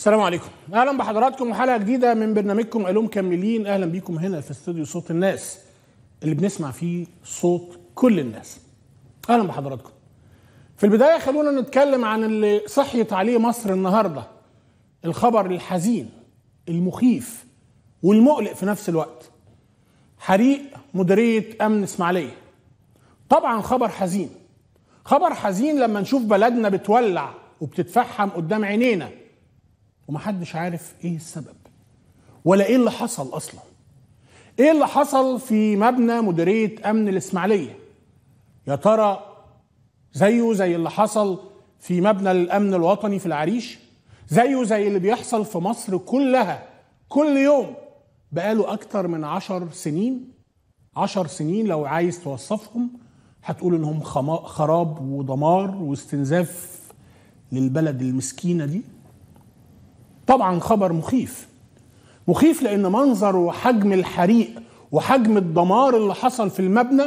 السلام عليكم. أهلا بحضراتكم. وحلقه جديدة من برنامجكم ألوم كملين أهلا بيكم هنا في استوديو صوت الناس اللي بنسمع فيه صوت كل الناس. أهلا بحضراتكم. في البداية خلونا نتكلم عن اللي صحيت عليه مصر النهارده. الخبر الحزين المخيف والمقلق في نفس الوقت. حريق مديرية أمن إسماعيلية. طبعا خبر حزين. خبر حزين لما نشوف بلدنا بتولع وبتتفحم قدام عينينا. ومحدش عارف إيه السبب. ولا إيه اللي حصل أصلا. إيه اللي حصل في مبنى مديرية أمن الإسماعيلية؟ يا ترى زيه زي اللي حصل في مبنى الأمن الوطني في العريش؟ زيه زي اللي بيحصل في مصر كلها كل يوم بقاله أكتر من عشر سنين؟ عشر سنين لو عايز توصفهم هتقول إنهم خراب ودمار واستنزاف للبلد المسكينة دي. طبعا خبر مخيف. مخيف لأن منظر وحجم الحريق وحجم الدمار اللي حصل في المبنى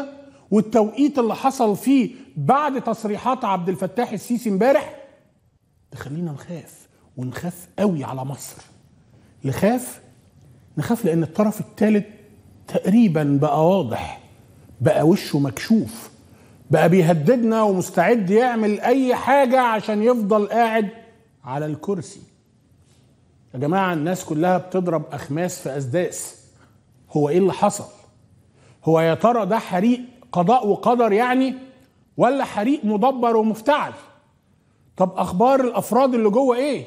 والتوقيت اللي حصل فيه بعد تصريحات عبد الفتاح السيسي امبارح تخلينا نخاف ونخاف قوي على مصر. نخاف؟ نخاف لأن الطرف الثالث تقريبا بقى واضح بقى وشه مكشوف بقى بيهددنا ومستعد يعمل أي حاجة عشان يفضل قاعد على الكرسي. يا جماعة الناس كلها بتضرب أخماس في أسداس. هو إيه اللي حصل؟ هو يا ترى ده حريق قضاء وقدر يعني ولا حريق مدبر ومفتعل؟ طب أخبار الأفراد اللي جوه إيه؟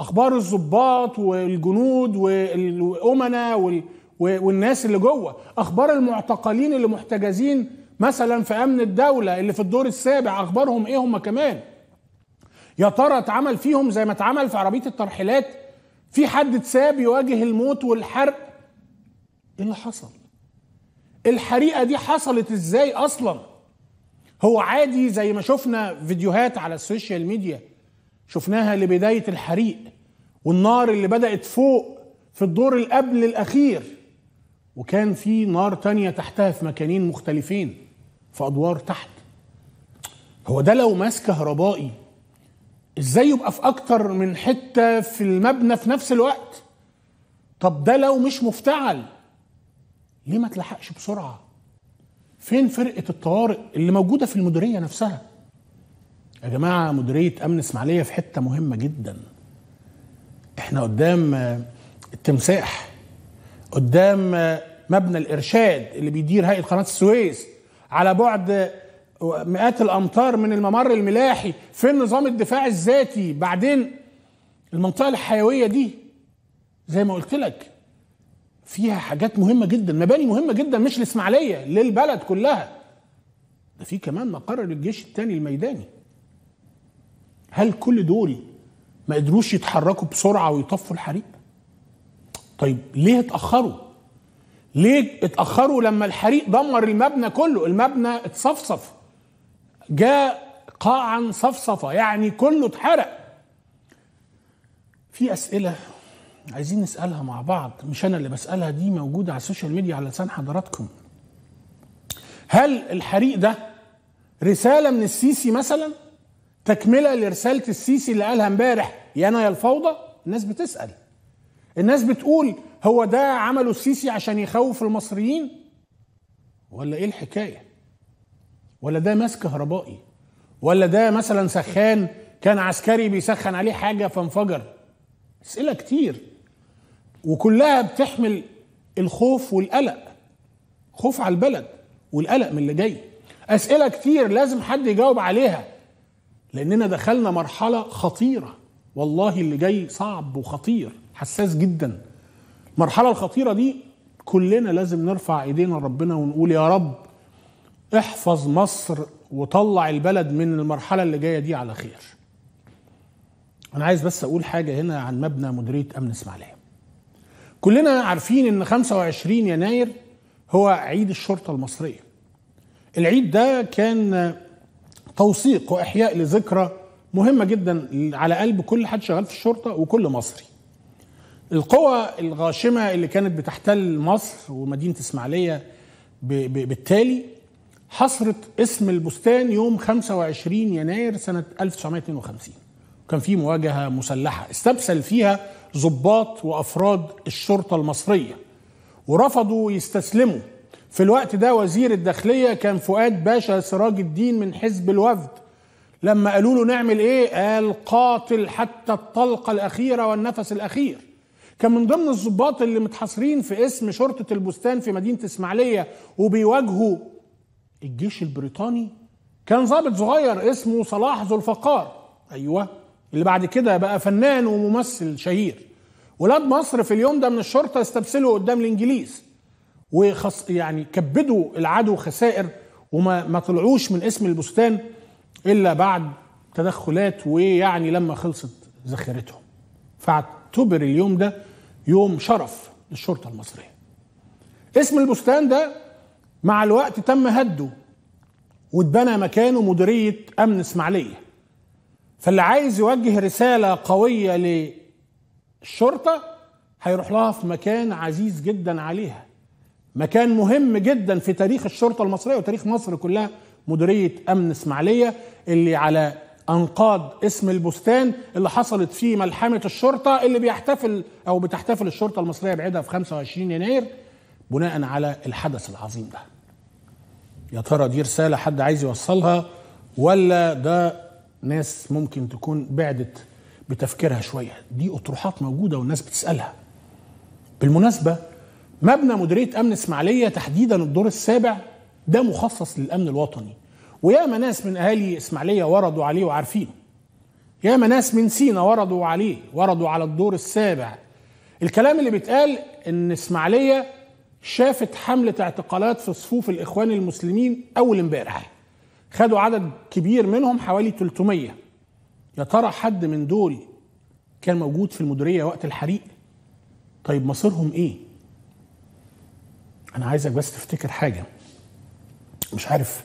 أخبار الضباط والجنود والامناء وال- والناس اللي جوه. أخبار المعتقلين اللي محتجزين مثلا في أمن الدولة اللي في الدور السابع أخبارهم إيه هم كمان؟ يا ترى اتعمل فيهم زي ما اتعمل في عربية الترحيلات في حد اتساب يواجه الموت والحرق؟ إيه اللي حصل؟ الحريقة دي حصلت إزاي أصلا؟ هو عادي زي ما شفنا فيديوهات على ال social media شفناها لبداية الحريق والنار اللي بدأت فوق في الدور اللي قبل الأخير وكان في نار تانية تحتها في مكانين مختلفين في أدوار تحت. هو ده لو ماس كهربائي إزاي يبقى في أكتر من حتة في المبنى في نفس الوقت؟ طب ده لو مش مفتعل ليه ما تلحقش بسرعة؟ فين فرقة الطوارئ اللي موجودة في المديرية نفسها؟ يا جماعة مديرية أمن إسماعيلية في حتة مهمة جدا. إحنا قدام التمساح قدام مبنى الإرشاد اللي بيدير هيئة قناة السويس على بعد مئات الأمتار من الممر الملاحي فين نظام الدفاع الذاتي. بعدين المنطقة الحيوية دي زي ما قلت لك فيها حاجات مهمة جدا مباني مهمة جدا مش الإسماعيلية للبلد كلها. ده في كمان مقر للجيش الثاني الميداني. هل كل دول ما قدروش يتحركوا بسرعة ويطفوا الحريق؟ طيب ليه اتأخروا؟ ليه اتأخروا لما الحريق دمر المبنى كله؟ المبنى اتصفصف. جاء قاعا صفصفة يعني كله اتحرق. في أسئلة عايزين نسألها مع بعض مش أنا اللي بسألها دي موجودة على ال social media على لسان حضراتكم. هل الحريق ده رسالة من السيسي مثلا؟ تكملة لرسالة السيسي اللي قالها امبارح يا أنا يا الفوضى؟ الناس بتسأل. الناس بتقول هو ده عمله السيسي عشان يخوف المصريين؟ ولا إيه الحكاية؟ ولا ده ماس كهربائي؟ ولا ده مثلا سخان كان عسكري بيسخن عليه حاجة فانفجر؟ أسئلة كتير. وكلها بتحمل الخوف والقلق. خوف على البلد والقلق من اللي جاي. أسئلة كتير لازم حد يجاوب عليها. لأننا دخلنا مرحلة خطيرة. والله اللي جاي صعب وخطير. حساس جدا. المرحله الخطيرة دي كلنا لازم نرفع إيدينا لربنا ونقول يا رب احفظ مصر وطلع البلد من المرحلة اللي جاية دي على خير. أنا عايز بس أقول حاجة هنا عن مبنى مديرية أمن إسماعيلية. كلنا عارفين إن 25 يناير هو عيد الشرطة المصرية. العيد ده كان توثيق وإحياء لذكرى مهمة جدا على قلب كل حد شغال في الشرطة وكل مصري. القوى الغاشمة اللي كانت بتحتل مصر ومدينة إسماعيلية بالتالي حصرت اسم البستان يوم 25 يناير سنة 1952 كان في مواجهة مسلحة استبسل فيها ضباط وأفراد الشرطة المصرية ورفضوا يستسلموا. في الوقت ده وزير الداخلية كان فؤاد باشا سراج الدين من حزب الوفد. لما قالوا له نعمل إيه؟ قال قاتل حتى الطلقة الأخيرة والنفس الأخير. كان من ضمن الضباط اللي متحاصرين في اسم شرطة البستان في مدينة إسماعيلية وبيواجهوا الجيش البريطاني كان ضابط صغير اسمه صلاح ذو الفقار. أيوه. اللي بعد كده بقى فنان وممثل شهير. ولاد مصر في اليوم ده من الشرطة استبسلوا قدام الإنجليز. وخص يعني كبدوا العدو خسائر وما ما طلعوش من اسم البستان إلا بعد تدخلات ويعني لما خلصت ذخيرتهم. فاعتبر اليوم ده يوم شرف للشرطة المصرية. اسم البستان ده مع الوقت تم هده واتبنى مكانه مديرية أمن إسماعيلية. فاللي عايز يوجه رسالة قوية للشرطة هيروح لها في مكان عزيز جدا عليها. مكان مهم جدا في تاريخ الشرطة المصرية وتاريخ مصر كلها مديرية أمن إسماعيلية اللي على أنقاض اسم البستان اللي حصلت فيه ملحمة الشرطة اللي بيحتفل أو بتحتفل الشرطة المصرية بعيدها في 25 يناير. بناء على الحدث العظيم ده. يا ترى دي رسالة حد عايز يوصلها ولا ده ناس ممكن تكون بعدت بتفكيرها شوية دي أطروحات موجودة والناس بتسألها. بالمناسبة مبنى مديرية أمن إسماعيلية تحديدا الدور السابع ده مخصص للأمن الوطني وياما ناس من أهالي إسماعيلية وردوا عليه وعارفينه ياما ناس من سينا وردوا عليه وردوا على الدور السابع الكلام اللي بيتقال إن إسماعيلية شافت حملة اعتقالات في صفوف الإخوان المسلمين أول امبارح. خدوا عدد كبير منهم حوالي 300 يا ترى حد من دول كان موجود في المديرية وقت الحريق؟ طيب مصيرهم إيه؟ أنا عايزك بس تفتكر حاجة. مش عارف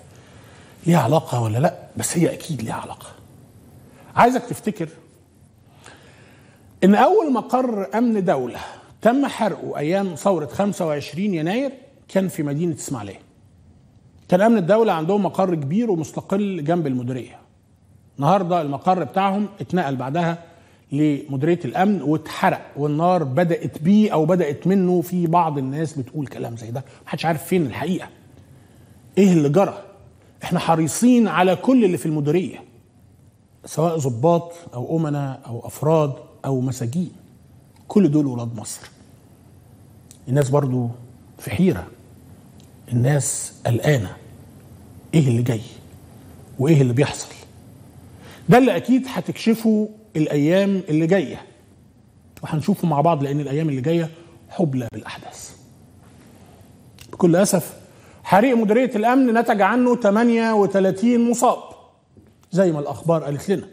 ليها علاقة ولا لأ بس هي أكيد ليها علاقة. عايزك تفتكر إن أول مقر أمن دولة تم حرقه أيام ثورة 25 يناير كان في مدينة إسماعيلية. كان أمن الدولة عندهم مقر كبير ومستقل جنب المديرية. النهاردة المقر بتاعهم اتنقل بعدها لمديرية الأمن واتحرق والنار بدأت بيه أو بدأت منه. في بعض الناس بتقول كلام زي ده محدش عارف فين الحقيقة. إيه اللي جرى؟ إحنا حريصين على كل اللي في المديرية سواء ضباط أو أمناء أو أفراد أو مساجين. كل دول ولاد مصر. الناس برضو في حيرة. الناس قلقانة. إيه اللي جاي؟ وإيه اللي بيحصل؟ ده اللي أكيد هتكشفه الأيام اللي جاية. وهنشوفه مع بعض لأن الأيام اللي جاية حبلى بالأحداث. بكل أسف حريق مديرية الأمن نتج عنه 38 مصاب زي ما الأخبار قالت لنا.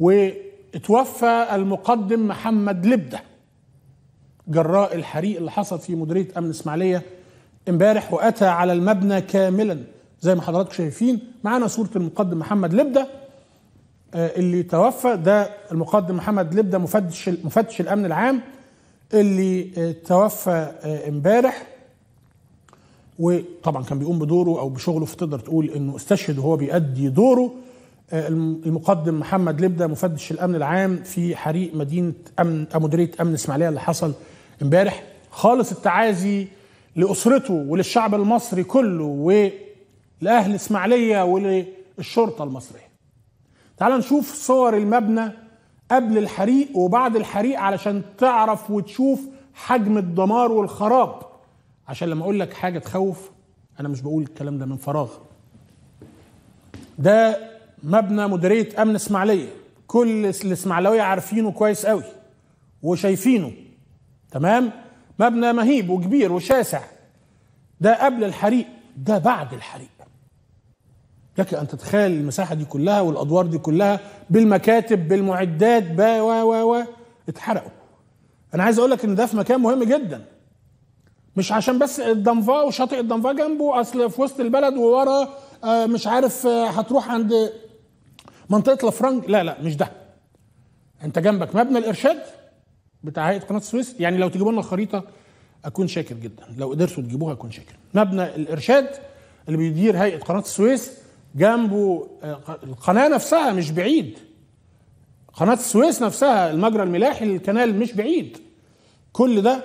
واتوفى المقدم محمد لبدة. جراء الحريق اللي حصل في مديرية أمن إسماعيلية امبارح وأتى على المبنى كاملا. زي ما حضراتكم شايفين معانا صورة المقدم محمد لبدة. اللي توفى ده المقدم محمد لبدة مفتش مفتش الأمن العام. اللي توفى امبارح. وطبعا كان بيقوم بدوره أو بشغله فتقدر تقول إنه استشهد وهو بيأدي دوره. المقدم محمد لبدة مفتش الأمن العام في حريق مدينة أمن مديرية أمن إسماعيلية اللي حصل امبارح خالص التعازي لأسرته وللشعب المصري كله ولأهل إسماعيلية وللشرطة المصرية. تعال نشوف صور المبنى قبل الحريق وبعد الحريق علشان تعرف وتشوف حجم الدمار والخراب. عشان لما أقول لك حاجة تخوف أنا مش بقول الكلام ده من فراغ. ده مبنى مديرية أمن إسماعيلية. كل الإسماعيلاوية عارفينه كويس قوي وشايفينه. تمام؟ مبنى مهيب وكبير وشاسع. ده قبل الحريق ده بعد الحريق. لك أن تتخيل المساحة دي كلها والأدوار دي كلها بالمكاتب بالمعدات ب و و و اتحرقوا. أنا عايز أقول لك إن ده في مكان مهم جدا. مش عشان بس الدنفا وشاطئ الدنفا جنبه أصل في وسط البلد وورا آه مش عارف آه هتروح عند منطقة لفرنج لا لا مش ده. أنت جنبك مبنى الإرشاد بتاع هيئة قناة السويس يعني لو تجيبوا لنا الخريطه أكون شاكر جدا. لو قدرتوا تجيبوها أكون شاكر. مبنى الإرشاد اللي بيدير هيئة قناة السويس جنبه آه القناة نفسها مش بعيد. قناة السويس نفسها المجرى الملاحي الكنال مش بعيد. كل ده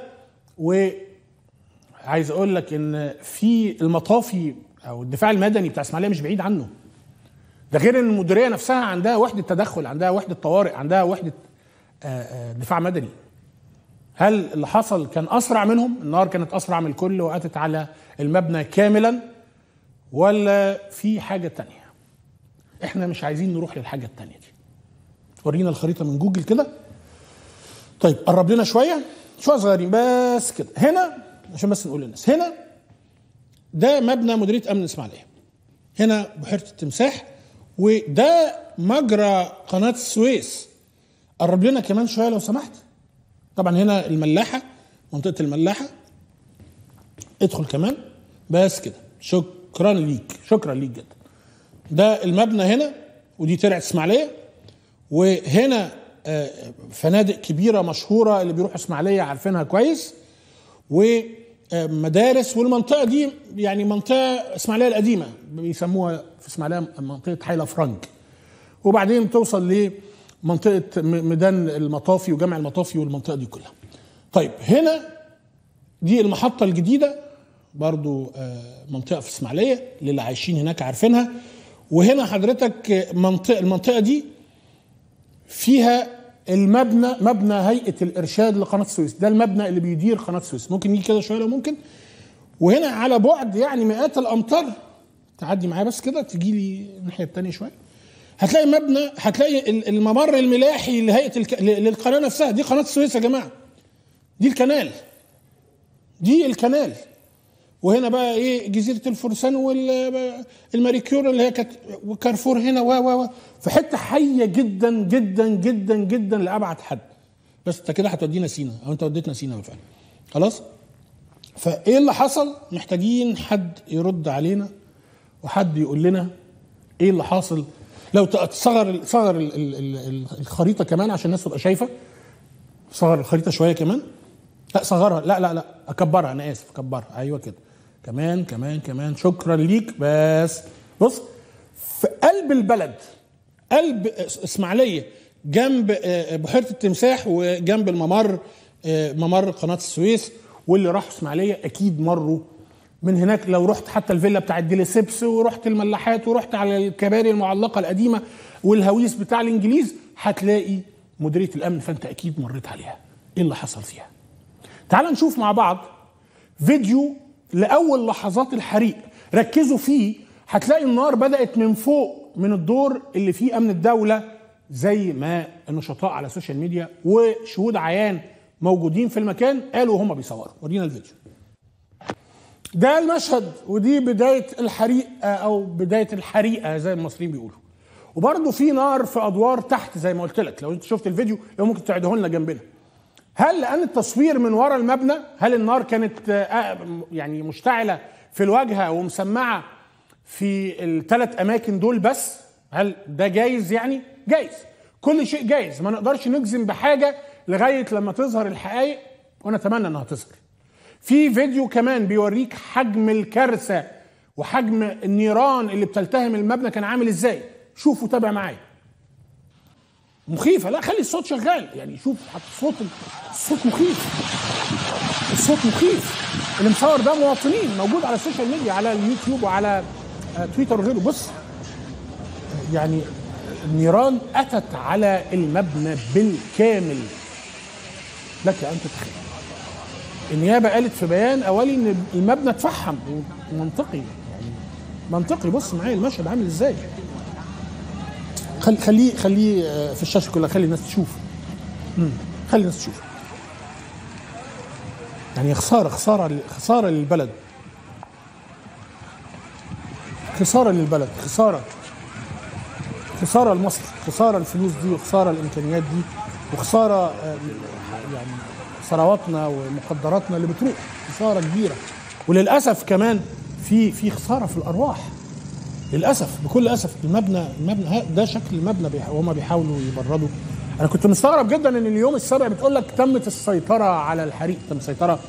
وعايز أقول لك إن في المطافي أو الدفاع المدني بتاع إسماعيلية مش بعيد عنه. ده غير إن المديرية نفسها عندها وحدة تدخل عندها وحدة طوارئ عندها وحدة دفاع مدني. هل اللي حصل كان أسرع منهم؟ النار كانت أسرع من الكل وأتت على المبنى كاملا ولا في حاجة تانية؟ إحنا مش عايزين نروح للحاجة التانية دي. ورينا الخريطة من جوجل كده. طيب قرب لنا شوية. شوية صغيرين بس كده. هنا عشان بس نقول للناس. هنا ده مبنى مديرية أمن الاسماعيليه هنا بحيرة التمساح وده مجرى قناة السويس قرب لنا كمان شوية لو سمحت. طبعا هنا الملاحة منطقة الملاحة. ادخل كمان. بس كده. شكرا ليك. شكرا ليك جدا. ده المبنى هنا ودي ترعه إسماعيلية. وهنا آه، فنادق كبيرة مشهورة اللي بيروحوا إسماعيلية عارفينها كويس. ومدارس والمنطقة دي يعني منطقة إسماعيلية القديمة بيسموها في إسماعيلية منطقة حيلة فرنك وبعدين توصل لمنطقه م- ميدان المطافي وجامع المطافي والمنطقة دي كلها. طيب هنا دي المحطة الجديدة برضو آه، منطقة في إسماعيلية للي عايشين هناك عارفينها. وهنا حضرتك منطقة المنطقة دي فيها المبنى مبنى هيئة الإرشاد لقناة السويس ده المبنى اللي بيدير قناة السويس ممكن يجي كده شوية لو ممكن. وهنا على بعد يعني مئات الأمتار تعدي معايا بس كده تجي لي الناحية الثانية شوية. هتلاقي مبنى هتلاقي ال- الممر الملاحي لهيئة الك... للقناة نفسها. دي قناة السويس يا جماعة. دي الكنال. دي الكنال. وهنا بقى إيه جزيرة الفرسان والماريكيور اللي هي كانت وكارفور هنا و و و. في حتة حية جدا جدا جدا جدا لأبعد حد. بس انت كده هتودينا سينا. أو انت وديتنا سينا بالفعل. خلاص؟ فإيه اللي حصل؟ محتاجين حد يرد علينا وحد يقول لنا إيه اللي حاصل. لو تصغر صغر ال- الخريطة كمان عشان الناس تبقى شايفة. صغر الخريطة شوية كمان. لا صغرها. لا لا لا. أكبرها. أنا آسف. أكبرها. أيوه كده. كمان كمان كمان. شكرا ليك. بس. بص في قلب البلد قلب إسماعيلية جنب آه، بحيرة التمساح وجنب الممر آه، ممر قناة السويس واللي راحوا إسماعيلية أكيد مروا من هناك لو رحت حتى الفيلا بتاعت ديليسيبس ورحت الملاحات ورحت على الكباري المعلقة القديمة والهويس بتاع الإنجليز هتلاقي مديرية الأمن فأنت أكيد مريت عليها. إيه اللي حصل فيها؟ تعال نشوف مع بعض فيديو لأول لحظات الحريق. ركزوا فيه هتلاقي النار بدأت من فوق من الدور اللي فيه أمن الدولة زي ما النشطاء على ال social media وشهود عيان موجودين في المكان قالوا وهم بيصوروا. ورينا الفيديو. ده المشهد ودي بداية الحريق أو بداية الحريقة زي المصريين بيقولوا. وبرضه في نار في أدوار تحت زي ما قلت لك. لو أنت شفت الفيديو لو ممكن تعيده لنا جنبنا. هل لأن التصوير من ورا المبنى هل النار كانت آه، يعني مشتعلة في الواجهة ومسمعة في الثلاث أماكن دول بس؟ هل ده جايز يعني؟ جايز. كل شيء جايز. ما نقدرش نجزم بحاجة لغاية لما تظهر الحقائق ونتمنى إنها تظهر. في فيديو كمان بيوريك حجم الكارثة وحجم النيران اللي بتلتهم المبنى كان عامل إزاي. شوفوا تابع معايا. مخيفة. لا خلي الصوت شغال. يعني شوف حتى الصوت الصوت مخيف. الصوت مخيف. اللي مصور ده مواطنين موجود على ال social media على اليوتيوب وعلى آه، تويتر وغيره. بص يعني النيران أتت على المبنى بالكامل. لك أن تتخيل. النيابة قالت في بيان أولي إن المبنى اتفحم. منطقي. يعني منطقي. بص معايا المشهد عامل إزاي. خلي خليه خليه آه، في الشاشة كلها. خلي الناس تشوف. خلي الناس تشوف. يعني خسارة خسارة خسارة للبلد. خسارة للبلد. خسارة. خسارة لمصر. خسارة الفلوس دي وخسارة الامكانيات دي وخسارة آه، يعني ثرواتنا ومقدراتنا اللي بتروح خسارة كبيرة. وللأسف كمان في في خسارة في الأرواح. للأسف بكل أسف المبنى المبنى ده شكل المبنى وهم بيحاولوا يبردوا أنا كنت مستغرب جدا إن اليوم السابع بتقول لك تمت السيطرة على الحريق. تم السيطره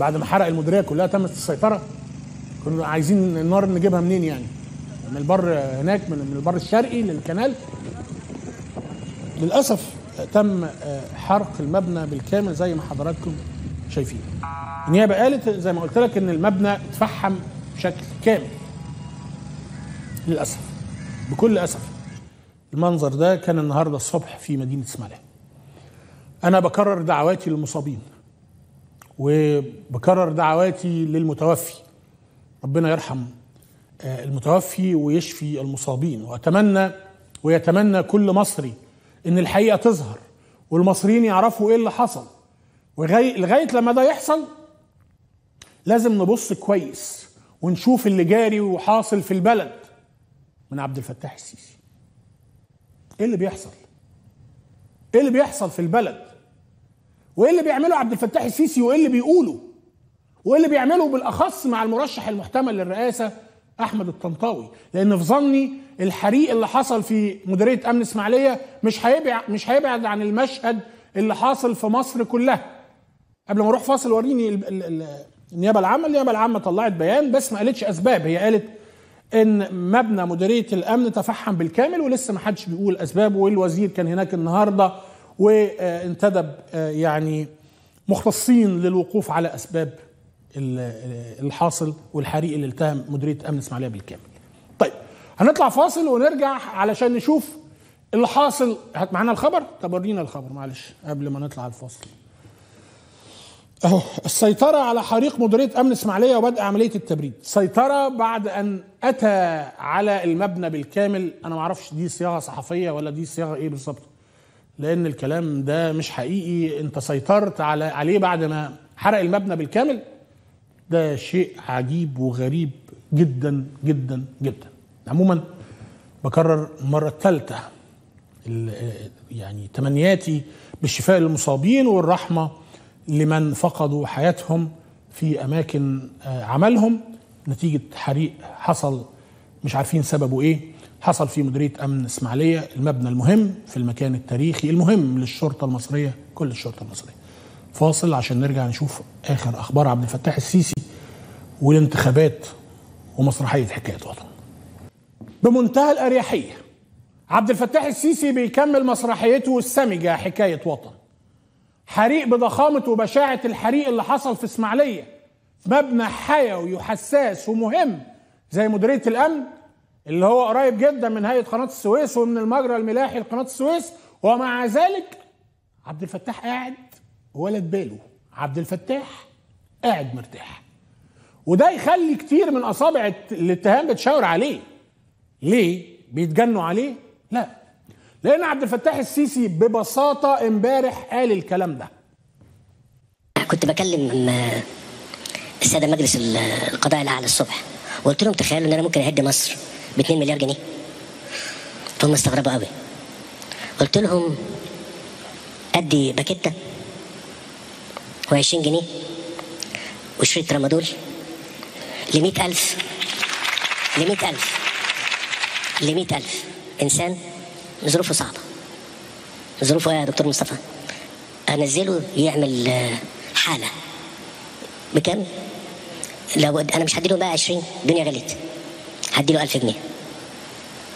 بعد ما حرق المديرية كلها تمت السيطرة. كنا عايزين النار نجيبها منين يعني؟ من البر هناك من البر الشرقي للكنال. للأسف تم حرق المبنى بالكامل زي ما حضراتكم شايفين. النيابة قالت زي ما قلت لك إن المبنى اتفحم بشكل كامل. للأسف. بكل أسف. المنظر ده كان النهارده الصبح في مدينة اسماعيلية. أنا بكرر دعواتي للمصابين وبكرر دعواتي للمتوفي. ربنا يرحم المتوفي ويشفي المصابين وأتمنى ويتمنى كل مصري إن الحقيقة تظهر والمصريين يعرفوا إيه اللي حصل. ولغايه لما ده يحصل لازم نبص كويس ونشوف اللي جاري وحاصل في البلد. من عبد الفتاح السيسي. إيه اللي بيحصل؟ إيه اللي بيحصل في البلد؟ وإيه اللي بيعمله عبد الفتاح السيسي وإيه اللي بيقوله؟ وإيه اللي بيعمله بالأخص مع المرشح المحتمل للرئاسة أحمد الطنطاوي؟ لأن في ظني الحريق اللي حصل في مديرية أمن إسماعيلية مش هيبعد مش هيبعد عن المشهد اللي حاصل في مصر كلها. قبل ما أروح فاصل وريني ال ال ال النيابة العامة. النيابة العامة طلعت بيان بس ما قالتش أسباب. هي قالت إن مبنى مديرية الأمن تفحم بالكامل ولسه ما حدش بيقول اسبابه والوزير كان هناك النهارده وانتدب يعني مختصين للوقوف على أسباب الحاصل والحريق اللي التهم مديرية أمن إسماعيلية بالكامل. هنطلع فاصل ونرجع علشان نشوف اللي حاصل هات معانا الخبر طب ورينا الخبر معلش قبل ما نطلع الفاصل. أهو السيطرة على حريق مديرية أمن إسماعيلية وبدء عملية التبريد، سيطرة بعد أن أتى على المبنى بالكامل، أنا ما أعرفش دي صياغة صحفية ولا دي صياغة إيه بالظبط. لأن الكلام ده مش حقيقي، أنت سيطرت على عليه بعد ما حرق المبنى بالكامل. ده شيء عجيب وغريب جدا جدا جدا. عموما بكرر المرة الثالثة يعني تمنياتي بالشفاء للمصابين والرحمة لمن فقدوا حياتهم في أماكن عملهم. نتيجة حريق حصل مش عارفين سببه إيه. حصل في مديرية أمن إسماعيلية المبنى المهم في المكان التاريخي المهم للشرطة المصرية كل الشرطة المصرية. فاصل عشان نرجع نشوف آخر أخبار عبد الفتاح السيسي والانتخابات ومسرحية حكاية وطن بمنتهى الأريحية. عبد الفتاح السيسي بيكمل مسرحيته السمجة حكاية وطن. حريق بضخامة وبشاعة الحريق اللي حصل في إسماعيلية. مبنى حيوي وحساس ومهم زي مديرية الأمن اللي هو قريب جدا من هيئة قناة السويس ومن المجرى الملاحي لقناة السويس. ومع ذلك عبد الفتاح قاعد ولد باله عبد الفتاح قاعد مرتاح. وده يخلي كتير من أصابع الاتهام بتشاور عليه. ليه؟ بيتجنوا عليه؟ لا. لأن عبد الفتاح السيسي ببساطة امبارح قال الكلام ده. كنت بكلم السادة مجلس القضاء الأعلى الصبح. وقلت لهم تخيلوا إن أنا ممكن اهد مصر ب 2 مليار جنيه. فهم استغربوا قوي. قلت لهم أدي باكيته و20 جنيه وشريط رمادول ل 100000 ل 100000 ل 100000 إنسان ظروفه صعبة. ظروفه إيه يا دكتور مصطفى؟ أنزله يعمل حالة. بكام؟ لو أنا مش هديله بقى 20 الدنيا غلت هديله 1000 جنيه.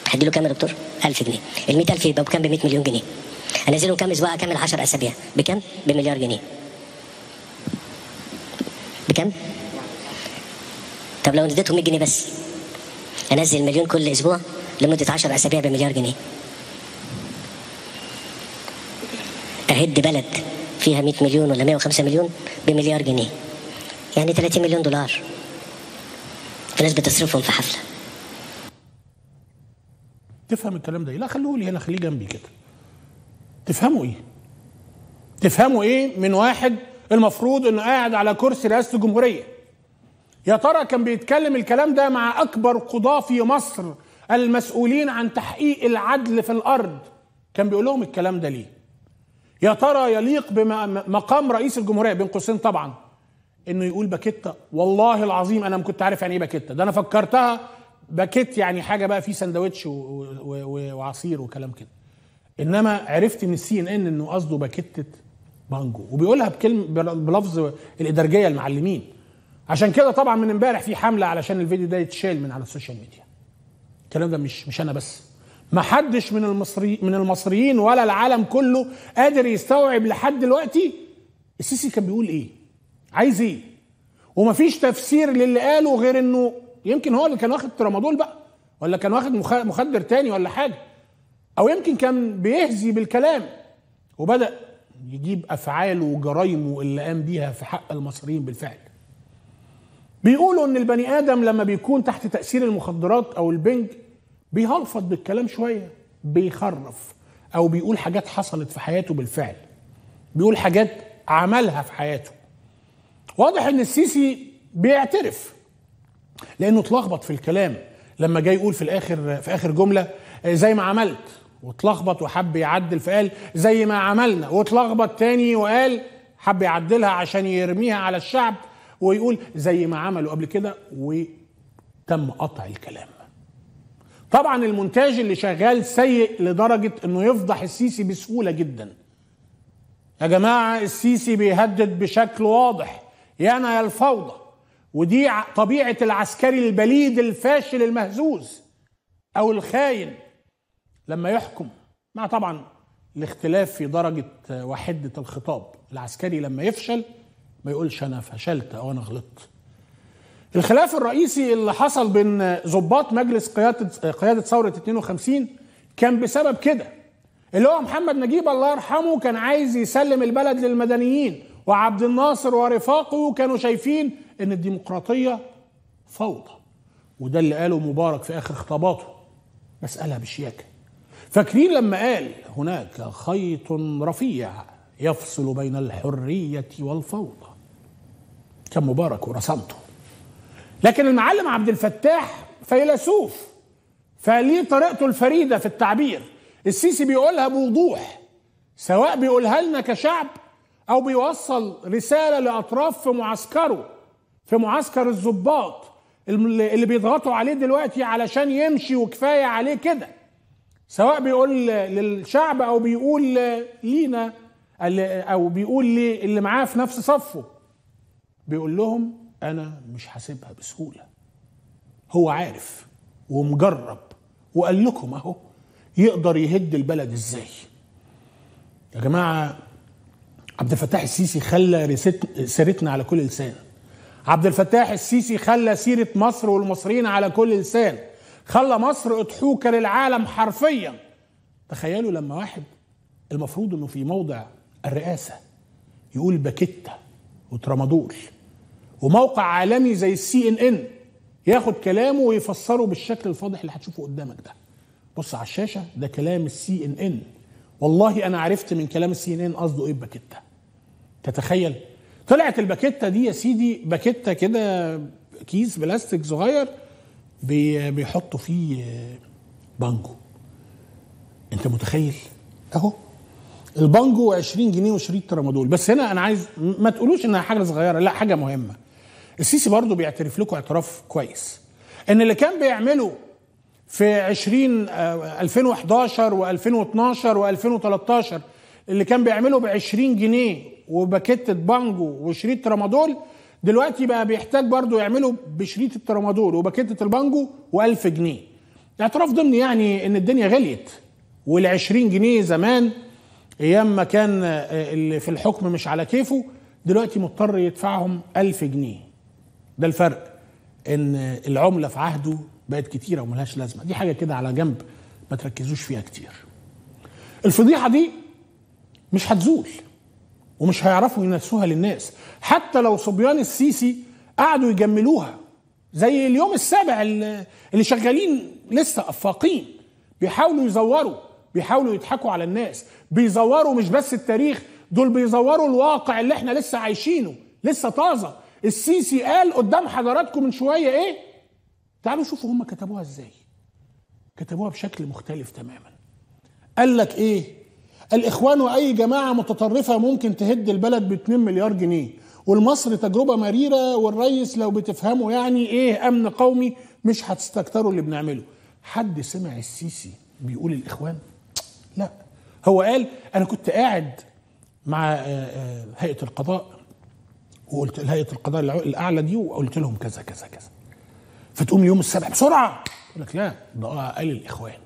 هديله كام يا دكتور؟ 1000 جنيه. ال 100000 يبقى بكام؟ ب 100 مليون جنيه. أنزله كام أسبوع؟ اكمل 10 أسابيع. بكام؟ بمليار جنيه. بكام؟ طب لو اديتهم 100 جنيه بس. أنزل مليون كل أسبوع؟ لمدة 10 أسابيع بمليار جنيه. أهد بلد فيها 100 مليون ولا 105 مليون بمليار جنيه. يعني 30 مليون دولار. في ناس بتصرفهم في حفلة. تفهم الكلام ده إيه؟ لا خلوه لي هنا خليه جنبي كده. تفهموا إيه؟ تفهموا إيه من واحد المفروض إنه قاعد على كرسي رئاسة الجمهورية؟ يا ترى كان بيتكلم الكلام ده مع أكبر قضاة في مصر المسؤولين عن تحقيق العدل في الأرض. كان بيقول لهم الكلام ده ليه؟ يا ترى يليق بمقام رئيس الجمهورية بين قوسين؟ طبعا. إنه يقول باكيتا والله العظيم أنا ما كنت عارف يعني إيه باكيتا. ده أنا فكرتها باكيت يعني حاجة بقى فيه سندوتش وعصير وكلام كده. إنما عرفت من ال CNN إنه قصده باكيتة بانجو. وبيقولها بكلمه بلفظ الإدارجية المعلمين. عشان كده طبعا من إمبارح في حملة علشان الفيديو ده يتشال من على ال social media. الكلام ده مش مش أنا بس. ما حدش من المصري من المصريين ولا العالم كله قادر يستوعب لحد دلوقتي السيسي كان بيقول إيه. عايز إيه. ومفيش تفسير للي قاله غير إنه يمكن هو اللي كان واخد ترامادول بقى ولا كان واخد مخ- مخدر تاني ولا حاجة. أو يمكن كان بيهزي بالكلام وبدأ يجيب أفعاله وجرايمه اللي قام بيها في حق المصريين بالفعل. بيقولوا إن البني آدم لما بيكون تحت تأثير المخدرات أو البنج بيهلفط بالكلام شوية بيخرف أو بيقول حاجات حصلت في حياته بالفعل. بيقول حاجات عملها في حياته. واضح إن السيسي بيعترف لأنه اتلخبط في الكلام لما جاي يقول في الآخر في آخر جملة زي ما عملت. واتلخبط وحب يعدل فقال زي ما عملنا. واتلخبط تاني وقال حب يعدلها عشان يرميها على الشعب. ويقول زي ما عملوا قبل كده وتم قطع الكلام. طبعا المونتاج اللي شغال سيء لدرجة إنه يفضح السيسي بسهولة جدا. يا جماعة السيسي بيهدد بشكل واضح. يانا يا الفوضى. ودي طبيعة العسكري البليد الفاشل المهزوز أو الخاين لما يحكم. مع طبعا الاختلاف في درجة وحدة الخطاب. العسكري لما يفشل ما يقولش أنا فشلت أو أنا غلطت. الخلاف الرئيسي اللي حصل بين ضباط مجلس قياده قيادة ثورة 52 كان بسبب كده. اللي هو محمد نجيب الله يرحمه كان عايز يسلم البلد للمدنيين وعبد الناصر ورفاقه كانوا شايفين إن الديمقراطية فوضى وده اللي قاله مبارك في آخر خطاباته. بس قالها بشياكة. فاكرين لما قال هناك خيط رفيع يفصل بين الحرية والفوضى. كان مبارك ورسمته. لكن المعلم عبد الفتاح فيلسوف فليه طريقته الفريدة في التعبير. السيسي بيقولها بوضوح سواء بيقولها لنا كشعب أو بيوصل رسالة لأطراف في معسكره في معسكر الضباط اللي بيضغطوا عليه دلوقتي علشان يمشي وكفاية عليه كده. سواء بيقول للشعب أو بيقول لينا أو بيقول اللي معاه في نفس صفه. بيقول لهم أنا مش هسيبها بسهولة. هو عارف ومجرب وقال لكم أهو يقدر يهد البلد إزاي. يا جماعة عبد الفتاح السيسي خلى سيرتنا على كل لسان. عبد الفتاح السيسي خلى سيرة مصر والمصريين على كل لسان. خلى مصر اضحوكه للعالم حرفيا. تخيلوا لما واحد المفروض إنه في موضع الرئاسة يقول باكيتا وترامادول. وموقع عالمي زي ال CNN ياخد كلامه ويفسره بالشكل الفاضح اللي هتشوفه قدامك ده. بص على الشاشة ده كلام ال CNN والله أنا عرفت من كلام السي ان ان قصده إيه باكيتا. تتخيل؟ طلعت الباكيتا دي يا سيدي باكيتا كده كيس بلاستيك صغير بي- بيحطوا فيه بانجو أنت متخيل؟ أهو. البانجو 20 جنيه وشريط ترامادول. بس هنا أنا عايز ما تقولوش إنها حاجة صغيرة لا حاجة مهمة. السيسي برضو بيعترف لكم اعتراف كويس إن اللي كان بيعمله في 20 آه، 2011 و2012 و2013 اللي كان بيعمله ب 20 جنيه وباكيتة بانجو وشريط ترامادول دلوقتي بقى بيحتاج برضو يعمله بشريط الترامادول وباكيتة البانجو و1000 جنيه. اعتراف ضمني يعني إن الدنيا غليت وال 20 جنيه زمان أيام ما كان آه، اللي في الحكم مش على كيفه دلوقتي مضطر يدفعهم 1000 جنيه. ده الفرق إن العملة في عهده بقت كتيرة وملهاش لازمة. دي حاجة كده على جنب ما تركزوش فيها كتير. الفضيحة دي مش هتزول ومش هيعرفوا ينسوها للناس. حتى لو صبيان السيسي قعدوا يجملوها زي اليوم السابع اللي شغالين لسه أفاقين بيحاولوا يزوروا بيحاولوا يضحكوا على الناس. بيزوروا مش بس التاريخ دول بيزوروا الواقع اللي إحنا لسه عايشينه لسه طازة. السيسي قال قدام حضراتكم من شوية إيه؟ تعالوا شوفوا هم كتبوها إزاي. كتبوها بشكل مختلف تماما. قال لك إيه؟ الإخوان وأي جماعة متطرفة ممكن تهد البلد ب 2 مليار جنيه. والمصر تجربة مريرة والريس لو بتفهموا يعني إيه أمن قومي مش هتستكتروا اللي بنعمله. حد سمع السيسي بيقول الإخوان؟ لا. هو قال أنا كنت قاعد مع آه، آه، هيئة القضاء. وقلت لهيئه القضاء الأعلى دي وقلت لهم كذا كذا كذا. فتقوم يوم السبع بسرعة. يقول لك لا ده قال الإخوان.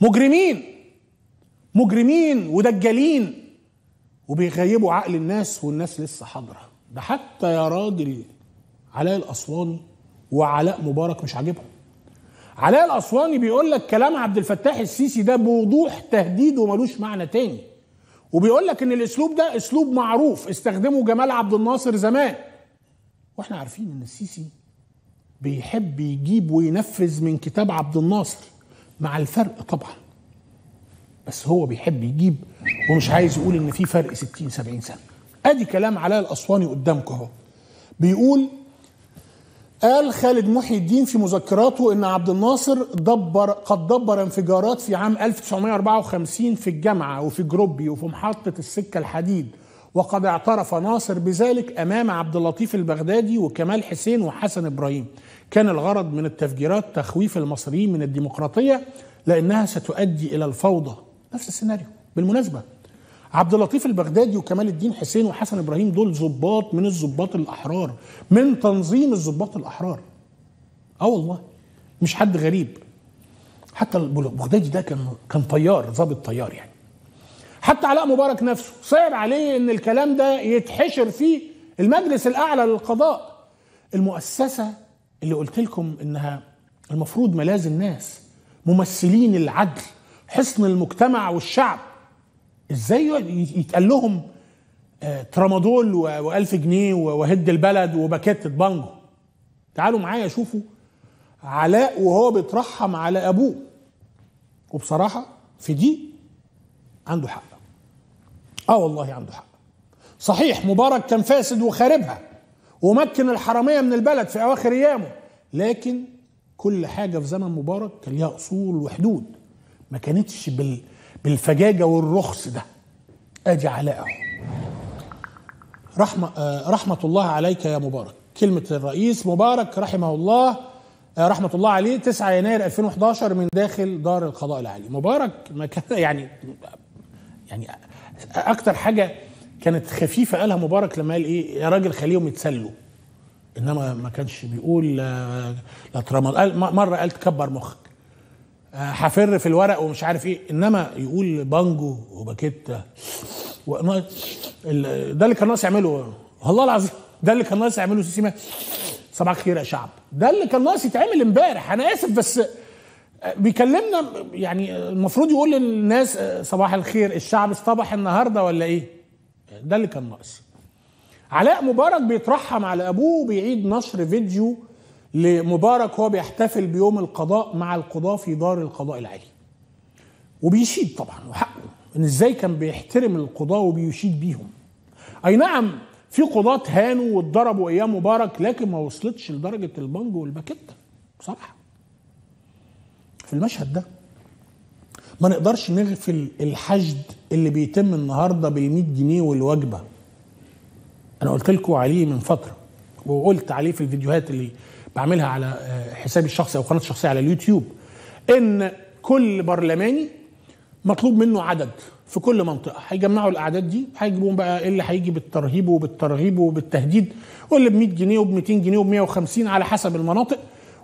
مجرمين مجرمين ودجالين وبيغيبوا عقل الناس والناس لسه حاضرة. ده حتى يا راجل علاء الأسواني وعلاء مبارك مش عاجبهم. علاء الأسواني بيقول لك كلام عبد الفتاح السيسي ده بوضوح تهديد وملوش معنى تاني. وبيقول لك إن الأسلوب ده أسلوب معروف استخدمه جمال عبد الناصر زمان. وإحنا عارفين إن السيسي بيحب يجيب وينفذ من كتاب عبد الناصر مع الفرق طبعا. بس هو بيحب يجيب ومش عايز يقول إن في فرق 60 70 سنة. أدي كلام علاء الأسواني قدامكم أهو. بيقول قال خالد محي الدين في مذكراته إن عبد الناصر دبر قد دبر انفجارات في عام 1954 في الجامعة وفي جروبي وفي محطة السكة الحديد. وقد اعترف ناصر بذلك أمام عبد اللطيف البغدادي وكمال حسين وحسن إبراهيم. كان الغرض من التفجيرات تخويف المصريين من الديمقراطية لأنها ستؤدي إلى الفوضى. نفس السيناريو. بالمناسبة عبد اللطيف البغدادي وكمال الدين حسين وحسن إبراهيم دول ضباط من الضباط الأحرار من تنظيم الضباط الأحرار. آه والله مش حد غريب. حتى البغدادي ده كان كان طيار ضابط طيار يعني. حتى علاء مبارك نفسه صعب عليه إن الكلام ده يتحشر فيه المجلس الأعلى للقضاء. المؤسسة اللي قلت لكم إنها المفروض ملاذ الناس ممثلين العدل حصن المجتمع والشعب. إزاي يتقال لهم آه، ترامادول و1000 جنيه وهد البلد وباكيت بانجو. تعالوا معايا شوفوا علاء وهو بيترحم على أبوه. وبصراحة في دي عنده حق. آه والله عنده حق. صحيح مبارك كان فاسد وخاربها ومكن الحرامية من البلد في أواخر أيامه لكن كل حاجة في زمن مبارك كان ليها أصول وحدود. ما كانتش بال بالفجاجة والرخص ده. ادي علاء رحمه آه رحمة الله عليك يا مبارك. كلمة الرئيس مبارك رحمه الله. آه رحمة الله عليه. 9 يناير 2011 من داخل دار القضاء العالي. مبارك ما كان يعني يعني أكتر حاجة كانت خفيفة قالها مبارك لما قال إيه يا راجل خليهم يتسلوا. إنما ما كانش بيقول لا لا قال مرة قال تكبر مخك. هفر في الورق ومش عارف إيه انما يقول بانجو وباكيتا. ده اللي كان ناقص يعمله. والله العظيم ده اللي كان ناقص يعمله سيسي صباح الخير يا شعب. ده اللي كان ناقص يتعمل امبارح. أنا آسف بس بيكلمنا يعني المفروض يقول للناس صباح الخير الشعب اصطبح النهارده ولا إيه؟ ده اللي كان ناقص. علاء مبارك بيترحم على ابوه وبيعيد نشر فيديو لمبارك هو بيحتفل بيوم القضاء مع القضاة في دار القضاء العالي وبيشيد طبعا وحقه. إن إزاي كان بيحترم القضاة وبيشيد بيهم. أي نعم في قضاة هانوا واتضربوا أيام مبارك لكن ما وصلتش لدرجة البنجو والباكيتا بصراحة. في المشهد ده ما نقدرش نغفل الحشد اللي بيتم النهارده بال100 جنيه والوجبة. أنا قلت لكم عليه من فترة وقلت عليه في الفيديوهات اللي بعملها على حسابي الشخصي أو قناتي الشخصيه على اليوتيوب إن كل برلماني مطلوب منه عدد في كل منطقة. هيجمعوا الأعداد دي هيجيبوهم بقى إيه اللي هيجي بالترهيب وبالترغيب وبالتهديد واللي ب 100 جنيه وب 200 جنيه وب 150 على حسب المناطق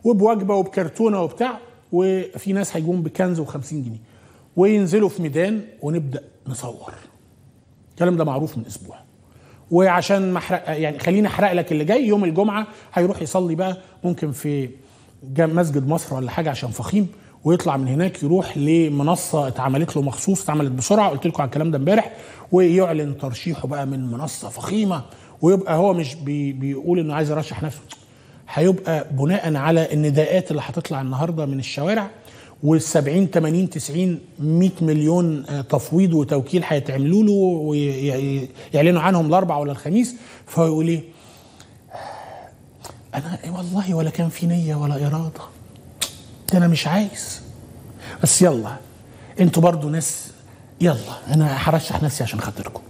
وبوجبه وبكرتونة وبتاع وفي ناس هيجون بكنز و50 جنيه. وينزلوا في ميدان ونبدأ نصور. الكلام ده معروف من أسبوع. وعشان محرق يعني خليني أحرق لك اللي جاي يوم الجمعة هيروح يصلي بقى ممكن في مسجد مصر ولا حاجة عشان فخيم ويطلع من هناك يروح لمنصة اتعملت له مخصوص اتعملت بسرعة قلت لكم على الكلام ده امبارح ويعلن ترشيحه بقى من منصة فخيمة ويبقى هو مش بي بيقول إنه عايز يرشح نفسه. هيبقى بناء على النداءات اللي هتطلع النهارده من الشوارع وال 70 80 90 100 مليون تفويض وتوكيل هيتعملوا له ويعلنوا عنهم الاربع ولا الخميس. فهو يقول إيه؟ أنا والله ولا كان في نية ولا إرادة. ده أنا مش عايز. بس يلا أنتوا برضو ناس يلا أنا هرشح نفسي عشان خاطركم.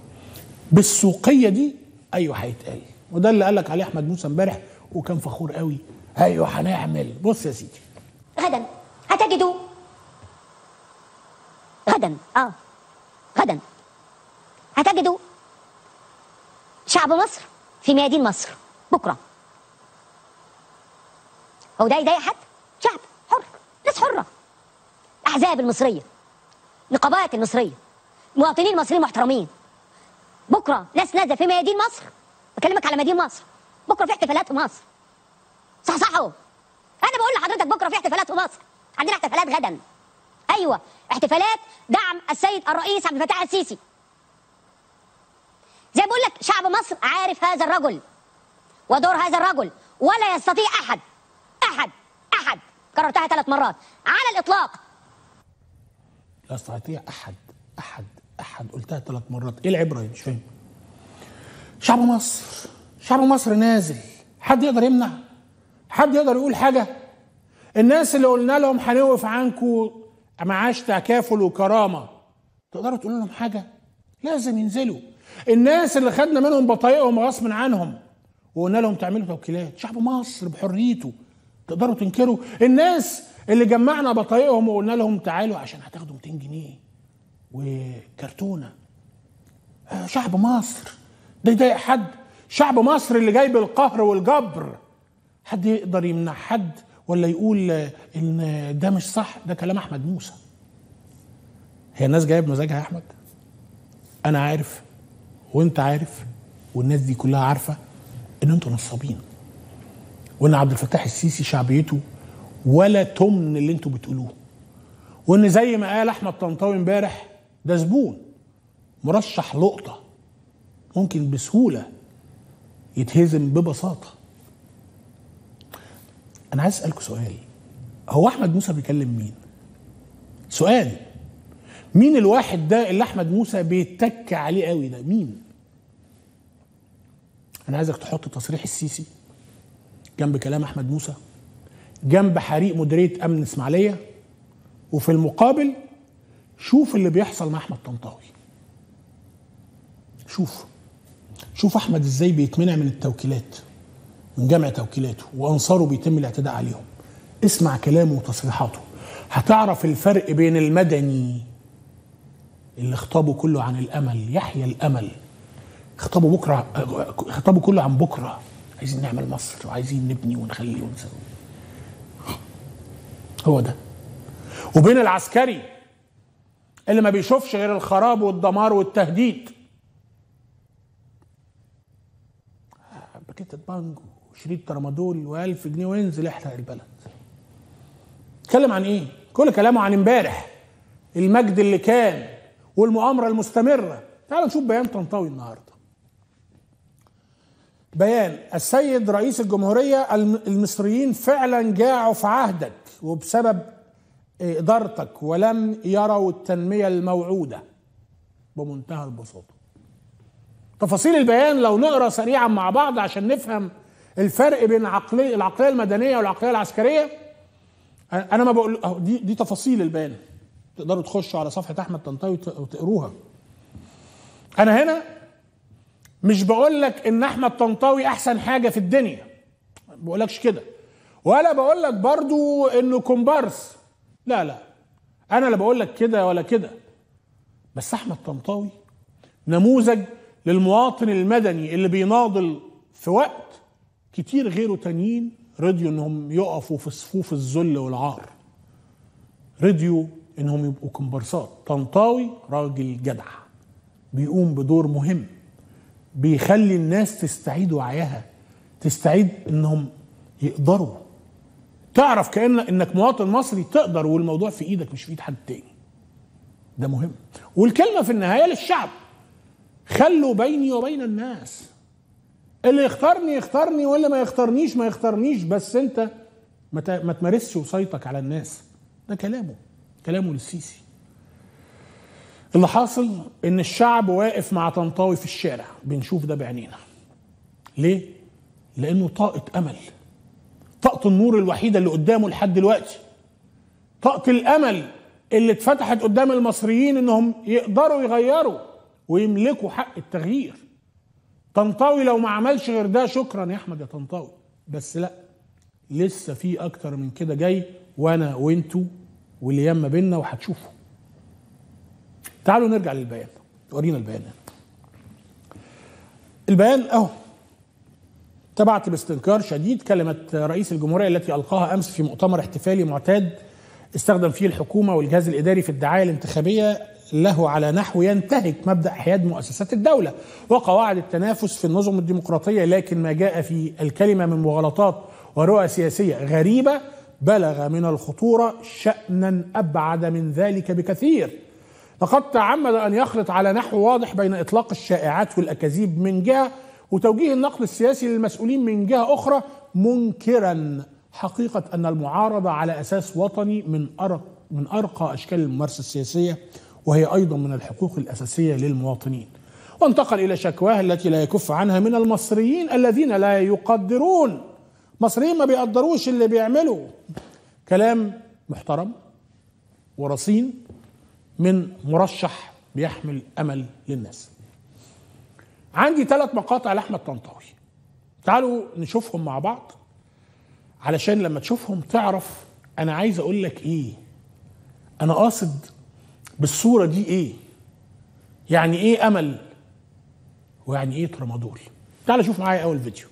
بالسوقية دي أيوه هيتقال. وده اللي قال لك عليه أحمد موسى امبارح وكان فخور قوي. أيوه هنعمل. بص يا سيدي. غدا. هتجدوا غدا. آه. غدا. هتجدوا شعب مصر في ميادين مصر. بكرة. هو ده يضايق حد؟ شعب حر. ناس حرة. الأحزاب المصرية. نقابات المصرية. مواطنين مصريين محترمين. بكرة ناس نازلة في ميادين مصر. بكلمك على ميادين مصر. بكرة في احتفالات في مصر. صح صح اهو أنا بقول لحضرتك بكرة في احتفالات في مصر. عندنا احتفالات غدا. أيوه احتفالات دعم السيد الرئيس عبد الفتاح السيسي. زي بقول لك شعب مصر عارف هذا الرجل ودور هذا الرجل ولا يستطيع أحد أحد أحد. كررتها ثلاث مرات. على الإطلاق. لا يستطيع أحد أحد أحد. قلتها ثلاث مرات. إيه العبرة دي؟ مش فاهم. شعب مصر شعب مصر نازل. حد يقدر يمنع؟ حد يقدر يقول حاجة؟ الناس اللي قلنا لهم هنوقف عنكم معاش تكافل وكرامة تقدروا تقولوا لهم حاجة؟ لازم ينزلوا. الناس اللي خدنا منهم بطايقهم غصب عنهم وقلنا لهم تعملوا توكيلات. شعب مصر بحريته. تقدروا تنكروا. الناس اللي جمعنا بطايقهم وقلنا لهم تعالوا عشان هتاخدوا 200 جنيه وكرتونة. آه، شعب مصر. ده يضايق حد. شعب مصر اللي جاي بالقهر والجبر. حد يقدر يمنع حد؟ ولا يقول إن ده مش صح ده كلام أحمد موسى. هي الناس جاية بمزاجها يا أحمد. أنا عارف وأنت عارف والناس دي كلها عارفة إن أنتوا نصابين. وإن عبد الفتاح السيسي شعبيته ولا تمن اللي أنتوا بتقولوه. وإن زي ما قال أحمد طنطاوي امبارح ده زبون مرشح لقطة ممكن بسهولة يتهزم ببساطة. أنا عايز اسالكم سؤال. هو أحمد موسى بيكلم مين؟ سؤال. مين الواحد ده اللي أحمد موسى بيتك عليه قوي ده؟ مين؟ أنا عايزك تحط تصريح السيسي جنب كلام أحمد موسى جنب حريق مديرية أمن إسماعيلية وفي المقابل شوف اللي بيحصل مع أحمد طنطاوي. شوف. شوف أحمد إزاي بيتمنع من التوكيلات. من جمع توكيلاته وأنصاره بيتم الاعتداء عليهم. اسمع كلامه وتصريحاته. هتعرف الفرق بين المدني اللي خطابه كله عن الأمل يحيى الأمل. خطابه بكرة خطابه كله عن بكرة. عايزين نعمل مصر وعايزين نبني ونخلي ونسوي. هو ده. وبين العسكري اللي ما بيشوفش غير الخراب والدمار والتهديد. باكيتة بانج وشريط ترامادول و1000 جنيه وينزل يحرق البلد. اتكلم عن إيه؟ كل كلامه عن إمبارح. المجد اللي كان والمؤامرة المستمرة. تعالوا نشوف بيان طنطاوي النهارده. بيان السيد رئيس الجمهورية الم- المصريين فعلا جاعوا في عهدك وبسبب إدارتك ولم يروا التنمية الموعودة. بمنتهى البساطة. تفاصيل البيان لو نقرأ سريعا مع بعض عشان نفهم الفرق بين العقليه العقلية المدنية والعقلية العسكرية أنا ما بقول دي دي تفاصيل البيان. تقدروا تخشوا على صفحة أحمد طنطاوي وت- وتقروها. أنا هنا مش بقول لك إن أحمد طنطاوي أحسن حاجة في الدنيا. ما بقولكش كده. ولا بقول لك برضو إنه كومبارس. لا لا. أنا لا بقول لك كده ولا كده. بس أحمد طنطاوي نموذج للمواطن المدني اللي بيناضل في وقت كتير غيره تانيين رضيوا إنهم يقفوا في صفوف الذل والعار. رضيوا إنهم يبقوا كومبارسات طنطاوي راجل جدع بيقوم بدور مهم بيخلي الناس تستعيد وعيها تستعيد إنهم يقدروا. تعرف كأن إنك مواطن مصري تقدر والموضوع في إيدك مش في إيد حد تاني. ده مهم. والكلمة في النهاية للشعب. خلوا بيني وبين الناس. اللي يختارني يختارني واللي ما يختارنيش ما يختارنيش بس انت ما تمارسش وصيتك على الناس. ده كلامه كلامه للسيسي. اللي حاصل إن الشعب واقف مع طنطاوي في الشارع بنشوف ده بعينينا ليه؟ لأنه طاقة أمل. طاقة النور الوحيدة اللي قدامه لحد دلوقتي. طاقة الأمل اللي اتفتحت قدام المصريين إنهم يقدروا يغيروا ويملكوا حق التغيير. طنطاوي لو ما عملش غير ده شكرا يا أحمد يا طنطاوي بس لا لسه في أكتر من كده جاي وأنا وأنتوا واللي ياما بينا وهتشوفوا. تعالوا نرجع للبيان. ورينا البيان. البيان أهو. تبعت باستنكار شديد كلمة رئيس الجمهورية التي ألقاها أمس في مؤتمر احتفالي معتاد استخدم فيه الحكومة والجهاز الإداري في الدعاية الانتخابية له على نحو ينتهك مبدأ حياد مؤسسات الدولة وقواعد التنافس في النظم الديمقراطية لكن ما جاء في الكلمة من مغالطات ورؤى سياسية غريبة بلغ من الخطورة شأنا أبعد من ذلك بكثير. لقد تعمد أن يخلط على نحو واضح بين إطلاق الشائعات والأكاذيب من جهة وتوجيه النقد السياسي للمسؤولين من جهة أخرى منكرا. حقيقة أن المعارضة على أساس وطني من أرق من أرقى أشكال الممارسة السياسية وهي أيضا من الحقوق الأساسية للمواطنين وانتقل إلى شكواه التي لا يكف عنها من المصريين الذين لا يقدرون مصريين ما بيقدروش اللي بيعملوا كلام محترم ورصين من مرشح بيحمل أمل للناس. عندي ثلاث مقاطع لاحمد طنطاوي. تعالوا نشوفهم مع بعض علشان لما تشوفهم تعرف أنا عايز أقول لك إيه. أنا قاصد بالصورة دي إيه؟ يعني إيه أمل؟ ويعني إيه ترامادول؟ تعالوا شوف معايا أول فيديو.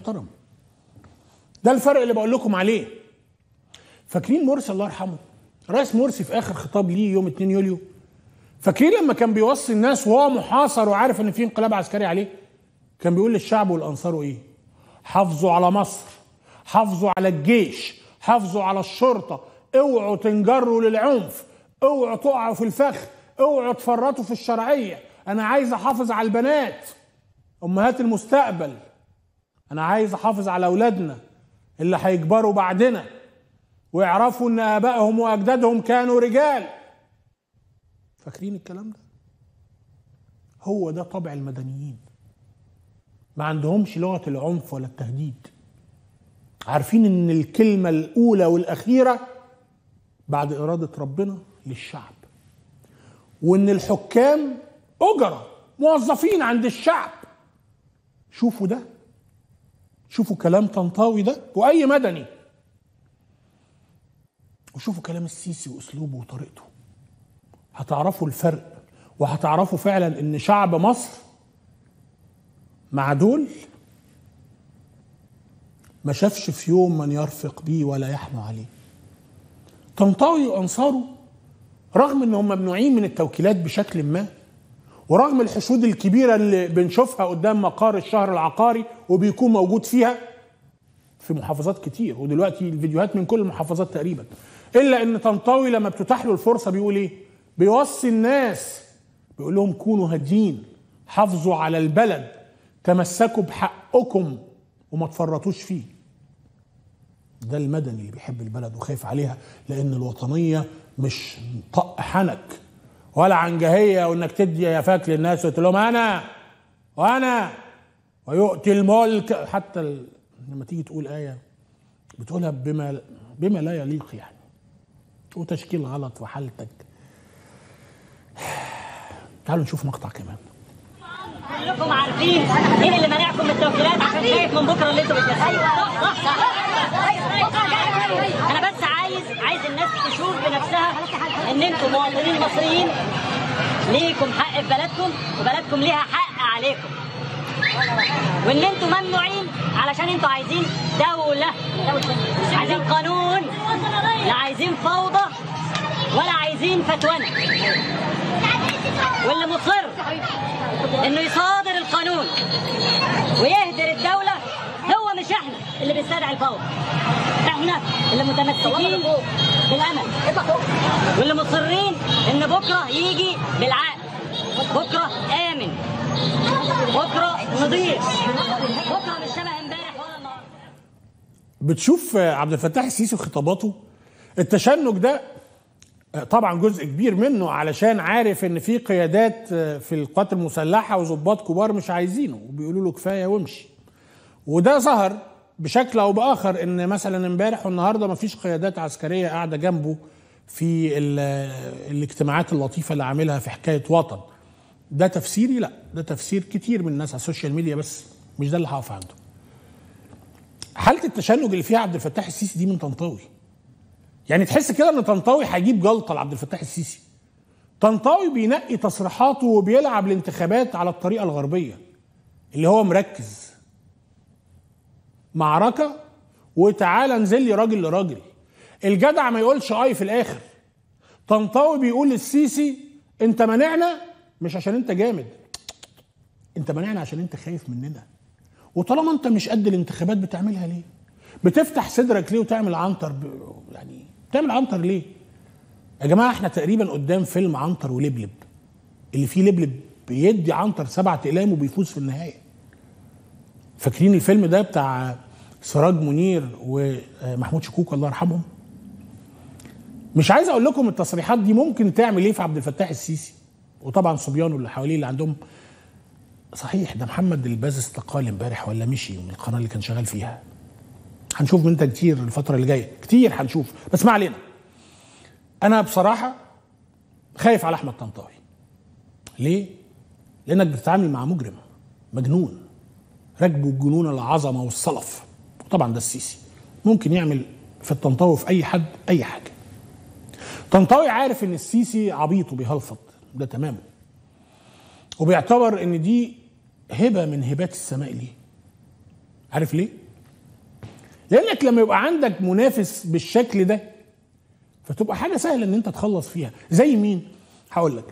محترم. ده الفرق اللي بقول لكم عليه. فاكرين مرسي الله يرحمه؟ رئيس مرسي في آخر خطاب ليه يوم 2 يوليو. فاكرين لما كان بيوصي الناس وهو محاصر وعارف إن في انقلاب عسكري عليه؟ كان بيقول للشعب والأنصار إيه؟ حافظوا على مصر حافظوا على الجيش حافظوا على الشرطة. اوعوا تنجروا للعنف اوعوا تقعوا في الفخ اوعوا تفرطوا في الشرعية. أنا عايز أحافظ على البنات. أمهات المستقبل. أنا عايز أحافظ على أولادنا اللي هيكبروا بعدنا. ويعرفوا إن آبائهم وأجدادهم كانوا رجال. فاكرين الكلام ده؟ هو ده طبع المدنيين. ما عندهمش لغة العنف ولا التهديد. عارفين إن الكلمة الأولى والأخيرة بعد إرادة ربنا للشعب. وإن الحكام أجرة موظفين عند الشعب. شوفوا ده. شوفوا كلام طنطاوي ده وأي مدني. وشوفوا كلام السيسي وأسلوبه وطريقته. هتعرفوا الفرق وهتعرفوا فعلا إن شعب مصر مع دول ما شافش في يوم من يرفق بيه ولا يحنو عليه. طنطاوي وأنصاره رغم انهم ممنوعين من التوكيلات بشكل ما ورغم الحشود الكبيرة اللي بنشوفها قدام مقار الشهر العقاري وبيكون موجود فيها في محافظات كتير ودلوقتي الفيديوهات من كل المحافظات تقريبا إلا إن طنطاوي لما بتتاح له الفرصة بيقول إيه؟ بيوصي الناس بيقول لهم كونوا هاديين حافظوا على البلد تمسكوا بحقكم وما تفرطوش فيه ده المدني اللي بيحب البلد وخايف عليها لأن الوطنية مش طق حنك ولا عنجهيه وإنك تدي يافاك للناس وتقول لهم أنا وأنا. ويؤتي الملك. حتى ال... لما تيجي تقول آية بتقولها بما بما لا يليق يعني. وتشكيل غلط وحالتك تعالوا نشوف مقطع كمان. كلكم عارفين مين اللي منعكم من التوكيلات؟ عشان خايف من بكرة اللي أنتوا بتجهزوه صح صح أنا بس عايز عايز الناس تشوف بنفسها ان أنتم مواطنين مصريين ليكم حق في بلدكم وبلدكم ليها حق عليكم. وان أنتم ممنوعين علشان أنتوا عايزين دولة عايزين قانون لا عايزين فوضى ولا عايزين فتوانة واللي مصر انه يصادر القانون ويهدر الدولة هو مش إحنا اللي بنستدعي الفوضى. إحنا اللي متمسكين بالأمل. واللي مصرين إن بكرة يجي بالعقل. بكرة آمن. بكرة نضيف. بكرة مش شبه امبارح ولا النهارده. بتشوف عبد الفتاح السيسي وخطاباته؟ التشنج ده طبعا جزء كبير منه علشان عارف إن في قيادات في القوات المسلحة وظباط كبار مش عايزينه وبيقولوا له كفاية وامشي. وده ظهر بشكل أو باخر ان مثلا امبارح والنهارده ما فيش قيادات عسكريه قاعدة جنبه في ال- الاجتماعات اللطيفه اللي عاملها في حكايه وطن. ده تفسيري؟ لا ده تفسير كتير من الناس على ال social media بس مش ده اللي هقف عنده. حاله التشنج اللي فيها عبد الفتاح السيسي دي من طنطاوي. يعني تحس كده ان طنطاوي هيجيب جلطه لعبد الفتاح السيسي. طنطاوي بينقي تصريحاته وبيلعب الانتخابات على الطريقة الغربيه اللي هو مركز. معركة وتعالى انزل لي راجل لراجل. الجدع ما يقولش آي في الآخر. طنطاوي بيقول للسيسي انت منعنا مش عشان انت جامد. انت منعنا عشان انت خايف مننا. وطالما انت مش قد الانتخابات بتعملها ليه؟ بتفتح صدرك ليه وتعمل عنتر ب... يعني تعمل عنتر ليه؟ يا جماعة إحنا تقريبا قدام فيلم عنتر ولبلب. اللي فيه لبلب بيدي عنتر سبعة أقلام وبيفوز في النهايه فاكرين الفيلم ده بتاع سراج منير ومحمود شكوك الله يرحمهم؟ مش عايز أقول لكم التصريحات دي ممكن تعمل إيه في عبد الفتاح السيسي؟ وطبعا صبيانه اللي حواليه اللي عندهم. صحيح ده محمد الباز استقال امبارح ولا مشي من القناة اللي كان شغال فيها؟ هنشوف من ده كتير الفترة اللي جاية. كتير هنشوف بس ما علينا. أنا بصراحة خايف على أحمد طنطاوي. ليه؟ لأنك بتتعامل مع مجرم مجنون. راكبه الجنون العظمة والصلف. طبعا ده السيسي. ممكن يعمل في الطنطاوي في أي حد أي حاجة. طنطاوي عارف إن السيسي عبيط وبيهلفط. ده تمامه وبيعتبر إن دي هبة من هبات السماء ليه. عارف ليه؟ لأنك لما يبقى عندك منافس بالشكل ده فتبقى حاجة سهلة إن أنت تخلص فيها. زي مين؟ هقول لك.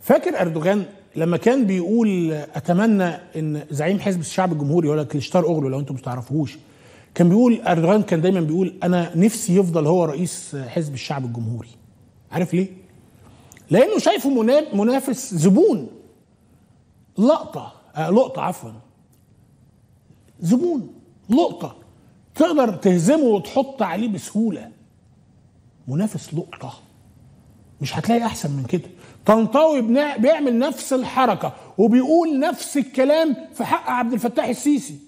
فاكر أردوغان؟ لما كان بيقول أتمنى إن زعيم حزب الشعب الجمهوري ولا كليشتار أوغلو لو أنتم مش تعرفوهوش كان بيقول أردوغان كان دايما بيقول أنا نفسي يفضل هو رئيس حزب الشعب الجمهوري. عارف ليه؟ لأنه شايفه منا- منافس زبون. لقطة آه لقطة عفوا. زبون لقطة. تقدر تهزمه وتحط عليه بسهولة. منافس لقطة. مش هتلاقي أحسن من كده. طنطاوي بيعمل نفس الحركة وبيقول نفس الكلام في حق عبد الفتاح السيسي.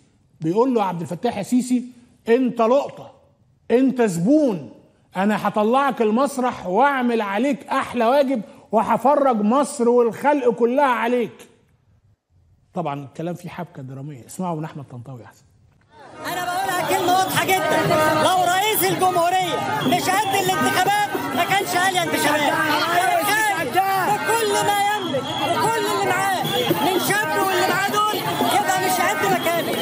بيقول له عبد الفتاح السيسي أنت لقطة أنت زبون أنا هطلعك المسرح وأعمل عليك أحلى واجب وهفرج مصر والخلق كلها عليك. طبعا الكلام فيه حبكة درامية. اسمعوا من أحمد طنطاوي أحسن. أنا بقولها كلمة واضحة جدا. لو رئيس الجمهورية مش قد الانتخابات ما كانش قال يا انتخابات. ما يملك. وكل اللي معاه من شاب واللي معاه دول يبقى مش قد مكانه.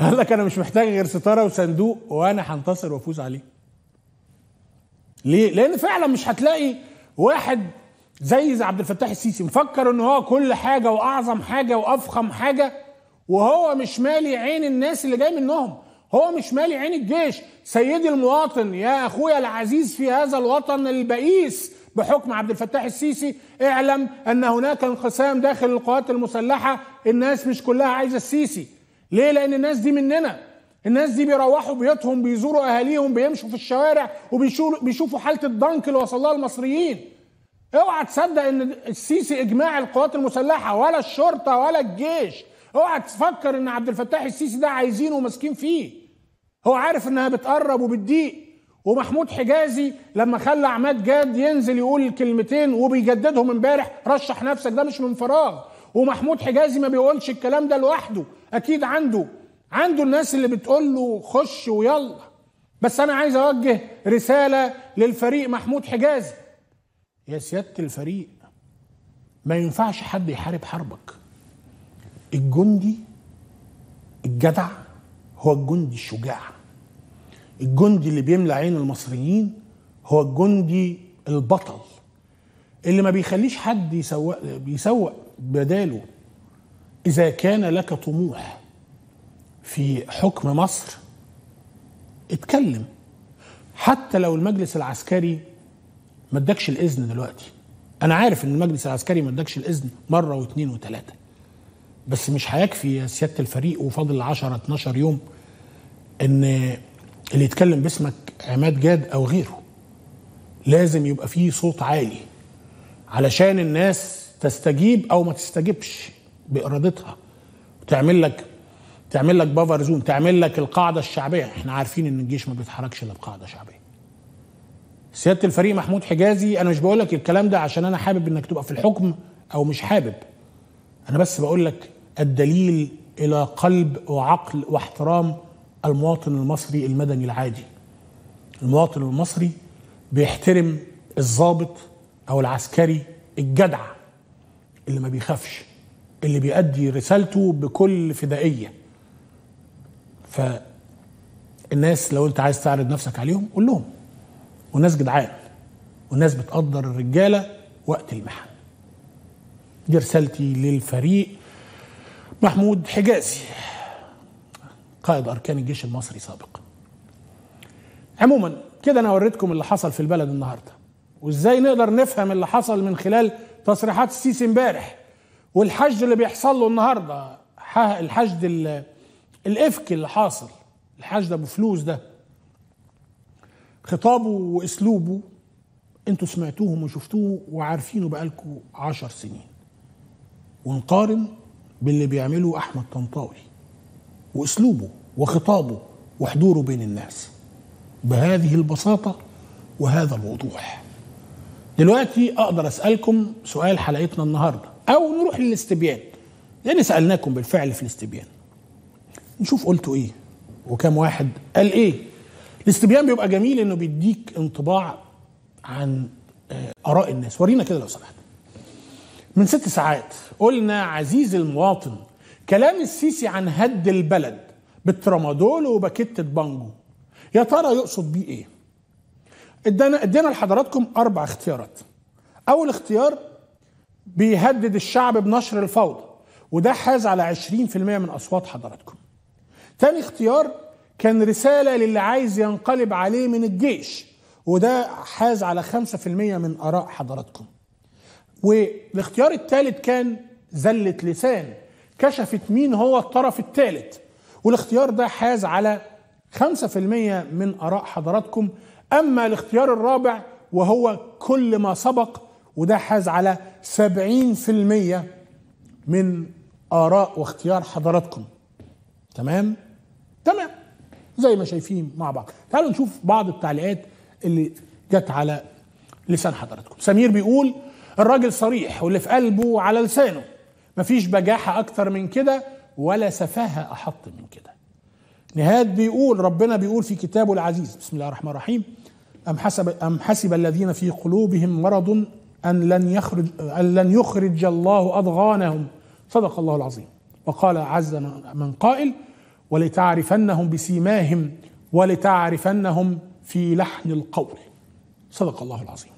قال لك أنا مش محتاج غير ستارة وصندوق وأنا هنتصر وأفوز عليه. ليه؟ لأن فعلا مش هتلاقي واحد زي عبد الفتاح السيسي مفكر إن هو كل حاجة وأعظم حاجة وأفخم حاجة وهو مش مالي عين الناس اللي جاي منهم. هو مش مالي عين الجيش. سيدي المواطن يا أخويا العزيز في هذا الوطن البئيس بحكم عبد الفتاح السيسي اعلم أن هناك انقسام داخل القوات المسلحة. الناس مش كلها عايزة السيسي. ليه؟ لأن الناس دي مننا. الناس دي بيروحوا بيوتهم بيزوروا أهاليهم بيمشوا في الشوارع وبيشوفوا حالة الضنك اللي وصل لها المصريين. اوعى تصدق إن السيسي إجماع القوات المسلحة ولا الشرطة ولا الجيش. اوعى تفكر إن عبد الفتاح السيسي ده عايزينه وماسكين فيه. هو عارف إنها بتقرب وبتضيق. ومحمود حجازي لما خلى عماد جاد ينزل يقول الكلمتين وبيجددهم امبارح رشح نفسك ده مش من فراغ. ومحمود حجازي ما بيقولش الكلام ده لوحده. أكيد عنده عنده الناس اللي بتقول له خش ويلا. بس أنا عايز أوجه رسالة للفريق محمود حجازي. يا سيادة الفريق ما ينفعش حد يحارب حربك. الجندي الجدع هو الجندي الشجاع. الجندي اللي بيملى عين المصريين هو الجندي البطل. اللي ما بيخليش حد يسوق بيسوق. بداله. إذا كان لك طموح في حكم مصر اتكلم. حتى لو المجلس العسكري ما ادكش الإذن دلوقتي. أنا عارف إن المجلس العسكري ما ادكش الإذن مرة واثنين وثلاثة. بس مش هيكفي يا سيادة الفريق وفاضل 10 12 يوم إن اللي يتكلم باسمك عماد جاد أو غيره. لازم يبقى فيه صوت عالي علشان الناس تستجيب أو ما تستجيبش بإرادتها. وتعمل لك تعمل لك بافر زون تعمل لك القاعدة الشعبية. إحنا عارفين إن الجيش ما بيتحركش إلا بقاعدة شعبية. سيادة الفريق محمود حجازي أنا مش بقول لك الكلام ده عشان أنا حابب إنك تبقى في الحكم أو مش حابب. أنا بس بقول لك الدليل إلى قلب وعقل واحترام المواطن المصري المدني العادي. المواطن المصري بيحترم الضابط أو العسكري الجدع اللي ما بيخافش اللي بيأدي رسالته بكل فدائية. فالناس لو انت عايز تعرض نفسك عليهم قول لهم. والناس جدعان والناس بتقدر الرجالة وقت المحن دي رسالتي للفريق محمود حجازي قائد أركان الجيش المصري سابقا. عموما كده أنا وريتكم اللي حصل في البلد النهارده وإزاي نقدر نفهم اللي حصل من خلال تصريحات السيسي امبارح والحشد اللي بيحصل له النهارده الحشد الإفك اللي حاصل الحشد أبو فلوس ده. خطابه وأسلوبه أنتوا سمعتوهم وشفتوه وعارفينه بقالكم عشر سنين. ونقارن باللي بيعمله أحمد طنطاوي وأسلوبه وخطابه وحضوره بين الناس بهذه البساطة وهذا الوضوح. دلوقتي أقدر أسألكم سؤال حلقتنا النهارده أو نروح للاستبيان. لأن سألناكم بالفعل في الاستبيان. نشوف قلتوا إيه وكم واحد قال إيه. الاستبيان بيبقى جميل إنه بيديك انطباع عن آراء الناس. ورينا كده لو سمحت. من ست ساعات قلنا عزيزي المواطن كلام السيسي عن هد البلد بالترامادول وباكيتة بانجو يا ترى يقصد بيه إيه؟ ادينا ادينا لحضراتكم أربع اختيارات. أول اختيار بيهدد الشعب بنشر الفوضى وده حاز على 20% من أصوات حضراتكم. تاني اختيار كان رسالة للي عايز ينقلب عليه من الجيش وده حاز على 5% من آراء حضراتكم. والاختيار الثالث كان زلة لسان كشفت مين هو الطرف الثالث والاختيار ده حاز على 5% من آراء حضراتكم. أما الاختيار الرابع وهو كل ما سبق وده حاز على 70% من آراء واختيار حضراتكم. تمام؟ تمام. زي ما شايفين مع بعض. تعالوا نشوف بعض التعليقات اللي جت على لسان حضراتكم. سمير بيقول الراجل صريح واللي في قلبه على لسانه. مفيش بجاحة أكتر من كده ولا سفاهة أحط من كده. نهاد بيقول ربنا بيقول في كتابه العزيز. بسم الله الرحمن الرحيم. أم حسب أم حسب الذين في قلوبهم مرض أن لن يخرج أن لن يخرج الله أضغانهم. صدق الله العظيم. وقال عز من قائل ولتعرفنهم بسيماهم ولتعرفنهم في لحن القول. صدق الله العظيم.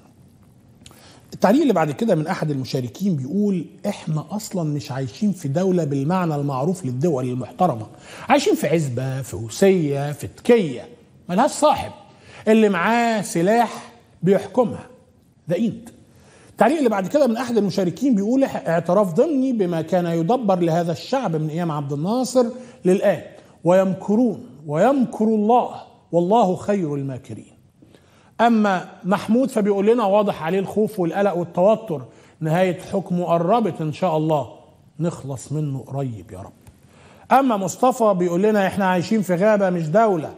التعليق اللي بعد كده من أحد المشاركين بيقول إحنا أصلا مش عايشين في دولة بالمعنى المعروف للدول المحترمة. عايشين في عزبة في وسية في تكية. ملهاش صاحب. اللي معاه سلاح بيحكمها. ده انت التعليق اللي بعد كده من أحد المشاركين بيقول اعتراف ضمني بما كان يدبر لهذا الشعب من أيام عبد الناصر للآن. ويمكرون ويمكر الله والله خير الماكرين. أما محمود فبيقول لنا واضح عليه الخوف والقلق والتوتر. نهاية حكمه قربت إن شاء الله. نخلص منه قريب يا رب. أما مصطفى بيقول لنا إحنا عايشين في غابة مش دولة.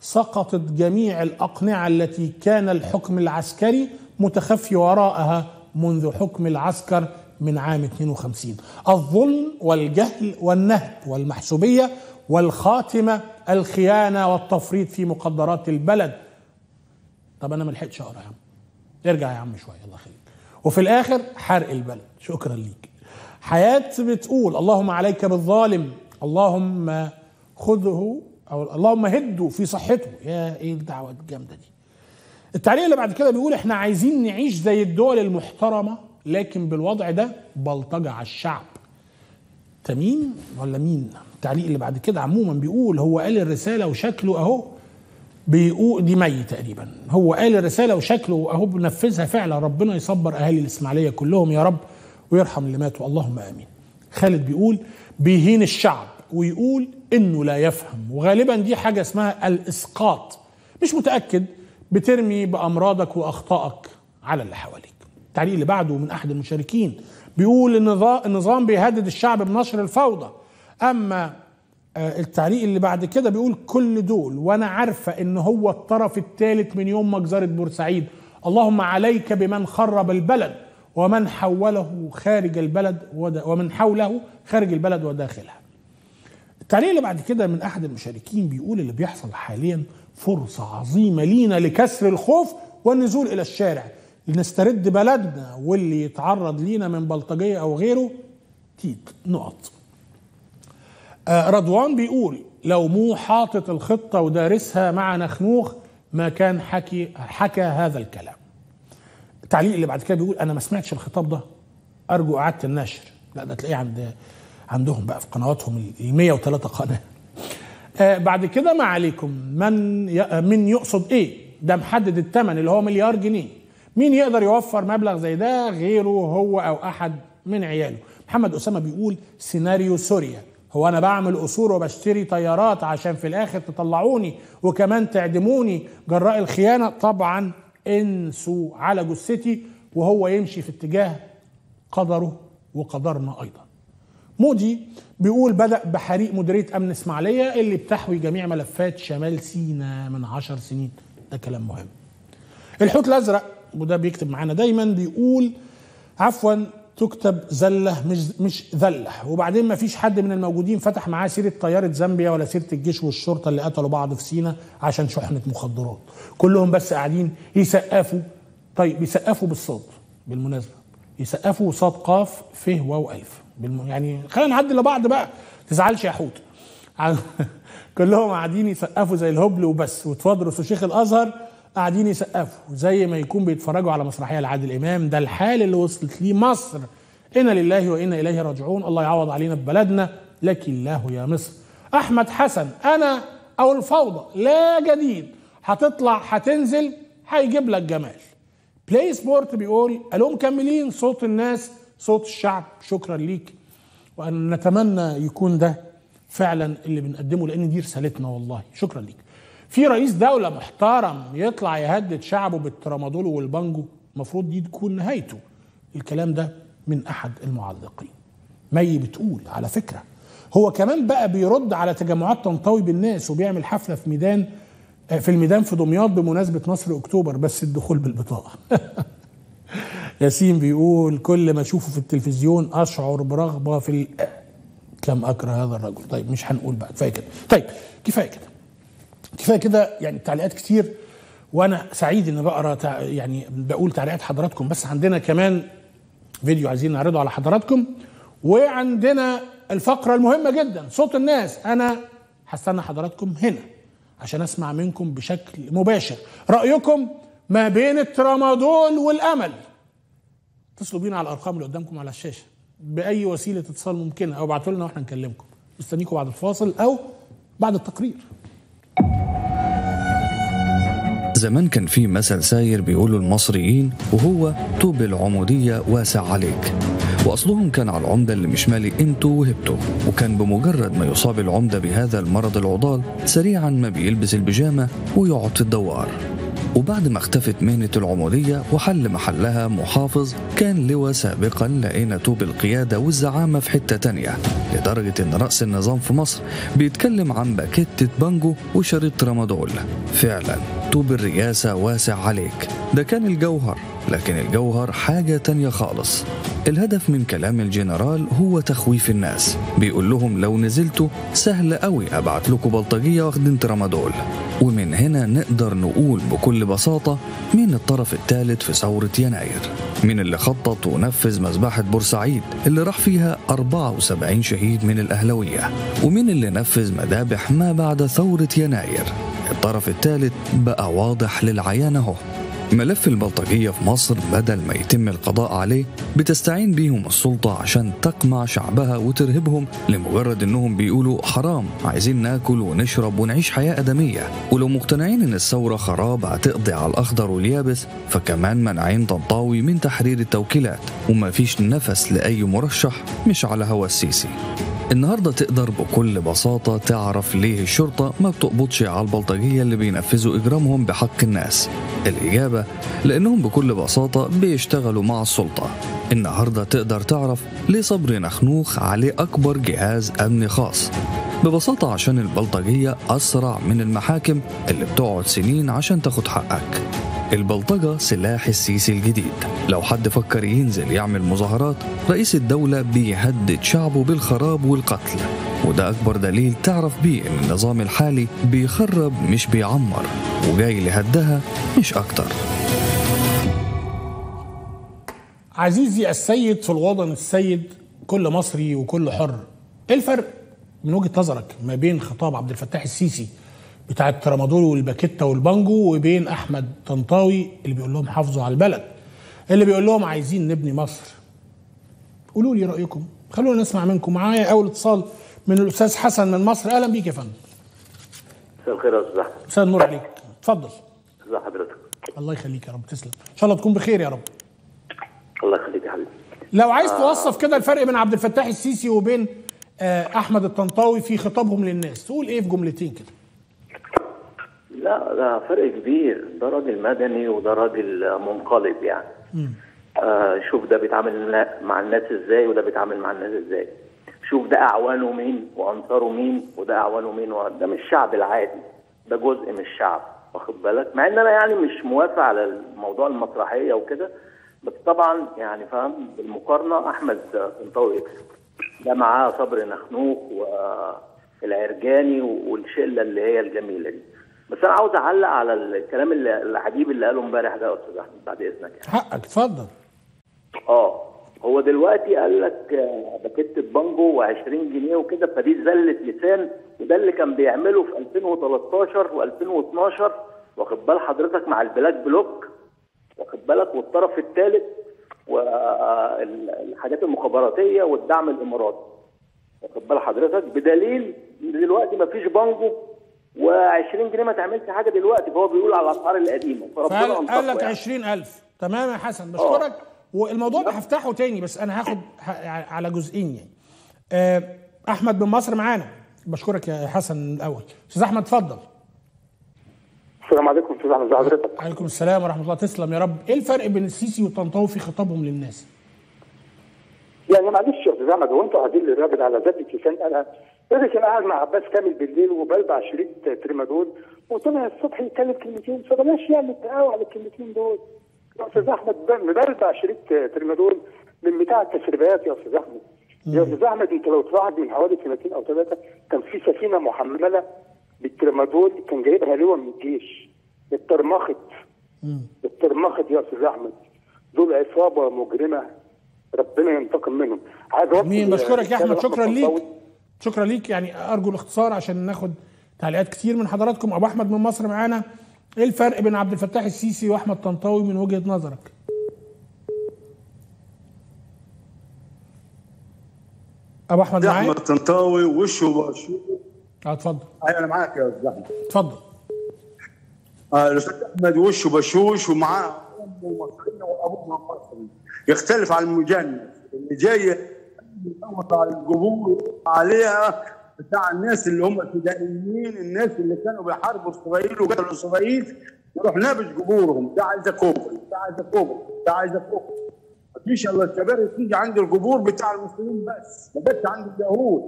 سقطت جميع الأقنعة التي كان الحكم العسكري متخفي وراءها منذ حكم العسكر من عام 52 الظلم والجهل والنهب والمحسوبية والخاتمة الخيانة والتفريط في مقدرات البلد. طب أنا ما لحقتش أقرأ يا عم. ارجع يا عم شوية الله يخليك وفي الآخر حرق البلد. شكرا ليك. حياة بتقول اللهم عليك بالظالم اللهم خذه أو اللهم هده في صحته. يا إيه الدعوه الجامدة دي؟ التعليق اللي بعد كده بيقول إحنا عايزين نعيش زي الدول المحترمة لكن بالوضع ده بلطجة على الشعب. تميم ولا مين التعليق اللي بعد كده عموما بيقول هو قال الرسالة وشكله أهو. بيقول دي مي تقريبا. هو قال الرسالة وشكله أهو بنفذها فعلا. ربنا يصبر أهالي الإسماعيلية كلهم يا رب ويرحم اللي ماتوا. اللهم آمين. خالد بيقول بيهين الشعب ويقول إنه لا يفهم. وغالبا دي حاجة اسمها الإسقاط. مش متأكد بترمي بأمراضك وأخطائك على اللي حواليك. التعليق اللي بعده من أحد المشاركين بيقول النظام بيهدد الشعب بنشر الفوضى. أما آه، التعليق اللي بعد كده بيقول كل دول وأنا عارفة إن هو الطرف الثالث من يوم مجزره بورسعيد. اللهم عليك بمن خرب البلد ومن حوله خارج البلد ومن حوله خارج البلد وداخلها. التعليق اللي بعد كده من أحد المشاركين بيقول اللي بيحصل حاليا فرصة عظيمة لينا لكسر الخوف والنزول إلى الشارع. لنسترد بلدنا واللي يتعرض لينا من بلطجية أو غيره. تيت نقط. آه، رضوان بيقول لو مو حاطط الخطة ودارسها مع نخنوخ ما كان حكي حكى هذا الكلام. التعليق اللي بعد كده بيقول أنا ما سمعتش الخطاب ده أرجو إعادة النشر. لا ده تلاقيه عند عندهم بقى في قنواتهم ال 103 قناة. آه بعد كده ما عليكم. من. من يقصد إيه؟ ده محدد الثمن اللي هو مليار جنيه. مين يقدر يوفر مبلغ زي ده؟ غيره هو أو أحد من عياله. محمد أسامة بيقول سيناريو سوريا. هو أنا بعمل قصور وبشتري طيارات عشان في الآخر تطلعوني وكمان تعدموني. جراء الخيانة طبعا إنسوا على جثتي وهو يمشي في اتجاه قدره وقدرنا أيضا. مودي بيقول بدأ بحريق مديرية أمن إسماعيلية اللي بتحوي جميع ملفات شمال سيناء من عشر سنين. ده كلام مهم. الحوت الأزرق وده بيكتب معانا دايما بيقول عفوا تكتب زلة مش مش ذلة وبعدين ما فيش حد من الموجودين فتح معاه سيرة طيارة زامبيا ولا سيرة الجيش والشرطة اللي قتلوا بعض في سيناء عشان شحنة مخدرات. كلهم بس قاعدين يسقفوا طيب يسقفوا بالصوت. بالمناسبة يسقفوا صاد قاف ف واو بالم... يعني خلينا نعدي لبعض بقى. تزعلش يا حوت. كلهم قاعدين يسقفوا زي الهبل وبس. وتفضرس وشيخ الأزهر. قاعدين يسقفوا زي ما يكون بيتفرجوا على مسرحية لعادل إمام. ده الحال اللي وصلت ليه مصر. إنا لله وإنا إليه راجعون. الله يعوض علينا ببلدنا. لك الله يا مصر. أحمد حسن أنا أو الفوضى لا جديد. هتطلع هتنزل هيجيب لك جمال. Play Sport بيقول ألو مكملين صوت الناس صوت الشعب شكرا ليك. وأن نتمنى يكون ده فعلا اللي بنقدمه لأن دي رسالتنا والله. شكرا ليك. في رئيس دولة محترم يطلع يهدد شعبه بالترامادول والبانجو المفروض دي تكون نهايته. الكلام ده من أحد المعلقين. مي بتقول على فكرة هو كمان بقى بيرد على تجمعات تنطوي بالناس وبيعمل حفلة في ميدان في الميدان في دمياط بمناسبة نصر أكتوبر بس الدخول بالبطاقة. ياسين بيقول كل ما أشوفه في التلفزيون أشعر برغبة في ال... كم أكره هذا الرجل. طيب مش هنقول بقى. كفاية كده. طيب كفاية كده. كفاية كده يعني تعليقات كتير. وأنا سعيد ان بقرأ تع... يعني بقول تعليقات حضراتكم. بس عندنا كمان فيديو عايزين نعرضه على حضراتكم. وعندنا الفقرة المهمة جدا. صوت الناس. أنا هستنى حضراتكم هنا عشان أسمع منكم بشكل مباشر. رأيكم ما بين الترامادول والأمل. اتصلوا بينا على الأرقام اللي قدامكم على الشاشة. بأي وسيلة اتصال ممكنة؟ أو ابعتوا لنا وإحنا نكلمكم. مستنيكم بعد الفاصل أو بعد التقرير. زمان كان في مثل ساير بيقولوا المصريين وهو طوب العمودية واسع عليك. وأصلهم كان على العمدة اللي مش مالي قيمته وهبته وكان بمجرد ما يصاب العمدة بهذا المرض العضال سريعا ما بيلبس البيجامة ويقعد في الدوار. وبعد ما اختفت مهنة العمودية وحل محلها محافظ كان لواء سابقا لقينا طوب القيادة والزعامة في حتة تانية لدرجة إن رأس النظام في مصر بيتكلم عن باكيتة بانجو وشريط ترامادول فعلا طوب الرئاسة واسع عليك. ده كان الجوهر. لكن الجوهر حاجة تانية خالص. الهدف من كلام الجنرال هو تخويف الناس. بيقول لهم لو نزلتوا سهل قوي أبعت لكم بلطجية واخدين ترامادول. ومن هنا نقدر نقول بكل بساطة مين الطرف الثالث في ثورة يناير. مين اللي خطط ونفذ مذبحة بورسعيد اللي راح فيها 74 شهيد من الأهلوية؟ ومين اللي نفذ مذابح ما بعد ثورة يناير؟ الطرف الثالث بقى واضح للعيان أهو. ملف البلطجية في مصر بدل ما يتم القضاء عليه بتستعين بيهم السلطة عشان تقمع شعبها وترهبهم لمجرد إنهم بيقولوا حرام عايزين ناكل ونشرب ونعيش حياة آدمية. ولو مقتنعين إن الثورة خراب هتقضي على الأخضر واليابس فكمان منعين طنطاوي من تحرير التوكيلات. وما فيش نفس لأي مرشح مش على هوا السيسي. النهارده تقدر بكل بساطة تعرف ليه الشرطة ما بتقبضش على البلطجية اللي بينفذوا إجرامهم بحق الناس. الإجابة لأنهم بكل بساطة بيشتغلوا مع السلطة. النهارده تقدر تعرف ليه صبري نخنوخ عليه أكبر جهاز أمني خاص. ببساطة عشان البلطجية أسرع من المحاكم اللي بتقعد سنين عشان تاخد حقك. البلطجة سلاح السيسي الجديد. لو حد فكر ينزل يعمل مظاهرات رئيس الدولة بيهدد شعبه بالخراب والقتل. وده أكبر دليل تعرف بيه إن النظام الحالي بيخرب مش بيعمر وجاي لهدها مش أكتر. عزيزي السيد في الوطن السيد كل مصري وكل حر. إيه الفرق من وجهة نظرك ما بين خطاب عبد الفتاح السيسي بتاع الترامادول والباكيتا والبانجو وبين أحمد طنطاوي اللي بيقول لهم حافظوا على البلد اللي بيقول لهم عايزين نبني مصر. قولوا لي رأيكم خلونا نسمع منكم. معايا أول اتصال من الأستاذ حسن من مصر. أهلا بيك يا فندم. مساء الخير يا أستاذ أحمد. مساء النور عليك. اتفضل. ازي حضرتك. الله يخليك يا رب. تسلم. إن شاء الله تكون بخير يا رب. الله يخليك يا حبيبي. لو عايز توصف كده الفرق بين عبد الفتاح السيسي وبين آه، أحمد الطنطاوي في خطابهم للناس تقول إيه في جملتين كده؟ لا ده فرق كبير. ده راجل مدني وده راجل منقلب يعني آه شوف ده بيتعامل مع الناس إزاي وده بيتعامل مع الناس إزاي. شوف ده أعوانه مين وأنصاره مين وده أعوانه مين ده مش الشعب العادي. ده جزء من الشعب واخد بالك؟ مع إن أنا يعني مش موافق على الموضوع المسرحية وكده. بس طبعا يعني فاهم بالمقارنة أحمد طنطاوي يكسب ده معاه صبري نخنوخ والعرجاني والشلة اللي هي الجميلة دي. بس أنا عاوز أعلق على الكلام اللي العجيب اللي قاله امبارح ده يا أستاذ أحمد بعد إذنك يعني. حقك اتفضل. آه هو دلوقتي قال لك آه، باكيت بانجو و20 جنيه وكده فدي زله لسان وده اللي كان بيعمله في 2013 و2012 واخد بال حضرتك مع ال Black Bloc واخد بالك والطرف الثالث والحاجات المخابراتية والدعم الإماراتي. واخد بال حضرتك؟ بدليل إن دلوقتي ما فيش بانجو و20 جنيه ما تعملش حاجة دلوقتي فهو بيقول على الأسعار القديمة. فربنا قال لك يعني. 20000 تمام يا حسن بشكرك. والموضوع ده هفتحه تاني بس أنا هاخد ه- على جزئين يعني. آه، أحمد من مصر معانا. بشكرك يا حسن الأول. أستاذ أحمد اتفضل. السلام عليكم أستاذ أحمد. ازي حضرتك؟ عليكم السلام ورحمة الله. تسلم يا رب. إيه الفرق بين السيسي والطنطاوي في خطابهم للناس؟ يعني معلش يا أستاذ أحمد هو أنتوا قاعدين للراجل على ذات اللسان أنا راجل كان قاعد مع عباس كامل بالليل وبلبع شريط تريمادول وطلع الصبح يتكلم كلمتين فبلاش يعني التقاوى على الكلمتين دول. يا أستاذ أحمد مبلبع شريط تريمادول من بتاع التسريبات يا أستاذ أحمد. يا أستاذ أحمد أنت لو تلاحظ من حوالي سنتين أو ثلاثة كان في سفينة محملة بالتريمادول كان جايبها لواء من الجيش. اترمخت. اترمخت يا أستاذ أحمد. دول عصابه مجرمة. ربنا ينتقم منهم. عايز مين بشكرك يا أحمد. شكرا ليك. شكرا ليك. يعني أرجو الاختصار عشان ناخد تعليقات كتير من حضراتكم. أبو أحمد من مصر معانا. إيه الفرق بين عبد الفتاح السيسي وأحمد طنطاوي من وجهة نظرك؟ أبو أحمد معايا؟ أحمد طنطاوي وشه وشه آه اتفضل. أيوه أنا معاك يا أستاذ أحمد. اتفضل. آه، الأستاذ أحمد وشه بشوش ومعاه. امه مصريه وابوه مصري يختلف عن المجند اللي جاي يصوت على الجمهور عليها بتاع الناس اللي هم الفدائيين الناس اللي كانوا بيحاربوا اسرائيل وقتلوا اسرائيل يروح نابش جمهورهم ده عايزه كوبري ده عايزه كوبري ده عايزه كوبري مفيش الا الكباري تيجي عند القبور بتاع المسلمين بس ما جاتش عند اليهود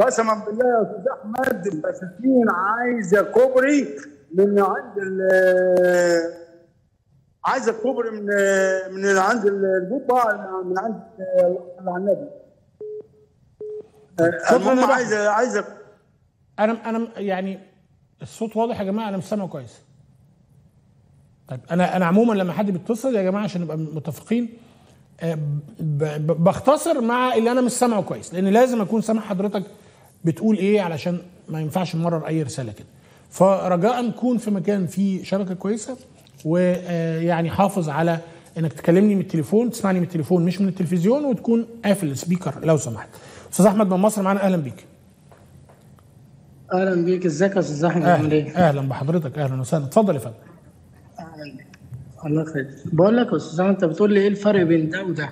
قسما بالله يا أستاذ احمد البساتين عايزه كوبري من عند عايزه كوبري من من عند الجبه من عند النبي المهم بحر. عايزه عايزه أنا أنا يعني الصوت واضح يا جماعة أنا مش سامعه كويس. طيب أنا أنا عموما لما حد بيتصل يا جماعة عشان نبقى متفقين آه، بختصر مع اللي أنا مش سامعه كويس لأن لازم أكون سامع حضرتك بتقول إيه علشان ما ينفعش نمرر أي رسالة كده. فرجاء نكون في مكان فيه شبكة كويسة ويعني حافظ على إنك تكلمني من التليفون تسمعني من التليفون مش من التلفزيون وتكون قافل السبيكر لو سمحت. أستاذ أحمد من مصر معانا أهلا بيك. أهلا بيك. إزيك يا أستاذ أحمد؟ عامل أهلا إيه؟ أهلا بحضرتك. أهلا وسهلا. اتفضل يا فندم. الله يخليك. بقول لك يا أستاذ أحمد أنت بتقول لي إيه الفرق بين ده وده؟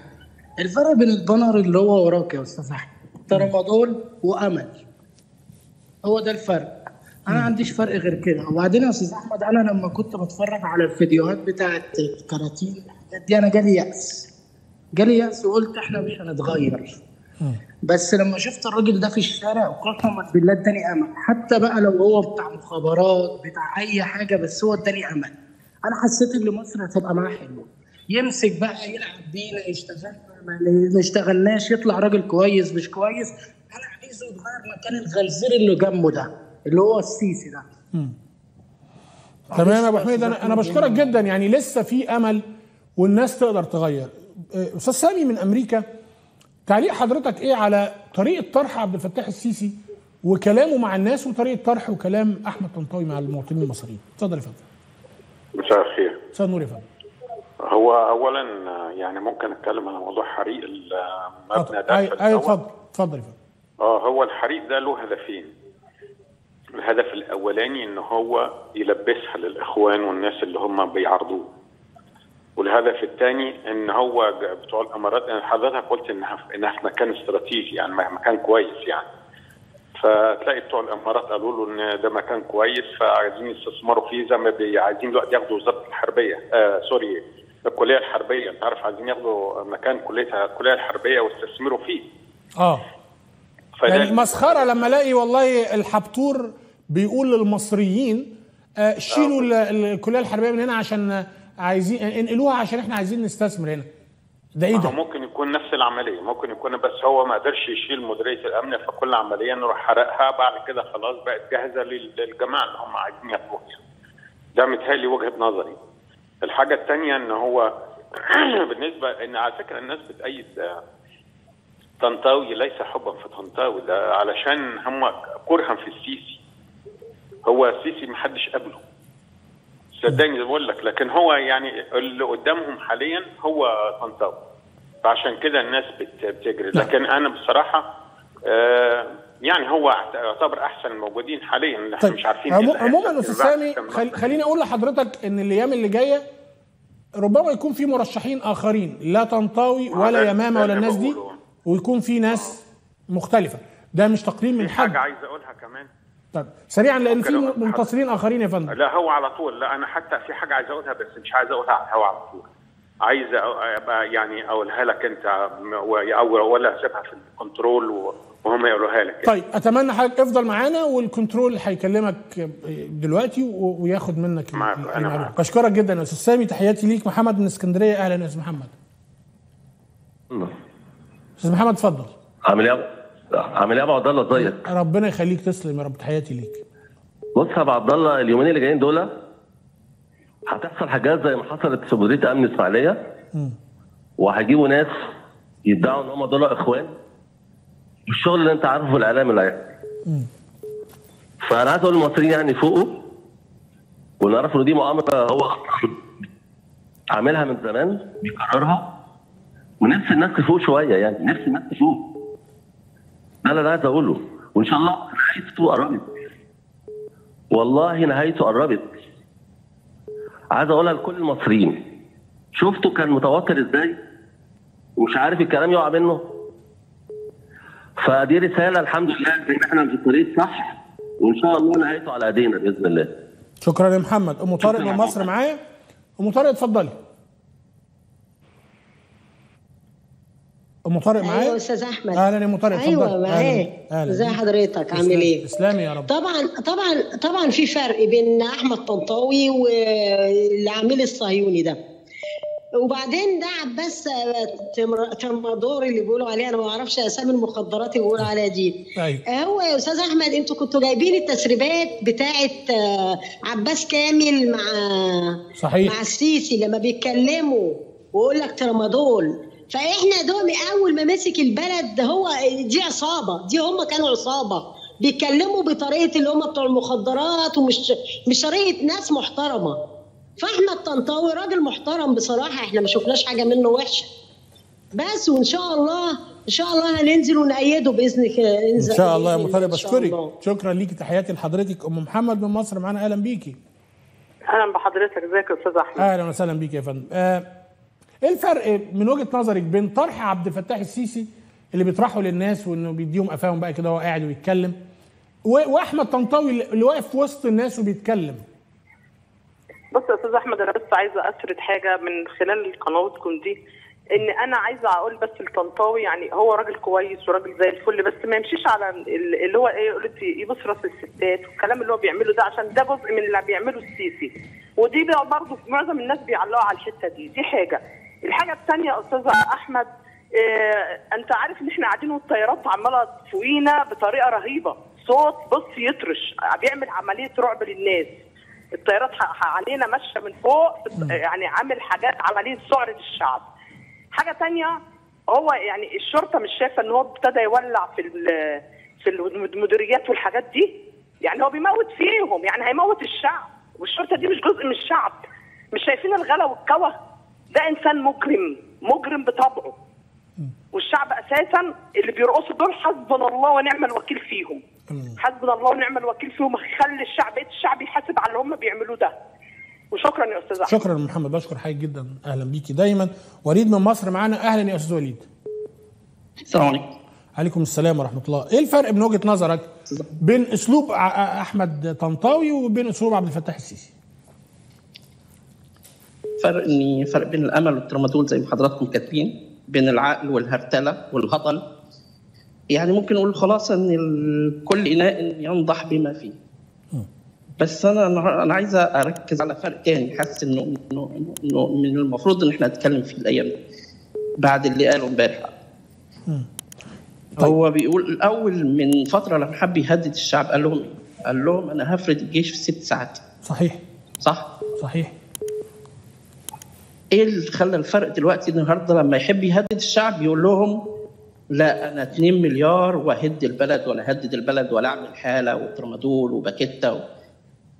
الفرق بين البانر اللي هو وراك يا أستاذ أحمد. ترامادول وأمل. هو ده الفرق. أنا ما عنديش فرق غير كده. وبعدين يا أستاذ أحمد أنا لما كنت بتفرج على الفيديوهات بتاعت الكراتين دي أنا جالي يأس. جالي يأس وقلت إحنا مش هنتغير. بس لما شفت الراجل ده في الشارع قسما بالله اداني أمل. حتى بقى لو هو بتاع مخابرات بتاع أي حاجة بس هو اداني أمل. أنا حسيت إن مصر هتبقى معاه حلوة. يمسك بقى يلعب بينا يشتغلنا ما اشتغلناش يطلع راجل كويس مش كويس. أنا عايزه يتغير مكان الغنزير اللي جنبه ده اللي هو السيسي ده. تمام يا أبو حميد. أنا أنا بشكرك جدا. يعني لسه في أمل والناس تقدر تغير. أستاذ سامي من أمريكا تعليق حضرتك إيه على طريقة طرح عبد الفتاح السيسي وكلامه مع الناس وطريقة طرح وكلام أحمد طنطاوي مع المواطنين المصريين؟ اتفضل يا فندم. مساء الخير. أستاذ نور يا فندم. هو اولا يعني ممكن أتكلم على موضوع حريق المبنى ده اي في اي الأول. اتفضل. اتفضل يا فندم. آه هو الحريق ده له هدفين. الهدف الأولاني إن هو يلبسها للإخوان والناس اللي هم بيعارضوه. والهدف الثاني إن هو بتوع الإمارات أنا حضرتك قلت انها في انها في مكان استراتيجي يعني مكان كويس يعني. فتلاقي بتوع الإمارات قالوا له إن ده مكان كويس فعايزين يستثمروا فيه زي ما عايزين دلوقتي ياخدوا وزارة الحربية آه سوري الكلية الحربية. أنت عارف عايزين ياخدوا مكان كليه الكلية الحربية ويستثمروا فيه. آه. يعني مسخره لما ألاقي والله الحبتور بيقول للمصريين آه، شيلوا ال- الكلية الحربية من هنا عشان عايزين انقلوها عشان إحنا عايزين نستثمر هنا ده إيه ده؟ ممكن يكون نفس العملية ممكن يكون بس هو ما قدرش يشيل مديرية الأمن فكل عملية نروح حرقها بعد كده خلاص بقت جاهزة لل- للجماعة اللي هم عايزين ياخدوها. ده متهيألي وجهة نظري الحاجة الثانية إن هو بالنسبة إن على فكرة الناس بتأيد آه، طنطاوي ليس حبا في طنطاوي ده علشان هم كرها في السيسي هو السيسي محدش قبله صدقني بقول لك لكن هو يعني اللي قدامهم حاليا هو طنطاوي فعشان كده الناس بت- بتجري. لكن أنا بصراحة آه يعني هو يعتبر أحسن الموجودين حاليا إحنا مش عارفين إيه عمو- اللي عموما. أستاذ سامي خل... خليني أقول لحضرتك إن الأيام اللي جاية ربما يكون في مرشحين آخرين لا طنطاوي ولا يمامة ولا اللي الناس دي. ويكون في ناس مختلفة. ده مش تقليل من حد حاجة عايز أقولها كمان. طيب سريعا لأن في منتصرين آخرين يا فندم. لا هو على طول. لا أنا حتى في حاجة عايز أقولها بس مش عايز أقولها على الهوا على طول. عايز ابقى يعني أقولها لك أنت أو ولا اسيبها في الكنترول و- وهم يقولوها لك. طيب أتمنى حضرتك افضل معانا والكنترول هيكلمك دلوقتي وياخد منك معاك، أنا المعلومة. معاك. بشكرك جدا يا أستاذ سامي. تحياتي ليك. محمد من اسكندرية. أهلا يا أستاذ محمد. أستاذ محمد اتفضل. عامل إيه؟ عامل إيه يا ابو عبد الله؟ ازيك؟ ربنا يخليك تسلم يا رب تحياتي ليك. بص يا ابو عبد الله اليومين اللي جايين دول هتحصل حاجات زي ما حصلت في مديريه أمن إسماعيلية. وهيجيبوا ناس يدعوا إن هم دول إخوان. والشغل اللي أنت عارفه الإعلام اللي هيحصل. فأنا عايز أقول للمصريين يعني فوقوا. ونعرف إن دي مؤامرة هو عاملها من زمان بيكررها. ونفس الناس تفوق شوية يعني نفس الناس تفوق ده اللي أنا عايز أقوله. وإن شاء الله نهايته قربت. والله نهايته قربت. عايز أقولها لكل المصريين. شفتوا كان متوتر إزاي؟ ومش عارف الكلام يقع منه. فدي رسالة الحمد لله إن إحنا في الطريق صح. وإن شاء الله نهايته على ايدينا بإذن الله. شكرا يا محمد. أم طارق من مصر معايا؟ أم طارق اتفضلي. ام طارق معايا؟ أيوه أستاذ أحمد. أهلا يا ام طارق أيوه. معاك أهلاً. ازي حضرتك عامل إيه؟ تسلمي يا رب. طبعا طبعا طبعا في فرق بين أحمد طنطاوي والعميل الصهيوني ده. وبعدين ده عباس ترمادور اللي بيقولوا عليه أنا ما أعرفش أسامي المخدرات اللي بيقولوا عليها دي. أيوه. هو يا أستاذ أحمد أنتوا كنتوا جايبين التسريبات بتاعه آه، عباس كامل مع صحيح. مع السيسي لما بيتكلموا ويقول لك ترامادول. فاحنا دول اول ما مسك البلد هو دي عصابة. دي هم كانوا عصابة. بيتكلموا بطريقة اللي هم بتوع المخدرات ومش مش طريقة ناس محترمة. فاحمد طنطاوي راجل محترم بصراحة إحنا ما شفناش حاجة منه وحشة. بس وإن شاء الله إن شاء الله هننزل ونأيده بإذن إن شاء الله يا اشكرك الله. شكرا ليكي تحياتي لحضرتك. أم محمد من مصر معانا. أهلا بيكي. أهلا بحضرتك. إزيك يا أستاذ أحمد؟ أهلا وسهلا بيك يا فندم. آه، إيه الفرق من وجهة نظرك بين طرح عبد الفتاح السيسي اللي بيطرحه للناس وانه بيديهم قفاهم بقى كده وهو قاعد ويتكلم وأحمد طنطاوي اللي واقف في وسط الناس وبيتكلم؟ بص يا أستاذ أحمد أنا بس عايزة اسرد حاجة من خلال قنواتكم دي إن أنا عايزة أقول بس الطنطاوي يعني هو راجل كويس وراجل زي الفل بس ما يمشيش على ال- اللي هو إيه قلت يبص رأس الستات والكلام اللي هو بيعمله ده عشان ده جزء من اللي بيعمله السيسي. ودي برضه معظم الناس بيعلقوا على الحتة دي. دي حاجة. الحاجة الثانية أستاذ أحمد آه أنت عارف إن إحنا قاعدين والطيارات عمالة فوقينا بطريقة رهيبة. صوت بص يطرش بيعمل عملية رعب للناس. الطيارات علينا ماشية من فوق يعني عامل حاجات عملية سعر للشعب. حاجة تانية هو يعني الشرطة مش شايفة إن هو ابتدى يولع في في المديريات والحاجات دي؟ يعني هو بيموت فيهم يعني هيموت الشعب. والشرطة دي مش جزء من الشعب. مش شايفين الغلا والكوى ده إنسان مجرم مجرم بطبعه. والشعب أساسا اللي بيرقصوا دول حسبنا الله ونعم الوكيل فيهم. حسبنا الله ونعم الوكيل فيهم. خلي الشعب بقيت الشعب يحاسب على اللي هم بيعملوه ده. وشكرا يا أستاذ أحمد. شكرا يا محمد. بشكر حضرتك جدا. أهلا بيكي دايما. وليد من مصر معانا. أهلا يا أستاذ وليد. السلام عليكم. عليكم السلام ورحمة الله. إيه الفرق من وجهة نظرك بين أسلوب أحمد طنطاوي وبين أسلوب عبد الفتاح السيسي؟ فرق إني فرق بين الأمل والترامادول زي ما حضراتكم كاتبين بين العقل والهرتلة والهطل. يعني ممكن نقول خلاص إن كل إناء ينضح بما فيه. بس أنا أنا عايز أركز على فرق تاني حاسس إنه إنه من المفروض إن إحنا نتكلم فيه الأيام دي بعد اللي قاله إمبارح. هو بيقول الأول من فترة لما حب يهدد الشعب قال لهم إيه؟ قال لهم أنا هفرد الجيش في ست ساعات. صحيح. صح؟ صحيح. إيه اللي خلى الفرق دلوقتي النهارده لما يحب يهدد الشعب يقول لهم لا أنا 2 مليار وهد البلد وأنا هدد البلد ولا أعمل حالة وترامادول وباكيتا و...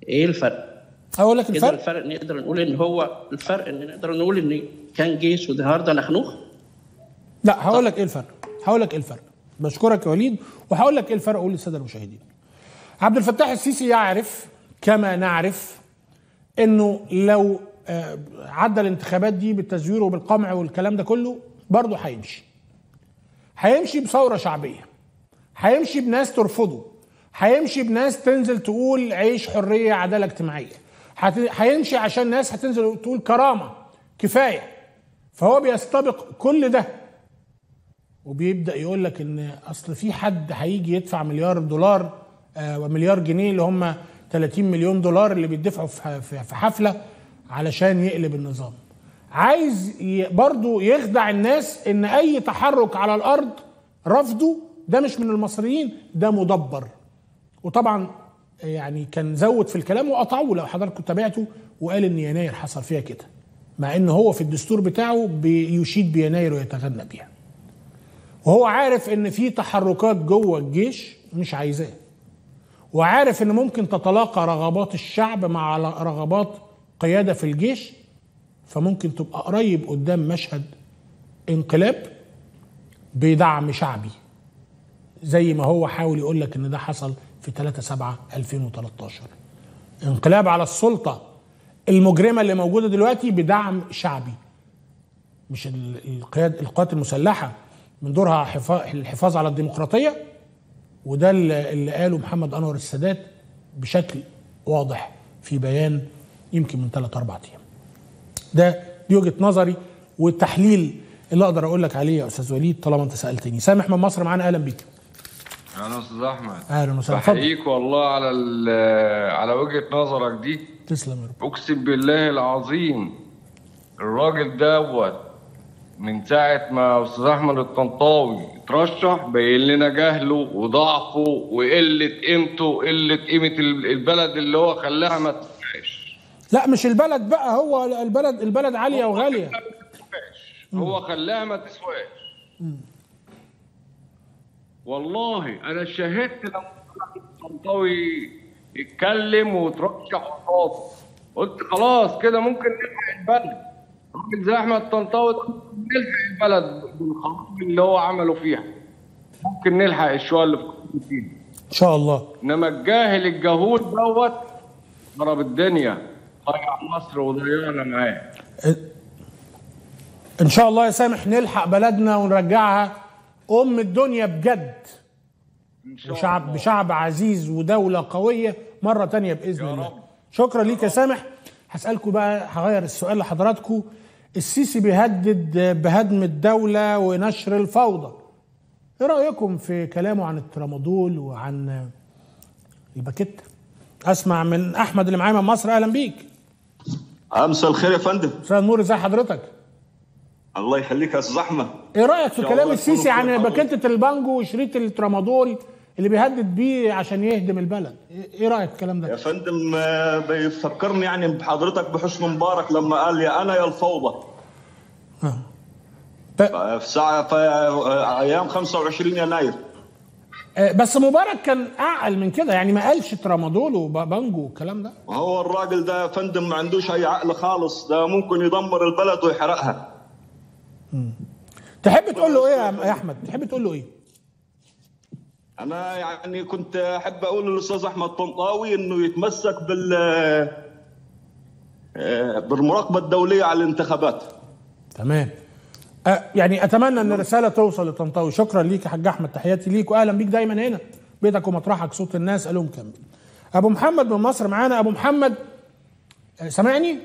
إيه الفرق؟ أقول لك كده الفرق؟ الفرق نقدر نقول إن هو الفرق إن نقدر نقول إن كان جيش والنهاردة نخنوخ لا هقول لك إيه الفرق؟ هقول لك إيه الفرق؟ بشكرك يا وليد وهقول لك إيه الفرق؟ قول للسادة المشاهدين. عبد الفتاح السيسي يعرف كما نعرف إنه لو عدى الانتخابات دي بالتزوير وبالقمع والكلام ده كله برضه هيمشي. هيمشي بثورة شعبية. هيمشي بناس ترفضه. هيمشي بناس تنزل تقول عيش حرية عدالة اجتماعية. هيمشي عشان ناس هتنزل تقول كرامة كفاية. فهو بيستبق كل ده. وبيبدأ يقول لك إن أصل في حد هيجي يدفع مليار دولار آه، ومليار جنيه اللي هم 30 مليون دولار اللي بيدفعوا في حفلة علشان يقلب النظام. عايز برضو يخدع الناس إن أي تحرك على الأرض رفضه ده مش من المصريين ده مدبر. وطبعا يعني كان زود في الكلام وقطعه لو حضراتكم تابعته وقال إن يناير حصل فيها كده. مع إن هو في الدستور بتاعه بيشيد بيناير ويتغنى بيها. وهو عارف إن في تحركات جوه الجيش مش عايزاه. وعارف إن ممكن تتلاقى رغبات الشعب مع رغبات قيادة في الجيش فممكن تبقى قريب قدام مشهد انقلاب بدعم شعبي زي ما هو حاول يقول لك إن ده حصل في 3 7 2013 انقلاب على السلطة المجرمة اللي موجودة دلوقتي بدعم شعبي مش ال- القياد القوات المسلحة من دورها حفا- الحفاظ على الديمقراطية وده اللي اللي قاله محمد أنور السادات بشكل واضح في بيان يمكن من ثلاث أربع أيام. ده دي وجهة نظري والتحليل اللي أقدر أقول لك عليه يا أستاذ وليد طالما أنت سألتني. سامح من مصر معانا أهلا بيك. أهلا أستاذ أحمد أهلا وسهلا. بحييك والله على على وجهة نظرك دي تسلم يا رب. أقسم بالله العظيم الراجل دوت من ساعة ما أستاذ أحمد الطنطاوي اترشح بين لنا جهله وضعفه وقلة قيمته وقلة قيمة ال- البلد اللي هو خلاها ما لا مش البلد بقى هو البلد البلد عالية وغالية. هو خلاها ما تسواش. والله أنا شاهدت لما الطنطاوي يتكلم وترشح قصاده قلت خلاص كده ممكن نلحق البلد. راجل زي أحمد طنطاوي نلحق البلد بالخطاب اللي هو عمله فيها. ممكن نلحق الشويه اللي في فيها إن شاء الله. إنما الجاهل الجهول دوت ضرب الدنيا. ضيع مصر وضيعنا معاه. إن شاء الله يا سامح نلحق بلدنا ونرجعها. أم الدنيا بجد. وشعب بشعب عزيز ودولة قوية مرة تانية بإذن الله. شكرا ليك يا سامح. هسألكم بقى هغير السؤال لحضراتكم. السيسي بيهدد بهدم الدولة ونشر الفوضى. إيه رأيكم في كلامه عن الترامادول وعن الباكيت؟ أسمع من أحمد اللي معايا من مصر. أهلا بيك. مساء الخير يا فندم. مساء النور ازي حضرتك؟ الله يخليك يا احمد إيه رأيك في كلام السيسي عن. باكيتة البانجو وشريط الترامادول اللي بيهدد بيه عشان يهدم البلد؟ إيه إيه رأيك في الكلام ده؟ يا فندم آه، بيفكرني يعني بحضرتك بحسني مبارك لما قال يا أنا يا الفوضى. في ساعه في آه، أيام 25 يناير. آه، بس مبارك كان أعقل من كده يعني ما قالش ترامادول وبانجو والكلام ده؟ هو الراجل ده يا فندم ما عندوش أي عقل خالص ده ممكن يدمر البلد ويحرقها. تحب تقول له إيه يا يا أحمد؟ تحب تقول له إيه؟ أنا يعني كنت أحب أقول للأستاذ أحمد طنطاوي إنه يتمسك بال آه، بالمراقبة الدولية على الانتخابات. تمام. يعني أتمنى أن الرسالة توصل لطنطاوي شكرا ليك يا حاج أحمد. تحياتي ليك واهلا بيك دايما هنا. بيتك ومطرحك صوت الناس ألوم كمل أبو محمد من مصر معانا. أبو محمد أه، سامعني؟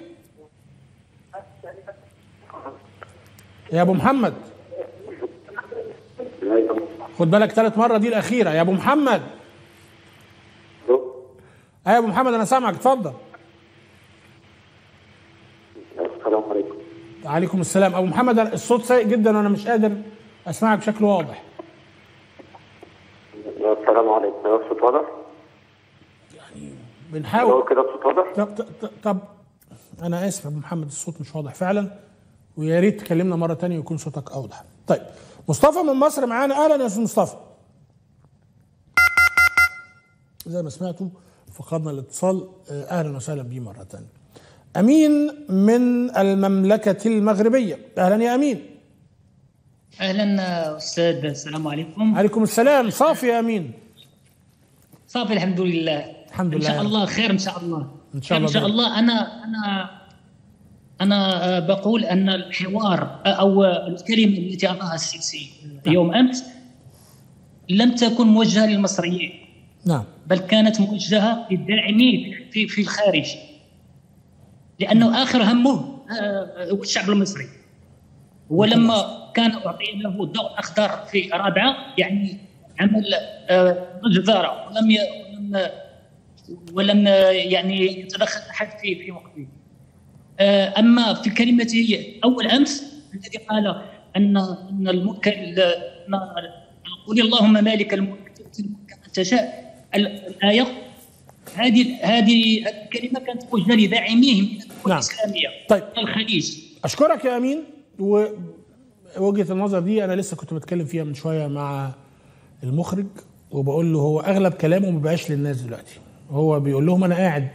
يا أبو محمد. خد بالك ثالث مرة دي الأخيرة. يا أبو محمد. أيوه يا أبو محمد أنا سامعك. اتفضل. السلام عليكم. عليكم السلام. أبو محمد الصوت سيء جدا وأنا مش قادر أسمعك بشكل واضح. السلام عليكم. أستاذ واضح؟ بنحاول. هو كده الصوت واضح؟ طب, طب, طب أنا آسف يا أبو محمد الصوت مش واضح فعلا. ويا ريت تكلمنا مرة تانية ويكون صوتك أوضح. طيب مصطفى من مصر معانا. أهلا يا أستاذ مصطفى. زي ما سمعتوا فقدنا الاتصال. آه، أهلا وسهلا بيه مرة تانية. أمين من المملكة المغربية. أهلا يا أمين. أهلا أستاذ السلام عليكم. عليكم السلام. صافي يا أمين. صافي الحمد لله. الحمد إن شاء لله. الله خير إن شاء الله. إن شاء خير إن الله شاء. الله. أنا أنا أنا آه، بقول أن الحوار آه، أو الكلمة التي اعطاها السيسي يوم أمس لم تكن موجهة للمصريين نعم. بل كانت موجهة للداعمين في في الخارج. لأنه آخر همه آه، هو الشعب المصري ولما كان أعطي له ضوء أخضر في رابعه يعني عمل آه، جدارة ولم. ولم ولم يعني يتدخل أحد في في وقته آه، أما في كلمته أول أمس الذي قال أن أن الملك قل اللهم مالك الملك تؤتي الملك تشاء ال- الآية هذه هذه الكلمة كانت موجهه لداعميه من نعم. الإسلامية. طيب. الخليج. أشكرك يا أمين. ووجهة النظر دي أنا لسه كنت بتكلم فيها من شوية مع المخرج وبقول له هو أغلب كلامه ما بقاش للناس دلوقتي. هو بيقول لهم أنا قاعد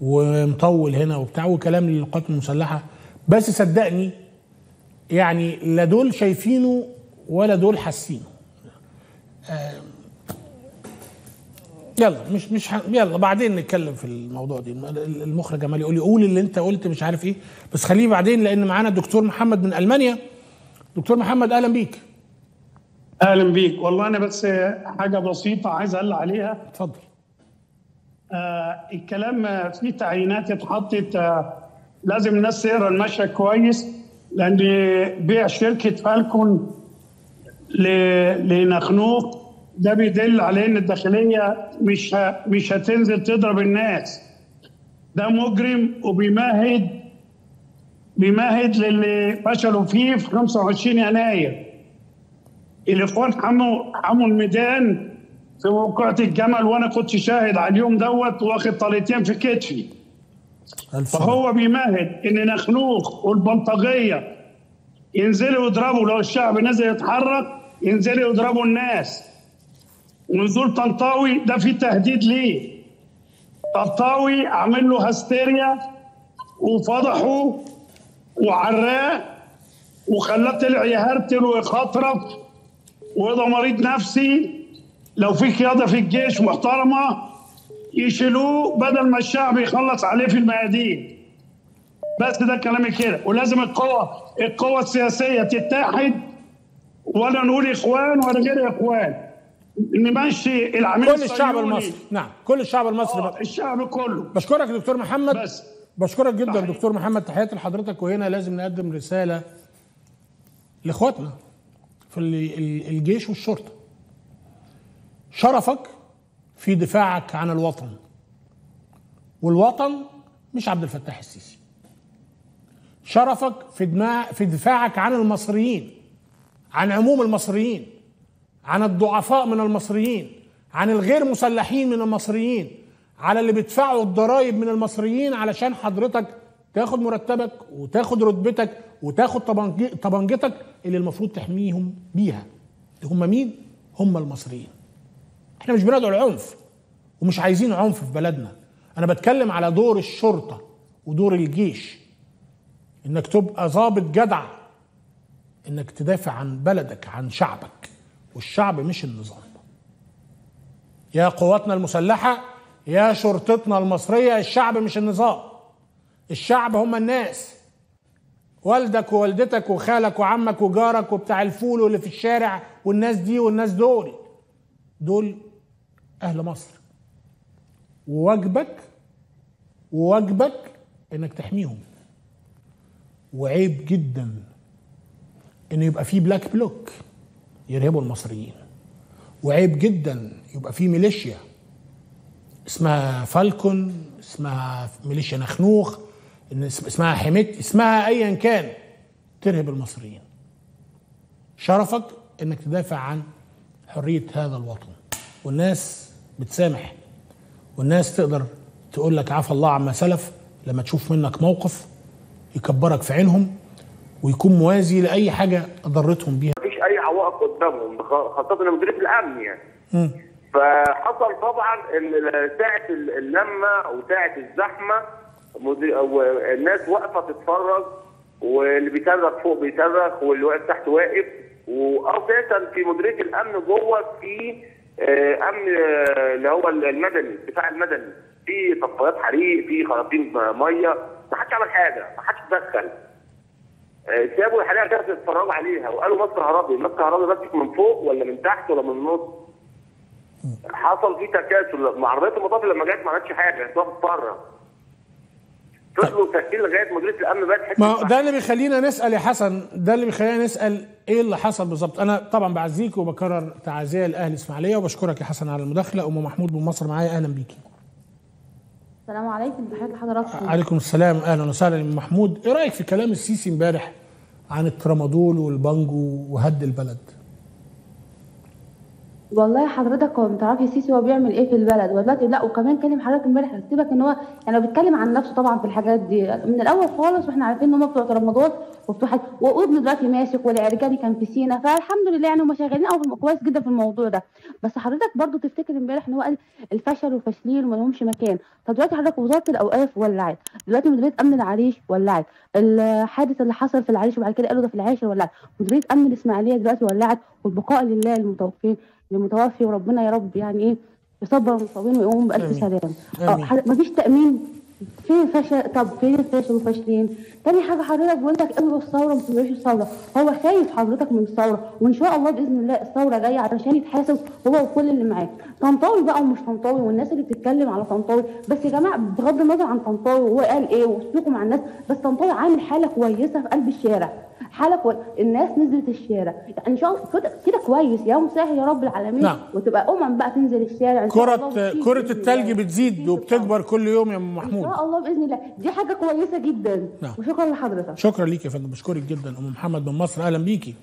ومطول هنا وبتاع وكلام للقوات المسلحة. بس صدقني يعني لا دول شايفينه ولا دول حاسينه. آه، يلا مش مش ه... يلا بعدين نتكلم في الموضوع دي. المخرج عمال يقول لي قول اللي انت قلت مش عارف إيه. بس خليه بعدين لأن معانا الدكتور محمد من ألمانيا. دكتور محمد أهلا بيك. أهلا بيك. والله أنا بس حاجة بسيطة عايز أقول عليها. اتفضل. آه الكلام في تعيينات اتحطت آه لازم الناس تقرأ المشهد كويس لأن بيع شركة فالكون لنخنوق. ده بيدل على إن الداخلية مش ه- مش هتنزل تضرب الناس. ده مجرم وبيمهد بيمهد للي فشلوا فيه في 25 يناير. الاخوان حموا حموا الميدان في موقعة الجمل وأنا كنت شاهد على اليوم دوت واخد طليتين في كتفي. فهو بيمهد إن نخنوخ والبلطجية ينزلوا يضربوا لو الشعب نزل يتحرك ينزلوا يضربوا الناس. ونزول طنطاوي ده في تهديد ليه. طنطاوي عامل له هستيريا وفضحه وعراه وخلاه طلع يهرتل ويخطرف وده مريض نفسي لو في قياده في الجيش محترمة يشيلوه بدل ما الشعب يخلص عليه في الميادين. بس ده كلامي كده. ولازم القوة القوة السياسية تتحد. ولا نقول إخوان ولا غير إخوان. نمشي العميل كل الشعب. المصري. نعم كل الشعب المصري. آه، الشعب كله. بشكرك دكتور محمد. بس. بشكرك جدا دكتور محمد. تحياتي لحضرتك وهنا لازم نقدم رسالة لإخواتنا في ال- ال- الجيش والشرطة. شرفك في دفاعك عن الوطن. والوطن مش عبد الفتاح السيسي. شرفك في دماء في دفاعك عن المصريين عن عموم المصريين. عن الضعفاء من المصريين عن الغير مسلحين من المصريين على اللي بيدفعوا الضرائب من المصريين علشان حضرتك تاخد مرتبك وتاخد رتبتك وتاخد طبنج- طبنجتك اللي المفروض تحميهم بيها. هم مين؟ هم المصريين. إحنا مش بندعو العنف ومش عايزين عنف في بلدنا. أنا بتكلم على دور الشرطة ودور الجيش. إنك تبقى ضابط جدع إنك تدافع عن بلدك عن شعبك. والشعب مش النظام. يا قواتنا المسلحة يا شرطتنا المصرية الشعب مش النظام. الشعب هم الناس. والدك ووالدتك وخالك وعمك وجارك وبتاع الفول واللي في الشارع والناس دي والناس دول. دول أهل مصر. وواجبك وواجبك إنك تحميهم. وعيب جدا إن يبقى في Black Bloc يرهبوا المصريين. وعيب جدا يبقى في ميليشيا اسمها فالكون اسمها ميليشيا نخنوخ اسمها حميت اسمها ايا كان ترهب المصريين. شرفك إنك تدافع عن حرية هذا الوطن. والناس بتسامح. والناس تقدر تقول لك عفى الله عما سلف لما تشوف منك موقف يكبرك في عينهم ويكون موازي لأي حاجة ضرتهم بيها. قدامهم خاصة مديريه الأمن يعني. مم. فحصل طبعا ساعة اللمه وساعه الزحمة الناس واقفة تتفرج واللي بيصرخ فوق بيصرخ واللي واقف تحت واقف. واساسا في مديرية الأمن جوه في آه، أمن آه، اللي هو المدني الدفاع المدني. في طفايات حريق في خراطيم مية. ما حدش عمل حاجة ما حدش آه، سابوا الحريقه كده يتفرجوا عليها وقالوا مصر كهربي مصر كهربي ماسك من فوق ولا من تحت ولا من النص. حصل فيه تكاسل. مع عربيه المطاف لما جت ما عملتش حاجة كانت تتفرج فضلوا ساكتين لغاية مديريه الأمن بقت ما هو ده اللي بيخلينا نسأل يا حسن ده اللي بيخلينا نسأل إيه اللي حصل بالظبط؟ أنا طبعا بعزيك وبكرر تعازيه لأهل إسماعيلية وبشكرك يا حسن على المداخلة ام محمود من مصر معايا أهلا بيكي. السلام عليكم. تحياتي لحضراتكم عليكم السلام. أهلا وسهلا. محمود إيه رأيك في كلام السيسي امبارح عن الترامادول والبانجو وهد البلد؟ والله حضرتك هو بتعرفي السيسي هو بيعمل إيه في البلد. ودلوقتي لا وكمان كلم حضرتك امبارح سيبك إن هو يعني هو بيتكلم عن نفسه طبعا في الحاجات دي. من الأول خالص وإحنا عارفين إن هم بتوع رمضان وبتوع وابنه دلوقتي ماسك والعرجاني كان في سينا. فالحمد لله يعني هم شغالين قوي كويس جدا في الموضوع ده. بس حضرتك برضو تفتكر امبارح إن هو قال الفشل وفاشلين وما لهمش مكان. طب دلوقتي حضرتك وزارة الأوقاف ولعت. دلوقتي مديرية أمن العريش ولعت. الحادث اللي حصل في العريش وبعد كده قالوا ده في العاشر ولعت. مديرية أمن الإسماعيلية دلوقتي ولعت. والبقاء لله المتوفين المتوفي وربنا يا رب يعني إيه يصبر المصابين ويقوم بألف آمين. سلام. آه مفيش تأمين. فين فشل طب فين الفاشل وفاشلين تاني حاجة حضرتك بيقول لك الغوا الثورة ما تلغيش الثورة. هو خايف حضرتك من الثورة وإن شاء الله بإذن الله الثورة جاية علشان يتحاسب هو وكل اللي معاه. طنطاوي بقى ومش طنطاوي والناس اللي بتتكلم على طنطاوي. بس يا جماعة بغض النظر عن طنطاوي وهو قال إيه وسلوكه مع الناس. بس طنطاوي عامل حالة كويسة في قلب الشارع. حالة كوي... الناس نزلت الشارع. يعني ان شاء الله كده- كده كويس. يا مسهل يا رب العالمين. نعم. وتبقى أمم بقى تنزل الشارع. كرة كرة التلج. بتزيد وبتكبر كل يوم يا أم إن محمود. شاء الله بإذن الله. دي حاجة كويسة جدا. نعم. وشكرا لحضرتك. شكرا ليك يا فندم. بشكرك جدا. أم محمد من مصر. أهلا بيكي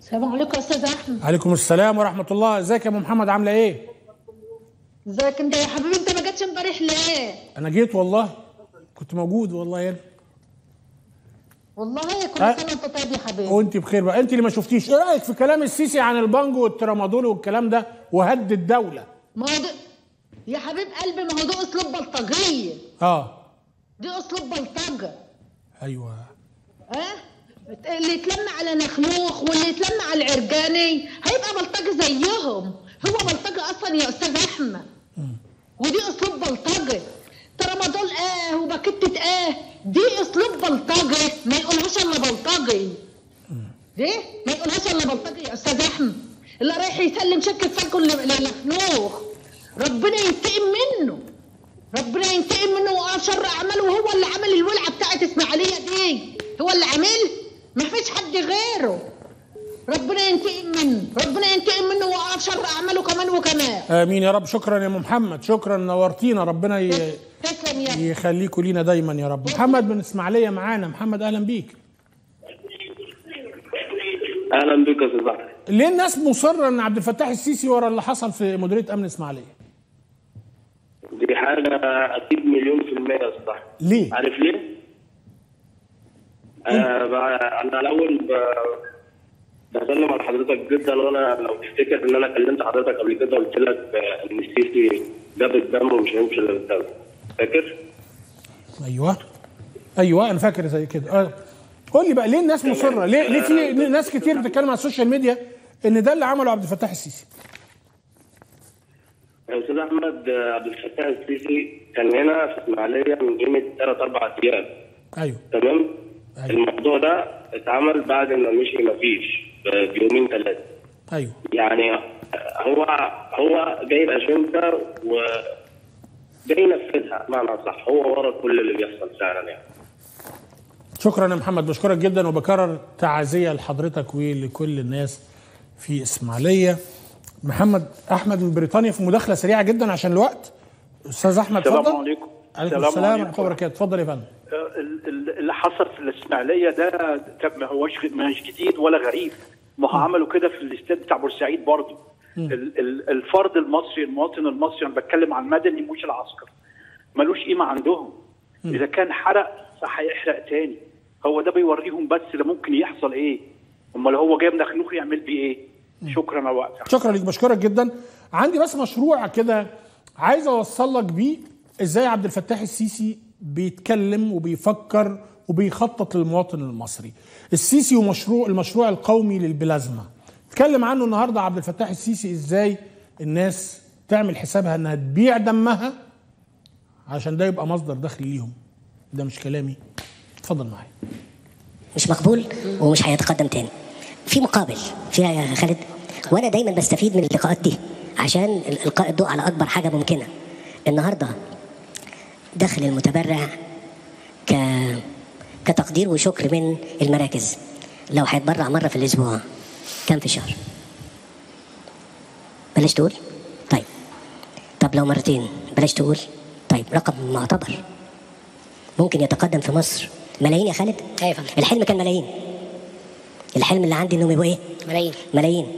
السلام عليكم يا أستاذ أحمد. عليكم السلام ورحمة الله. إزيك يا أم محمد؟ عاملة إيه؟ إزيك أنت يا حبيبي؟ أنت ما جاتش امبارح ليه؟ أنا جيت والله. كنت موجود والله يعني والله كل أه؟ سنة وأنت طيب يا حبيبي. وأنت بخير بقى. أنت اللي ما شفتيش. إيه رأيك في كلام السيسي عن البانجو والترامادول والكلام ده وهد الدولة؟ ما هو ده يا حبيب قلبي ما هو ده أسلوب بلطجية. آه. دي أسلوب بلطجة. أيوه. ها اللي يتلم على نخنوخ واللي يتلم على العرجاني هيبقى بلطجي زيهم. هو بلطجي أصلا يا أستاذ أحمد. ودي أسلوب بلطجي. ترامادول آه وباكيتة آه. دي أسلوب بلطجي. ما يقولهاش إلا بلطجي. دي؟ ما يقولهاش إلا بلطجي يا أستاذ أحمد. اللي رايح يسلم شكة فالكو للخنوخ ربنا ينتقم منه. ربنا ينتقم منه وقف شر أعماله. وهو اللي عمل الولعة بتاعت إسماعيلية دي. هو اللي عاملها ما فيش حد غيره. ربنا ينتقم منه. ربنا ينتقم منه وقف شر أعماله كمان وكمان. آمين يا رب. شكرا يا أم محمد. شكرا. نورتينا. ربنا ي... تسلم يا يخليكوا لينا دايما يا رب. محمد من إسماعيلية معانا. محمد أهلا بيك. أهلا بك يا أستاذ ليه الناس مصرة إن عبد الفتاح السيسي ورا اللي حصل في مديرية أمن إسماعيلية؟ دي حاجة أكيد مليون في المية يا أستاذ ليه؟ عارف ليه؟ آه بقى- أنا الأول ب- بسلم على حضرتك جدا وأنا لو تفتكر إن أنا كلمت حضرتك قبل كده قلت لك آه، إن السيسي جاب الدم ومش هيمشي إلا بالدم. فاكر؟ أيوه. أيوه أنا فاكر زي كده. آه. قول لي بقى ليه الناس مصرة؟ ليه ليه في ناس كتير بتتكلم على ال social media إن ده اللي عمله عبد الفتاح السيسي؟ يا أستاذ أحمد عبد الفتاح السيسي كان هنا في اسماعيليه من قيمة ثلاث أربع أيام. أيوه. تمام؟ الموضوع ده اتعمل بعد ما مشي مفيش ب- بيومين ثلاثة أيوه. يعني هو هو جايب اجنده و جاي ينفذها بمعنى صح. هو ورا كل اللي بيحصل فعلا يعني. شكرا يا محمد. بشكرك جدا وبكرر تعازيه لحضرتك ولكل الناس في إسماعيلية. محمد أحمد من بريطانيا في مداخلة سريعة جدا عشان الوقت. أستاذ أحمد السلام اتفضل. عليكم. عليكم السلام السلام عليكم. ورحمة الله وبركاته. اتفضل يا فندم. ال- ال- اللي حصل في الإسماعيلية ده ما هوش مش جديد ولا غريب. ما هو عملوا كده في الاستاد بتاع بورسعيد برضه. الفرد المصري المواطن المصري أنا بتكلم عن المدني مش العسكر ملوش قيمة عندهم. إذا كان حرق فهيحرق تاني. هو ده بيوريهم بس اللي ممكن يحصل إيه. أمال هو جايب نخنوخ يعمل بيه إيه؟ شكرا يا وقت شكرا لك بشكرك جدا. عندي بس مشروع كده عايز أوصل لك بيه. إزاي عبد الفتاح السيسي بيتكلم وبيفكر وبيخطط للمواطن المصري؟ السيسي ومشروع المشروع القومي للبلازما. اتكلم عنه النهارده عبد الفتاح السيسي إزاي الناس تعمل حسابها انها تبيع دمها عشان ده يبقى مصدر دخل ليهم. ده مش كلامي. اتفضل معايا. مش مقبول ومش هيتقدم تاني. في مقابل فيها يا خالد وأنا دايما بستفيد من اللقاءات دي عشان إلقاء الضوء على أكبر حاجة ممكنة. النهارده دخل المتبرع ك كتقدير وشكر من المراكز. لو هيتبرع مرة في الأسبوع كم في الشهر بلاش تقول؟ طيب. طب لو مرتين بلاش تقول؟ طيب رقم معتبر. ممكن يتقدم في مصر. ملايين يا خالد؟ أيوه فندم. الحلم كان ملايين. الحلم اللي عندي إنهم يبقوا إيه؟ ملايين. ملايين.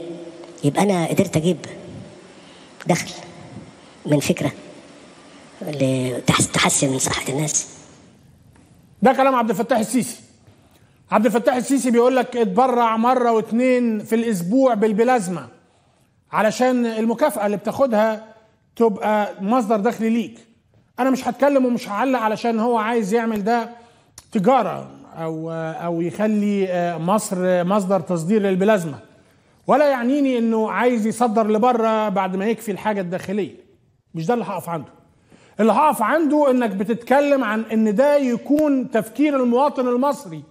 يبقى أنا قدرت أجيب دخل من فكرة لتحس- تحسن من صحة الناس. ده كلام عبد الفتاح السيسي. عبد الفتاح السيسي بيقول لك اتبرع مرة واتنين في الأسبوع بالبلازما علشان المكافأة اللي بتاخدها تبقى مصدر دخل ليك. أنا مش هتكلم ومش هعلق علشان هو عايز يعمل ده تجارة أو أو يخلي مصر مصدر تصدير للبلازما. ولا يعنيني إنه عايز يصدر لبره بعد ما يكفي الحاجة الداخلية. مش ده اللي هقف عنده. اللي هقف عنده إنك بتتكلم عن إن ده يكون تفكير المواطن المصري.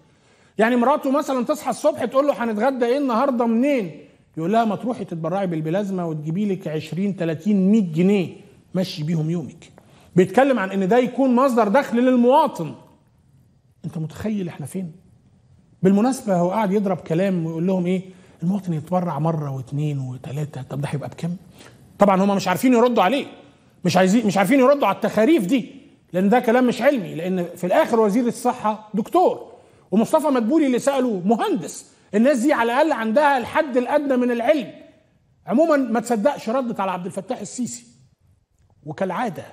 يعني مراته مثلا تصحى الصبح تقول له هنتغدى إيه النهارده منين؟ يقول لها ما تروحي تتبرعي بالبلازما وتجيبي لك 20 30 100 جنيه. مشي بيهم يومك. بيتكلم عن إن ده يكون مصدر دخل للمواطن. أنت متخيل إحنا فين؟ بالمناسبة هو قاعد يضرب كلام ويقول لهم إيه؟ المواطن يتبرع مرة واثنين وثلاثه طب ده هيبقى بكام؟ طبعا هم مش عارفين يردوا عليه. مش عايزين مش عارفين يردوا على التخاريف دي. لأن ده كلام مش علمي. لأن في الآخر وزير الصحة دكتور. ومصطفى مدبولي اللي سأله مهندس الناس دي على الأقل عندها الحد الأدنى من العلم. عموما ما تصدقش ردت على عبد الفتاح السيسي. وكالعادة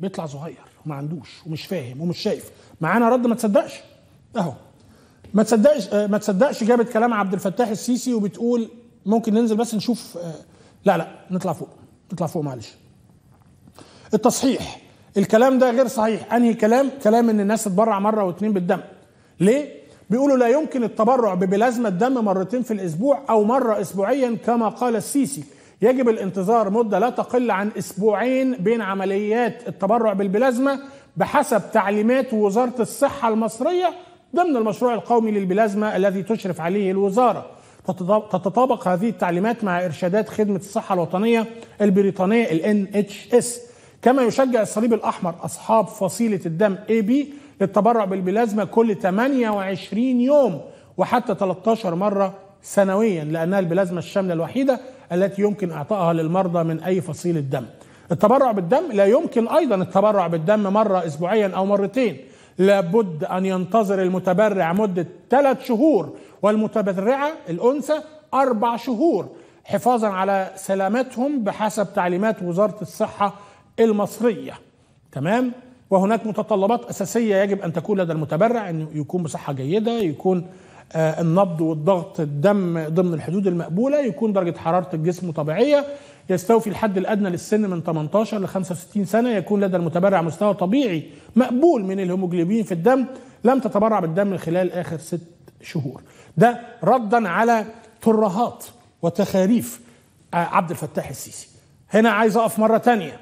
بيطلع صغير وما عندوش ومش فاهم ومش شايف. معانا رد ما تصدقش؟ أهو. ما تصدقش آه، ما تصدقش جابت كلام عبد الفتاح السيسي وبتقول ممكن ننزل بس نشوف آه، لا لا نطلع فوق نطلع فوق معلش. التصحيح الكلام ده غير صحيح. أنهي كلام؟ كلام إن الناس تتبرع مرة واتنين بالدم. ليه؟ بيقولوا لا يمكن التبرع ببلازما الدم مرتين في الأسبوع أو مرة اسبوعيا كما قال السيسي. يجب الانتظار مدة لا تقل عن أسبوعين بين عمليات التبرع بالبلازما بحسب تعليمات وزارة الصحة المصرية ضمن المشروع القومي للبلازما الذي تشرف عليه الوزارة. تتطابق هذه التعليمات مع إرشادات خدمة الصحة الوطنية البريطانية ال NHS كما يشجع الصليب الأحمر أصحاب فصيلة الدم AB للتبرع بالبلازما كل 28 يوم وحتى 13 مرة سنويا لأنها البلازما الشاملة الوحيدة التي يمكن إعطائها للمرضى من أي فصيلة دم. التبرع بالدم لا يمكن أيضا التبرع بالدم مرة اسبوعيا أو مرتين. لابد أن ينتظر المتبرع مدة ثلاث شهور والمتبرعة الأنثى أربع شهور حفاظا على سلامتهم بحسب تعليمات وزارة الصحة المصرية. تمام؟ وهناك متطلبات أساسية يجب أن تكون لدى المتبرع انه يكون بصحة جيدة، يكون آه النبض والضغط الدم ضمن الحدود المقبولة، يكون درجة حرارة الجسم طبيعية، يستوفي الحد الأدنى للسن من 18 ل 65 سنة، يكون لدى المتبرع مستوى طبيعي مقبول من الهيموجلوبين في الدم، لم تتبرع بالدم خلال آخر ست شهور. ده ردا على ترهات وتخاريف آه عبد الفتاح السيسي. هنا عايز أقف مرة تانية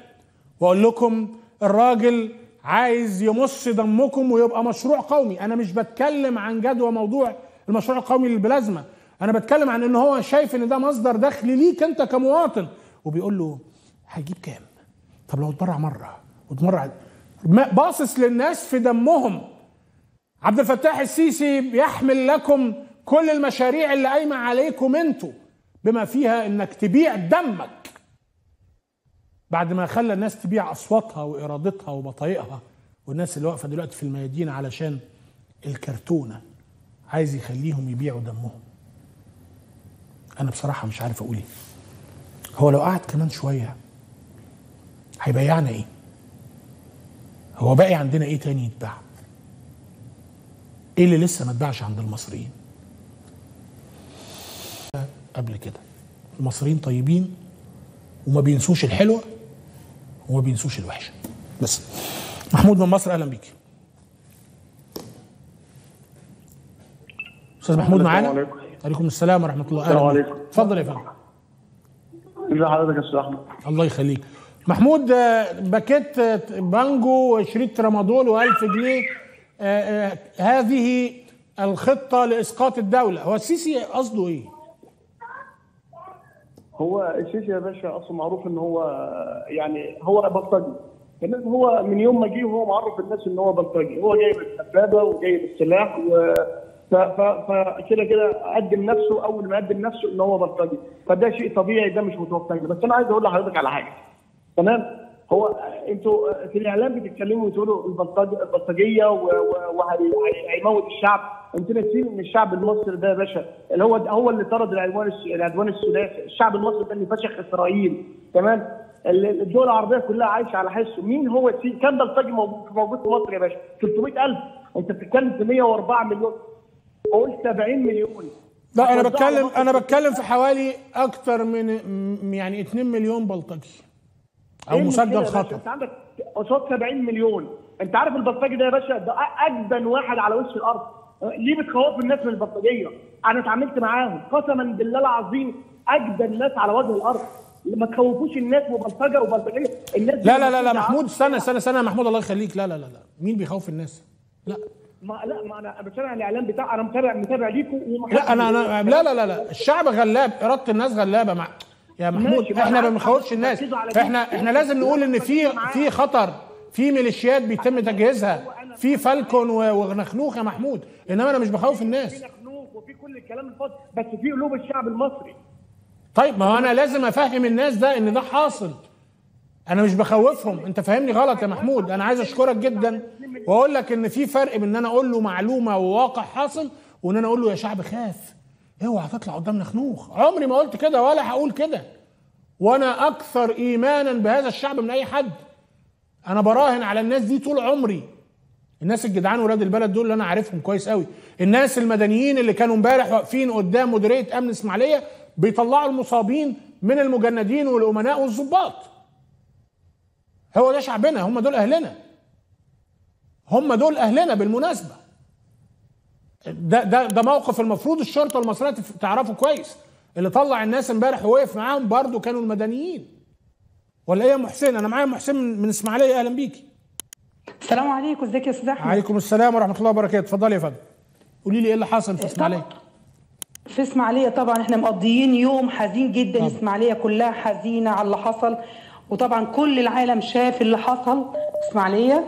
وأقول لكم الراجل عايز يمص دمكم ويبقى مشروع قومي. أنا مش بتكلم عن جدوى موضوع المشروع القومي للبلازما. أنا بتكلم عن إن هو شايف إن ده مصدر دخل ليك أنت كمواطن. وبيقول له هيجيب كام؟ طب لو اتبرع مرة وتمرع باصص للناس في دمهم. عبد الفتاح السيسي بيحمل لكم كل المشاريع اللي قايمة عليكم أنتوا بما فيها إنك تبيع دمك. بعد ما خلى الناس تبيع أصواتها وارادتها وبطايقها والناس اللي واقفة دلوقتي في الميادين علشان الكرتونة عايز يخليهم يبيعوا دمهم. أنا بصراحة مش عارف أقول إيه. هو لو قعد كمان شوية هيبيعنا إيه؟ هو باقي عندنا إيه تاني يتباع؟ إيه اللي لسه ما اتباعش عند المصريين؟ قبل كده المصريين طيبين وما بينسوش الحلوة وما بينسوش الوحشه بس. محمود من مصر أهلا بيك. أستاذ محمود معانا؟ عليكم. عليكم السلام ورحمة الله. بيك. عليكم. اتفضل يا فندم. ازي حضرتك يا أستاذ أحمد؟ الله يخليك. محمود آه، باكيت آه، بانجو وشريط ترامادول و1000 جنيه. آه، هذه الخطة لإسقاط الدولة. هو السيسي قصده إيه؟ هو السيسي يا باشا أصلا معروف إن هو يعني هو بلطجي. كمان هو من يوم ما جه وهو معرف الناس إن هو بلطجي. هو جايب الدبابه وجايب السلاح و فكده كده قدم نفسه أول ما قدم نفسه إن هو بلطجي. فده شيء طبيعي ده مش متوقع. بس أنا عايز أقول لحضرتك على حاجة. تمام؟ هو أنتوا في الإعلام بتتكلموا وتقولوا البلطجية وهيموت الشعب. أنتوا ناسيين ان الشعب المصري ده يا باشا؟ اللي هو هو اللي طرد العدوان العدوان الثلاثي الشعب المصري ده اللي فشخ إسرائيل. تمام؟ ال- الدول العربية كلها عايشة على حسه. مين هو السي كم بلطجي موجود في مصر يا باشا. 300000 انت بتتكلم في 104 مليون. قول 70 مليون. لا أنا بتكلم أنا بتكلم في حوالي أكتر من يعني 2 مليون بلطجي. أو إيه مسجل؟ خطر أنت عندك قصاد 70 مليون. أنت عارف البلطجي ده يا باشا؟ ده اجبن واحد على وش الأرض. ليه بتخوفوا الناس من البلطجية؟ أنا اتعاملت معاهم. قسما بالله العظيم اجبن ناس على وجه الأرض. ما تخوفوش الناس وبلطجة وبلطجية الناس لا لا لا لا محمود استنى استنى استنى محمود الله يخليك. لا لا لا لا. مين بيخوف الناس؟ ما لا ما أنا بتابع الإعلام بتاع أنا متابع متابع ليكم لا أنا أنا لا لا لا لا. الشعب غلاب إرادة الناس غلابة. مع يا محمود إحنا ما بنخوفش الناس. إحنا إحنا لازم نقول إن في في خطر في ميليشيات بيتم تجهيزها. في فالكون و- وغنخنوخ يا محمود. إنما أنا مش بخوف الناس. مخنوق وفي كل الكلام الفاضي بس في قلوب الشعب المصري. طيب ما هو أنا لازم أفهم الناس ده إن ده حاصل. أنا مش بخوفهم. أنت فاهمني غلط يا محمود. أنا عايز أشكرك جدا وأقول لك إن في فرق بين إن أنا أقول له معلومة وواقع حاصل وإن أنا أقول له يا شعب خاف. أوعى تطلع قدام نخنوخ. عمري ما قلت كده ولا هقول كده. وأنا أكثر ايمانا بهذا الشعب من أي حد. أنا براهن على الناس دي طول عمري. الناس الجدعان ولاد البلد دول اللي أنا عارفهم كويس قوي الناس المدنيين اللي كانوا امبارح واقفين قدام مديرية أمن إسماعيلية بيطلعوا المصابين من المجندين والأمناء والظباط. هو ده شعبنا هم دول أهلنا. هم دول أهلنا بالمناسبة. ده ده ده موقف المفروض الشرطة المصرية تعرفه كويس. اللي طلع الناس امبارح ووقف معاهم برضو كانوا المدنيين. ولا إيه يا ام حسين أنا معايا من من إسماعيلية أهلا بيكي. السلام عليكم ازيك يا أستاذ أحمد؟ عليكم السلام ورحمة الله وبركاته. اتفضلي يا فندم. قولي لي إيه اللي حصل في إسماعيلية؟ في إسماعيلية طبعا إحنا مقضيين يوم حزين جدا. إسماعيلية كلها حزينة على اللي حصل. وطبعا كل العالم شاف اللي حصل إسماعيلية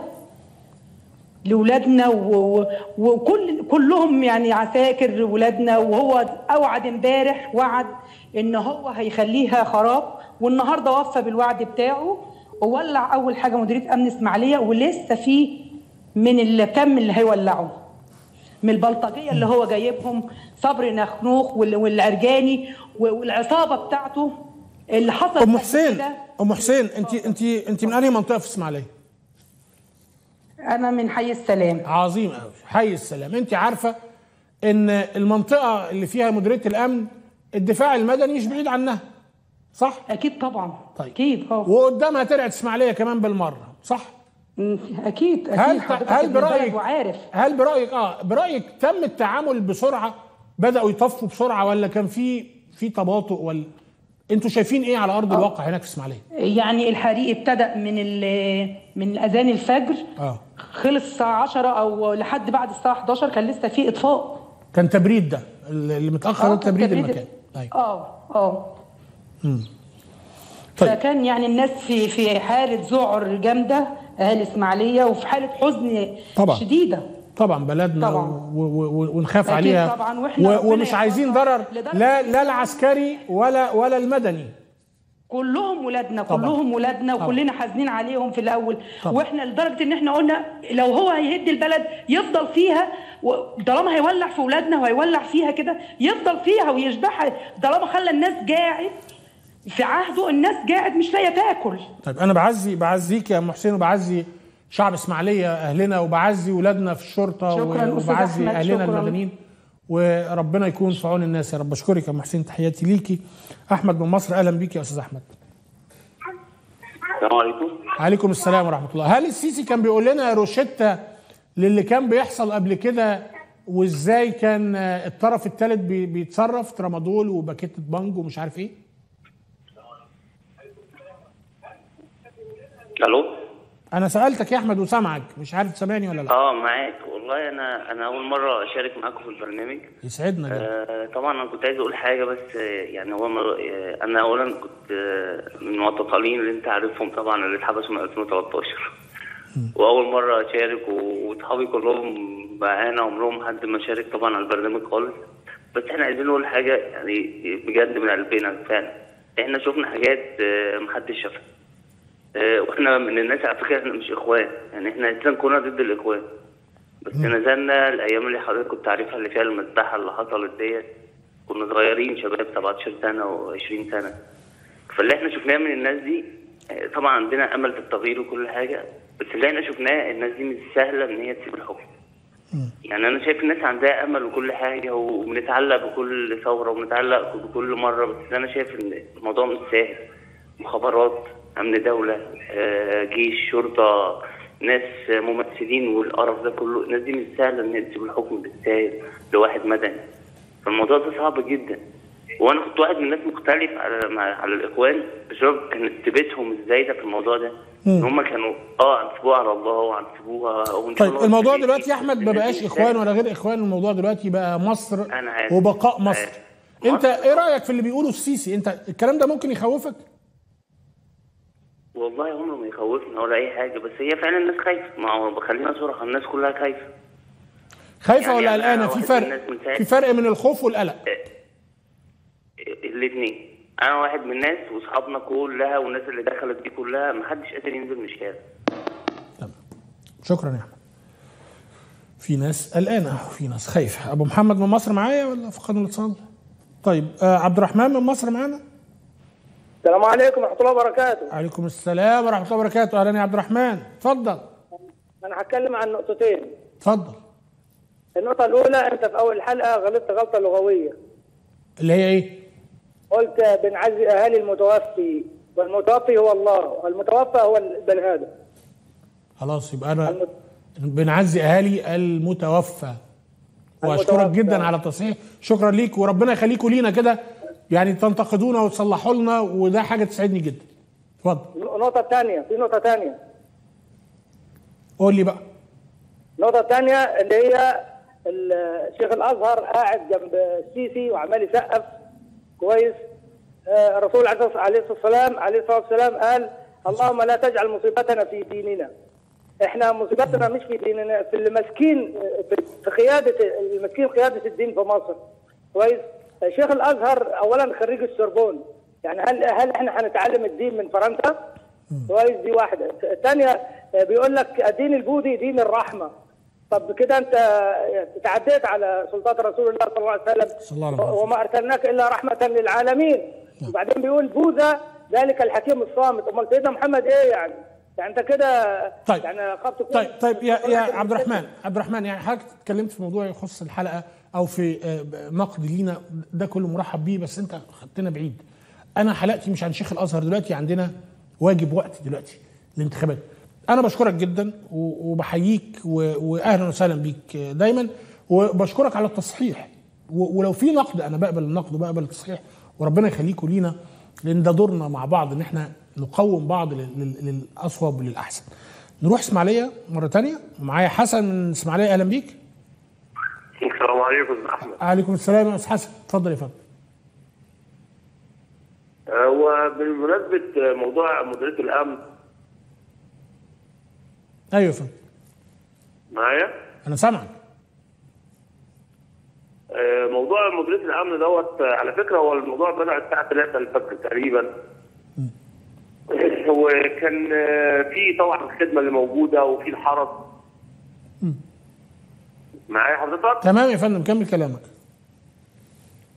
لاولادنا وكل كلهم يعني عساكر ولادنا وهو أوعد امبارح وعد إن هو هيخليها خراب. والنهاردة وفى بالوعد بتاعه. وولع أول حاجة مديرية أمن إسماعيلية ولسه في من الكم اللي هيولعوا من البلطجية اللي هو جايبهم صبري نخنوخ وال- والعرجاني والعصابة بتاعته اللي حصل أم حسين أم حسين انت انت انت من أنهي منطقة في إسماعيلية؟ أنا من حي السلام. عظيم قوي حي السلام. انت عارفة إن المنطقة اللي فيها مديرية الأمن الدفاع المدني مش بعيد عنها. صح؟ أكيد طبعا. طيب. أكيد آه وقدامها ترعه إسماعيلية كمان بالمرة صح؟ أكيد هل أكيد هل البلد برايك وعارف. هل برايك آه برأيك تم التعامل بسرعة؟ بدأوا يطفوا بسرعة ولا كان في في تباطؤ ولا أنتوا شايفين إيه على أرض الواقع هناك في إسماعيلية؟ يعني الحريق ابتدى من ال- من أذان الفجر آه. خلص الساعة 10 أو لحد بعد الساعة 11 كان لسه في إطفاء. كان تبريد ده اللي متأخر ده تبريد المكان. أيوه آه آه. طيب. فكان يعني الناس في في حالة ذعر جامدة أهل إسماعيلية وفي حالة حزن طبعا. شديدة طبعا بلدنا طبعا. و- و- و- ونخاف عليها طبعا، وإحنا ومش عايزين ضرر لا لا العسكري ولا ولا المدني كلهم ولادنا طبعا. كلهم ولادنا. وكلنا حزنين عليهم في الأول طبعا. وإحنا لدرجة إن إحنا قلنا لو هو هيهد البلد يفضل فيها طالما هيولع في ولادنا وهيولع فيها كده يفضل فيها ويشبعها طالما خلى الناس قاعد في عهده الناس قاعد مش لاقية تاكل. طيب أنا بعزي بعزيك يا أم حسين وبعزي شعب إسماعيلية أهلنا وبعزي ولادنا في الشرطة شكراً وبعزي أحمد، اهلنا شكراً. المدنيين. وربنا يكون في عون الناس يا رب. أشكرك يا أم حسين تحياتي ليكي. أحمد من مصر أهلا بيك يا أستاذ أحمد. السلام عليكم. عليكم السلام ورحمة الله. هل السيسي كان بيقول لنا روشتة للي كان بيحصل قبل كده وإزاي كان الطرف الثالث بي- بيتصرف ترامادول وباكيتة بانج ومش عارف إيه؟ ألو؟ أنا سألتك يا أحمد وسامعك مش عارف سامعني ولا لا. آه معاك. والله أنا أنا أول مرة أشارك معاكم في البرنامج. يسعدنا جدا. آه طبعا أنا كنت عايز أقول حاجة بس آه، يعني هو مر... آه أنا اولا كنت آه من المعتقلين اللي أنت عارفهم طبعا اللي اتحبسوا من 2013 وأول مرة أشارك وأصحابي كلهم معانا عمرهم حد ما شارك طبعا على البرنامج خالص. بس إحنا عايزين نقول حاجة يعني بجد من قلبنا فعلا. إحنا شفنا حاجات محدش شافها. وإحنا من الناس على فكرة إحنا مش إخوان. يعني إحنا أساسا كنا ضد الإخوان. بس نزلنا الأيام اللي حضرتك كنت عارفها اللي فيها المذبحه اللي حصلت ديت. كنا صغيرين شباب 17 سنة و20 سنة. فاللي إحنا شفناه من الناس دي آه، طبعا عندنا أمل في التغيير وكل حاجة بس اللي إحنا شفناه الناس دي مش سهلة إن هي تسيب الحكم. يعني أنا شايف الناس عندها أمل وكل حاجة وبنتعلق بكل ثورة وبنتعلق بكل مرة بس أنا شايف إن الموضوع مش سهل. مخابرات أمن دولة آه، جيش شرطة ناس ممثلين والقرف ده كله. الناس دي مش سهلة إن تسيب الحكم بالسهل لواحد مدني. فالموضوع ده صعب جدا. وأنا كنت واحد من الناس مختلف على على الإخوان بسبب كانت ثباتهم الزايدة في الموضوع ده. إن هم كانوا آه هنسيبوها على الله وهنسيبوها طيب الموضوع دلوقتي يا أحمد ما بقاش إخوان ولا غير إخوان الموضوع دلوقتي بقى مصر عارف. وبقاء مصر. عارف. أنت إيه رأيك في اللي بيقوله السيسي؟ أنت الكلام ده ممكن يخوفك؟ والله عمره ما يخوفنا ولا أي حاجة بس هي فعلا الناس خايفة. ما هو خلينا صراحة الناس كلها خايفة. خايفة يعني ولا قلقانة؟ في فرق في فرق من الخوف والقلق؟ الاثنين أنا واحد من الناس وأصحابنا كلها والناس اللي دخلت دي كلها ما حدش قادر ينزل من الشارع. شكرا يا احمد في ناس قلقانة وفي ناس خايفة. أبو محمد من مصر معايا ولا فقدنا الأتصال؟ طيب آه عبد الرحمن من مصر معانا؟ السلام عليكم ورحمة الله وبركاته. عليكم السلام ورحمة الله وبركاته. أهلا يا عبد الرحمن. اتفضل أنا هتكلم عن نقطتين. اتفضل النقطة الأولى أنت في أول حلقة غلطت غلطة لغوية. اللي هي إيه؟ قلت بنعزي أهالي المتوفي والمتوفي هو الله المتوفى هو البني آدم. خلاص يبقى أنا بنعزي أهالي المتوفى. وأشكرك. جدا على التصحيح شكرا ليك وربنا يخليكم لينا كده. يعني تنتقدونا وتصلحوا لنا وده حاجة تسعدني جدا. اتفضل. النقطة الثانية في نقطة ثانية قول لي بقى. النقطة الثانية اللي هي الشيخ الأزهر قاعد جنب السيسي وعمال يسقف. كويس. آه، الرسول عليه الصلاة والسلام عليه الصلاة والسلام قال اللهم لا تجعل مصيبتنا في ديننا. إحنا مصيبتنا مش في ديننا في المسكين في- في قيادة المسكين قيادة الدين في مصر. كويس. شيخ الأزهر أولا خريج السوربون. يعني هل هل إحنا هنتعلم الدين من فرنسا؟ كويس دي واحدة. الثانية بيقول لك الدين البوذي دين الرحمة. طب كده أنت تعديت على سلطات رسول الله صلى الله عليه وسلم. صلى الله عليه وسلم. وما أرسلناك إلا رحمة للعالمين. وبعدين بيقول بوذا ذلك الحكيم الصامت. أمال سيدنا محمد إيه يعني؟ يعني أنت كده طيب. يعني خبط طيب طيب يا يا عبد الرحمن. عبد الرحمن يعني حضرتك اتكلمت في موضوع يخص الحلقة. أو في آه، نقد لينا ده كله مرحب بيه بس أنت خدتنا بعيد. أنا حلقتي مش عن شيخ الأزهر دلوقتي عندنا واجب وقت دلوقتي الانتخابات أنا بشكرك جدا وبحييك واهلا وسهلا بيك دايما. وبشكرك على التصحيح. ولو في نقد أنا بقبل النقد وبقبل التصحيح وربنا يخليكم لينا لأن ده دورنا مع بعض إن إحنا نقوم بعض لل- لل- للأصوب وللأحسن. نروح إسماعيلية مرة تانية. ومعايا حسن من إسماعيلية أهلا بيك. السلام عليكم أحمد. عليكم السلام يا أستاذ حسن. اتفضل يا فندم. آه، وبمناسبة موضوع مديرية الأمن. أيوه يا فندم. معايا؟ أنا سامعك. آه، موضوع مديرية الأمن دوت على فكرة هو الموضوع بدأ الساعة 3 الفجر تقريبا. وكان آه، في طبعا الخدمة اللي موجودة وفي الحرس. معايا حضرتك؟ تمام يا فندم كمل كلامك.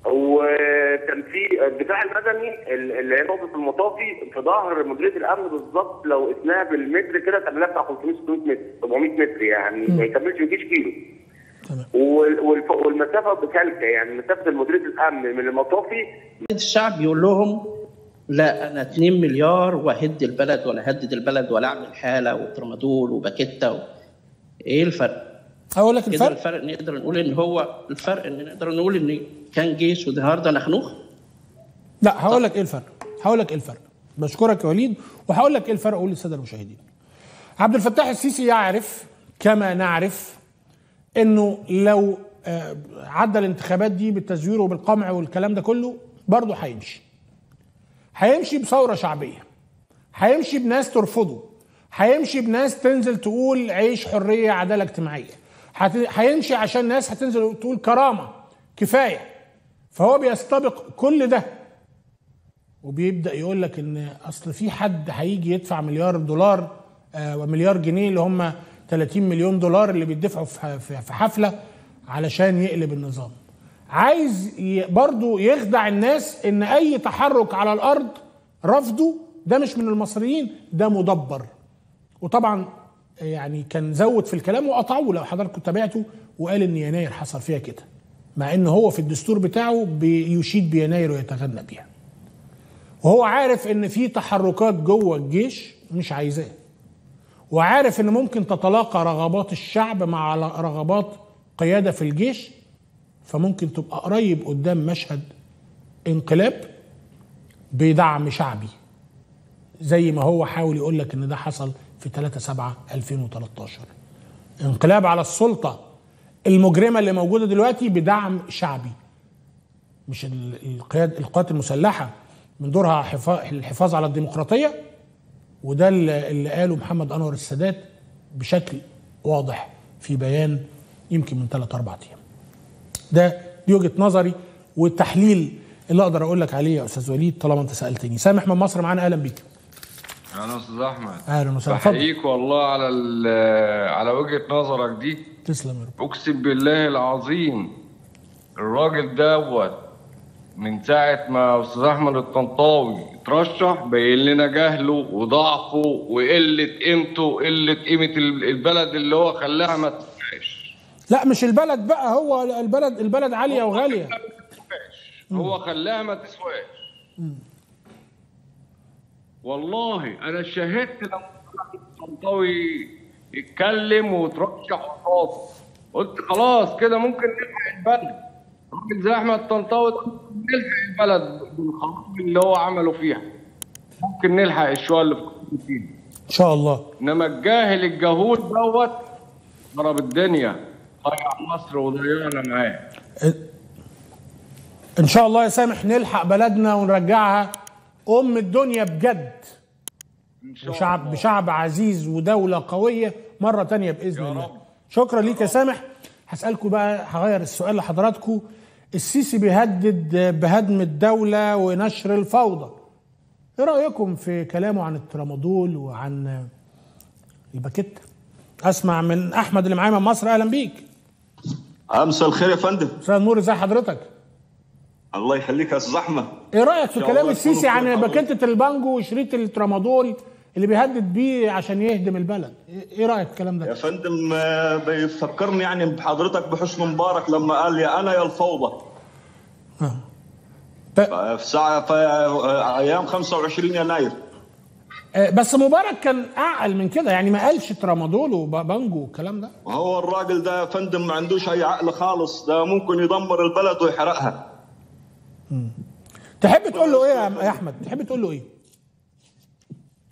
وكان في الدفاع المدني اللي هي نقطة المطافي في ظهر مديرية الأمن بالظبط لو قسناها بالمتر كده تعملها بتاع 500 600 متر 700 متر يعني ما يكملش ما يجيش كيلو والمسافة بكلكه يعني مسافة مديرية الأمن من المطافي. الشعب يقول لهم لا أنا 2 مليار وهد البلد ولا هدد البلد ولا أعمل حالة وترمادول وباكيتا و... إيه الفرق؟ أقول لك الفرق. الفرق نقدر نقول إن هو الفرق إن نقدر نقول إن كان جيش والنهارده نخنوخ لا هقول لك إيه الفرق؟ هقول لك إيه الفرق. بشكرك يا وليد. وهقول لك إيه الفرق أقول للسادة المشاهدين. عبد الفتاح السيسي يعرف كما نعرف إنه لو آه، عدى الانتخابات دي بالتزوير وبالقمع والكلام ده كله برضه هيمشي. هيمشي بثورة شعبية. هيمشي بناس ترفضه. هيمشي بناس تنزل تقول عيش حرية عدالة اجتماعية. هيمشي عشان ناس هتنزل تقول كرامة كفاية. فهو بيستبق كل ده. وبيبدأ يقول لك إن أصل في حد هيجي يدفع مليار دولار آه، ومليار جنيه اللي هم 30 مليون دولار اللي بيدفعوا في حفلة علشان يقلب النظام. عايز برضو يخدع الناس إن أي تحرك على الأرض رفضه ده مش من المصريين ده مدبر. وطبعا يعني كان زود في الكلام وقطعه لو حضراتكم تابعته وقال إن يناير حصل فيها كده مع إن هو في الدستور بتاعه بيشيد بيناير ويتغنى بيها. وهو عارف إن في تحركات جوه الجيش مش عايزاه. وعارف إن ممكن تتلاقى رغبات الشعب مع رغبات قيادة في الجيش فممكن تبقى قريب قدام مشهد انقلاب بدعم شعبي. زي ما هو حاول يقول لك إن ده حصل في 3 7 2013 انقلاب على السلطة المجرمة اللي موجودة دلوقتي بدعم شعبي مش ال- القياد القوات المسلحة من دورها حفا- الحفاظ على الديمقراطية وده اللي قاله محمد أنور السادات بشكل واضح في بيان يمكن من ثلاث أربع أيام. ده دي وجهة نظري والتحليل اللي أقدر أقول لك عليه يا أستاذ وليد طالما أنت سألتني. سامح من مصر معانا أهلا بيك. أنا أستاذ أحمد. أهلا وسهلا. بحييك والله على على وجهة نظرك دي. تسلم يا رب. أقسم بالله العظيم الراجل دوت من ساعة ما أستاذ أحمد الطنطاوي اترشح بين لنا جهله وضعفه وقلة قيمته وقلة قيمة ال- البلد اللي هو خلاها ما تبقاش لا مش البلد بقى هو البلد البلد عالية وغالية. هو خلاها ما تسواش والله أنا شاهدت لما الطنطاوي يتكلم وترشح قصاده قلت خلاص كده ممكن نلحق البلد. راجل زي أحمد طنطاوي نلحق البلد بالخراب اللي هو عمله فيها. ممكن نلحق الشويه اللي في فيها. إن شاء الله. إنما الجاهل الجهول دوت ضرب الدنيا. ضيع مصر وضيعنا معاه. إن شاء الله يا سامح نلحق بلدنا ونرجعها. أم الدنيا بجد. وشعب بشعب عزيز ودولة قوية مرة تانية بإذن الله. شكرا ليك يا سامح. هسألكم بقى هغير السؤال لحضراتكم. السيسي بيهدد بهدم الدولة ونشر الفوضى. إيه رأيكم في كلامه عن الترامادول وعن الباكيت؟ أسمع من أحمد اللي معايا من مصر. أهلا بيك. مساء الخير يا فندم. مساء النور ازي حضرتك؟ الله يخليك يا أحمد. إيه رأيك في كلام السيسي عن. باكيتة البانجو وشريط الترامادول اللي بيهدد بيه عشان يهدم البلد؟ إيه إيه رأيك في الكلام ده؟ يا فندم آه، بيفكرني يعني بحضرتك بحسن مبارك لما قال يا أنا يا الفوضى. في ساعه في آه، أيام 25 يناير. آه، بس مبارك كان أعقل من كده يعني ما قالش ترامادول وبانجو والكلام ده. هو الراجل ده يا فندم ما عندوش أي عقل خالص ده ممكن يدمر البلد ويحرقها. تحب تقول له إيه يا أحمد؟ تحب تقول له إيه؟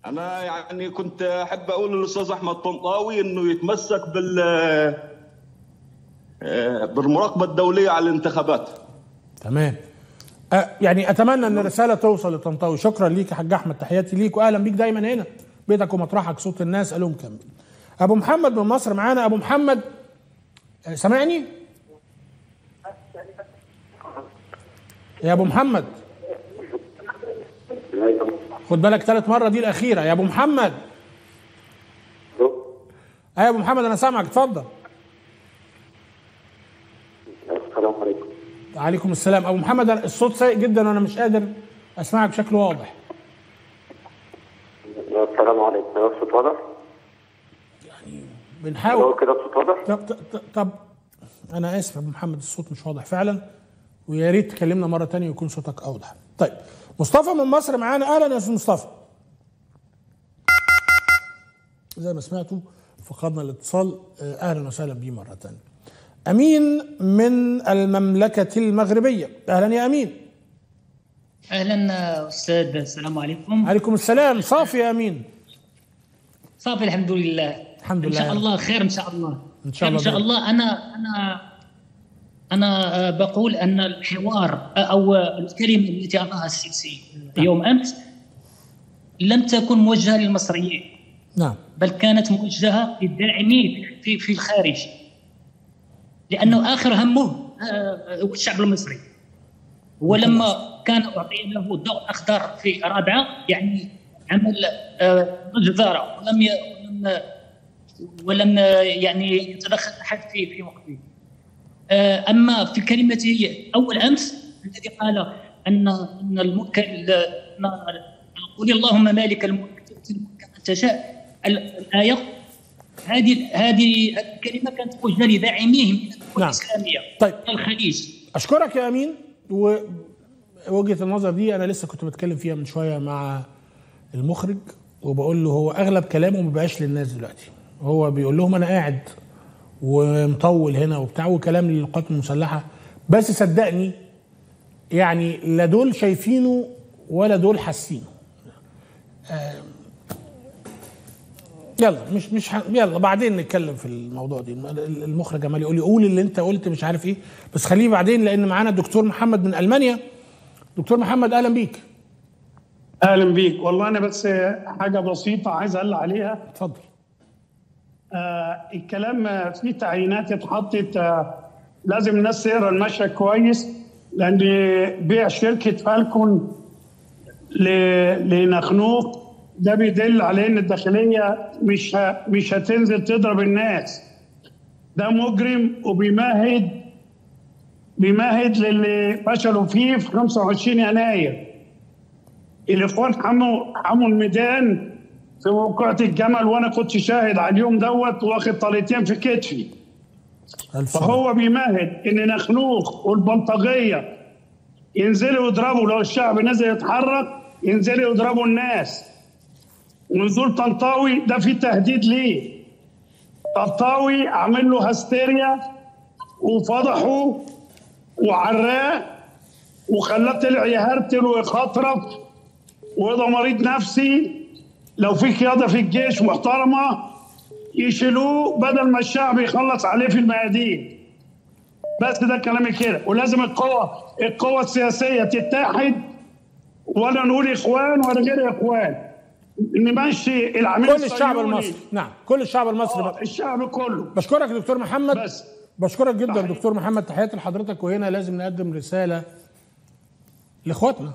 أنا يعني كنت أحب أقول للأستاذ أحمد طنطاوي إنه يتمسك بال آه، بالمراقبة الدولية على الانتخابات. تمام. أه يعني أتمنى إن الرسالة توصل لطنطاوي. شكرا ليك يا حاج أحمد تحياتي ليك واهلا بيك دايما هنا. بيتك ومطرحك صوت الناس ألوم كمل أبو محمد من مصر معانا. أبو محمد أه، سامعني؟ يا أبو محمد. خد بالك ثالث مرة دي الأخيرة. يا أبو محمد. أيوه يا أبو محمد أنا سامعك. اتفضل. السلام عليكم. عليكم السلام. أبو محمد الصوت سيء جدا. وأنا مش قادر أسمعك بشكل واضح. السلام عليكم. أستاذ واضح؟ بنحاول. لو كده الصوت واضح؟ طب, طب, طب أنا آسف يا أبو محمد. الصوت مش واضح فعلا. ويا ريت تكلمنا مرة تانية ويكون صوتك أوضح. طيب مصطفى من مصر معانا. أهلا يا أستاذ مصطفى. زي ما سمعتوا فقدنا الاتصال. آه، أهلا وسهلا بيه مرة تانية. أمين من المملكة المغربية. أهلا يا أمين. أهلا أستاذ السلام عليكم. عليكم السلام. صافي يا أمين. صافي الحمد لله. الحمد إن شاء لله. الله خير إن شاء الله. إن شاء خير إن الله. شاء. الله. أنا أنا أنا آه، بقول أن الحوار آه، أو الكلمة التي قالها السيسي يوم أمس لم تكن موجهة للمصريين. نعم. بل كانت موجهة للداعمين في في الخارج. لأنه آخر همه آه، هو الشعب المصري. ولما كان أعطي له ضوء أخضر في رابعة يعني عمل جدارة ولم. ولم ولم يعني يتدخل أحد في في وقته. أما في كلمته أول أمس الذي قال ان أن الملك قل اللهم مالك الملك تؤتي الملك من تشاء. ال- الآية هذه هذه الكلمة كانت موجهه لداعميه من الدول نعم. الإسلامية طيب. الخليج. أشكرك يا أمين. ووجهة النظر دي أنا لسه كنت بتكلم فيها من شوية مع المخرج وبقول له هو أغلب كلامه ما بقاش للناس دلوقتي. هو بيقول لهم أنا قاعد ومطول هنا وبتاع وكلام للقوات المسلحة. بس صدقني يعني لا دول شايفينه ولا دول حاسينه. آه، يلا مش مش ه... يلا بعدين نتكلم في الموضوع دي. المخرج عمال يقول لي قول اللي انت قلت مش عارف إيه. بس خليه بعدين لأن معانا الدكتور محمد من ألمانيا. دكتور محمد أهلا بيك. أهلا بيك. والله أنا بس حاجة بسيطة عايز أقول عليها. اتفضل. آه الكلام آه، في تعيينات اتحطت آه لازم الناس تقرأ المشهد كويس لأن بيع شركة فالكون لنخنوق ده بيدل على إن الداخلية مش مش هتنزل تضرب الناس. ده مجرم وبيمهد بيمهد للي فشلوا فيه في 25 يناير. الاخوان حموا حموا الميدان في موقعة الجمل وأنا كنت شاهد على اليوم دوت واخد طليتين في كتفي. فهو بيمهد إن نخنوخ والبلطجية ينزلوا يضربوا لو الشعب نزل يتحرك ينزلوا يضربوا الناس. ونزول طنطاوي ده في تهديد ليه. طنطاوي عامل له هستيريا وفضحه وعراه وخلاه طلع يهرتل ويخطرف وده مريض نفسي. لو في قيادة في الجيش محترمة يشيلوه بدل ما الشعب يخلص عليه في الميادين. بس ده كلامي كده. ولازم القوة القوة السياسية تتحد. ولا نقول إخوان ولا غير إخوان. نمشي العميل كل الشعب. المصري. نعم كل الشعب المصري. آه، الشعب كله. بشكرك دكتور محمد. بس. بشكرك جدا دكتور محمد. تحياتي لحضرتك. وهنا لازم نقدم رسالة لإخواتنا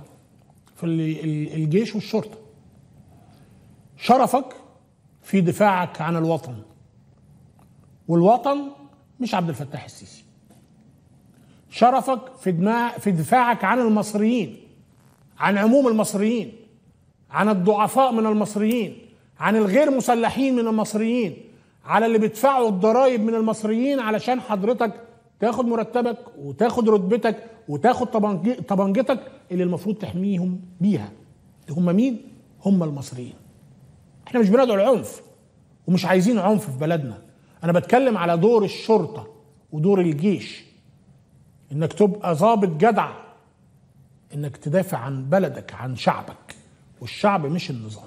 في ال- ال- الجيش والشرطة. شرفك في دفاعك عن الوطن. والوطن مش عبد الفتاح السيسي. شرفك في دماء في دفاعك عن المصريين عن عموم المصريين عن الضعفاء من المصريين عن الغير مسلحين من المصريين على اللي بيدفعوا الضرائب من المصريين علشان حضرتك تاخد مرتبك وتاخد رتبتك وتاخد طبنج- طبنجتك اللي المفروض تحميهم بيها. هم مين؟ هم المصريين. إحنا مش بندعو العنف ومش عايزين عنف في بلدنا. أنا بتكلم على دور الشرطة ودور الجيش. إنك تبقى ضابط جدع. إنك تدافع عن بلدك عن شعبك. والشعب مش النظام.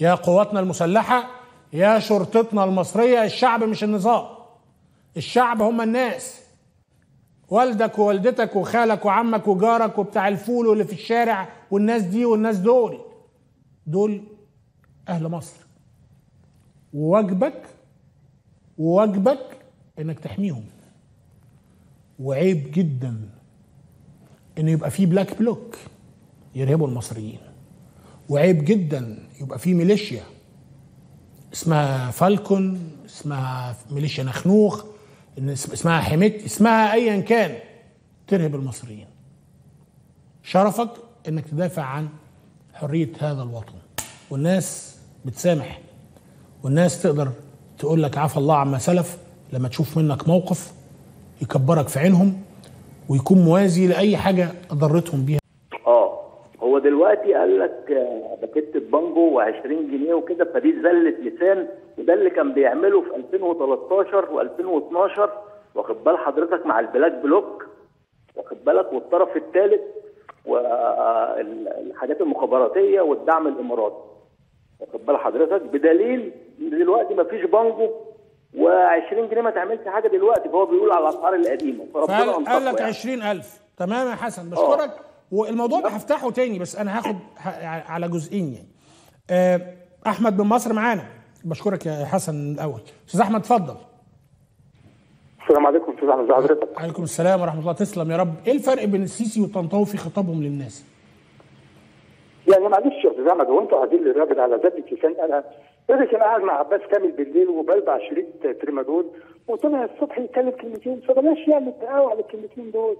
يا قواتنا المسلحة يا شرطتنا المصرية الشعب مش النظام. الشعب هم الناس. والدك ووالدتك وخالك وعمك وجارك وبتاع الفول واللي في الشارع والناس دي والناس دول. دول أهل مصر. وواجبك وواجبك إنك تحميهم. وعيب جدا إن يبقى في بلاك بلوك يرهبوا المصريين. وعيب جدا يبقى في ميليشيا اسمها فالكون اسمها ميليشيا نخنوخ اسمها حميدتي اسمها ايا كان ترهب المصريين. شرفك إنك تدافع عن حرية هذا الوطن. والناس بتسامح. والناس تقدر تقول لك عفى الله عما سلف لما تشوف منك موقف يكبرك في عينهم ويكون موازي لأي حاجة ضرتهم بيها. آه هو دلوقتي قال لك آه، باكيت بانجو و20 جنيه وكده فدي زله لسان وده اللي كان بيعمله في 2013 و2012 واخد بال حضرتك مع البلاك بلوك واخد بالك والطرف الثالث والحاجات المخابراتية والدعم الإماراتي. واخد بال حضرتك بدليل إن دلوقتي ما فيش بانجو و20 جنيه ما تعملش حاجة دلوقتي فهو بيقول على الأسعار القديمة. فربنا قال لك يعني. 20000 تمام يا حسن بشكرك. والموضوع ده هفتحه تاني بس أنا هاخد ه- على جزئين يعني. آه، أحمد من مصر معانا. بشكرك يا حسن الأول. أستاذ أحمد اتفضل. السلام عليكم أستاذ أحمد ازي حضرتك. عليكم السلام ورحمة الله. تسلم يا رب. إيه الفرق بين السيسي والطنطاوي في خطابهم للناس؟ يعني معلش يا أستاذ أحمد هو أنتوا قاعدين للراجل على ذات اللسان أنا الراجل كان قاعد مع عباس كامل بالليل وبلبع شريط تريمادول وطلع الصبح يتكلم كلمتين فبلاش يعمل تقاوى على الكلمتين دول.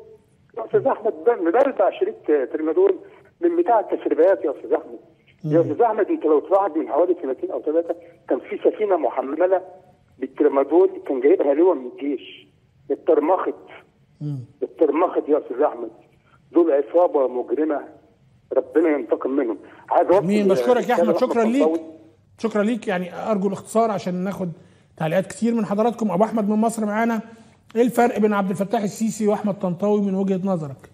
يا أستاذ أحمد مبلبع شريط تريمادول من بتاع التسريبات يا أستاذ أحمد. يا أستاذ أحمد أنت لو تلاحظ من حوالي سنتين أو ثلاثة كان في سفينة محملة بالتريمادول كان جايبها لواء من الجيش. اترمخت اترمخت يا أستاذ أحمد. دول عصابه مجرمة. ربنا ينتقم منهم. عايز مين بشكرك يا أحمد. شكرا ليك. شكرا ليك. يعني أرجو الاختصار عشان ناخد تعليقات كتير من حضراتكم. أبو أحمد من مصر معانا. إيه الفرق بين عبد الفتاح السيسي وأحمد طنطاوي من وجهة نظرك؟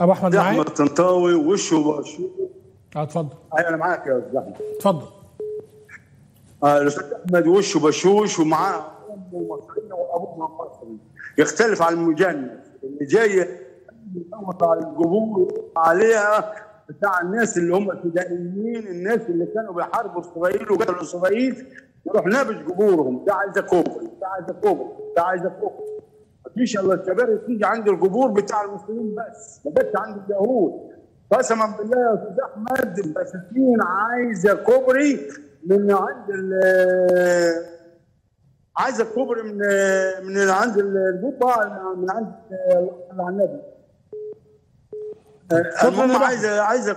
أبو أحمد معايا؟ أحمد طنطاوي وشه وشه آه اتفضل. أيوه أنا معاك يا أستاذ أحمد. اتفضل. آه، الأستاذ أحمد وشه بشوش ومعاه امه مصريه وابوه مصري يختلف عن المجند. اللي جاي يصوت على الجمهور عليها بتاع الناس اللي هم الفدائيين الناس اللي كانوا بيحاربوا إسرائيل وقتلوا إسرائيل يروح نابش جمهورهم ده عايزة كوبري ده عايزة كوبري ده عايزة كوبري. مفيش إلا الكباري تيجي عند القبور بتاع المسلمين بس ما جاتش عند اليهود. قسما بالله يا أستاذ أحمد البساتين عايزة كوبري من عند ال عايزه كوبري من من عند الجبه من عند شكراً المهم. عايزه عايزه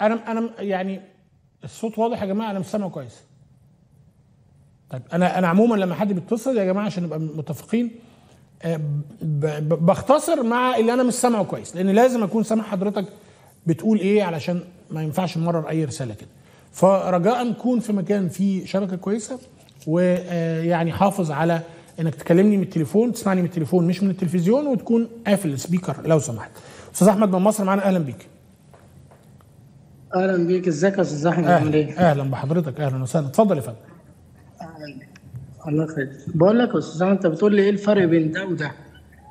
أنا أنا يعني الصوت واضح يا جماعة أنا مش سامع كويس. طيب أنا أنا عموما لما حد بيتصل يا جماعة عشان نبقى متفقين آه، بختصر مع اللي أنا مش سامعه كويس لأن لازم أكون سامع حضرتك بتقول إيه علشان ما ينفعش نمرر أي رسالة كده. فرجاء نكون في مكان فيه شبكة كويسة. ويعني حافظ على إنك تكلمني من التليفون تسمعني من التليفون مش من التلفزيون وتكون قافل السبيكر لو سمحت. أستاذ أحمد من مصر معانا أهلا بيك. أهلا بيك. إزيك يا أستاذ أحمد؟ عامل أهلا إيه؟ أهلا بحضرتك. أهلا وسهلا. اتفضل يا فندم. الله يخليك. بقول لك يا أستاذ أحمد أنت بتقول لي إيه الفرق بين ده وده؟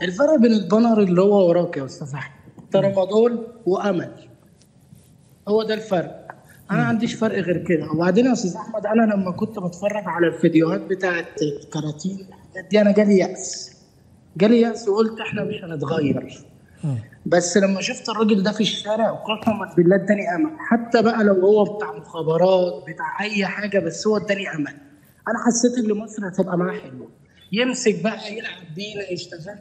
الفرق بين البانر اللي هو وراك يا أستاذ أحمد. ترامادول وامل هو ده الفرق. أنا ما عنديش فرق غير كده. وبعدين يا أستاذ أحمد أنا لما كنت بتفرج على الفيديوهات بتاعت الكراتين دي أنا جالي يأس. جالي يأس وقلت إحنا مش هنتغير. بس لما شفت الراجل ده في الشارع قسما بالله اداني أمل. حتى بقى لو هو بتاع مخابرات بتاع أي حاجة بس هو اداني أمل. أنا حسيت إن مصر هتبقى معاه حلوة يمسك بقى يلعب بينا يشتغلنا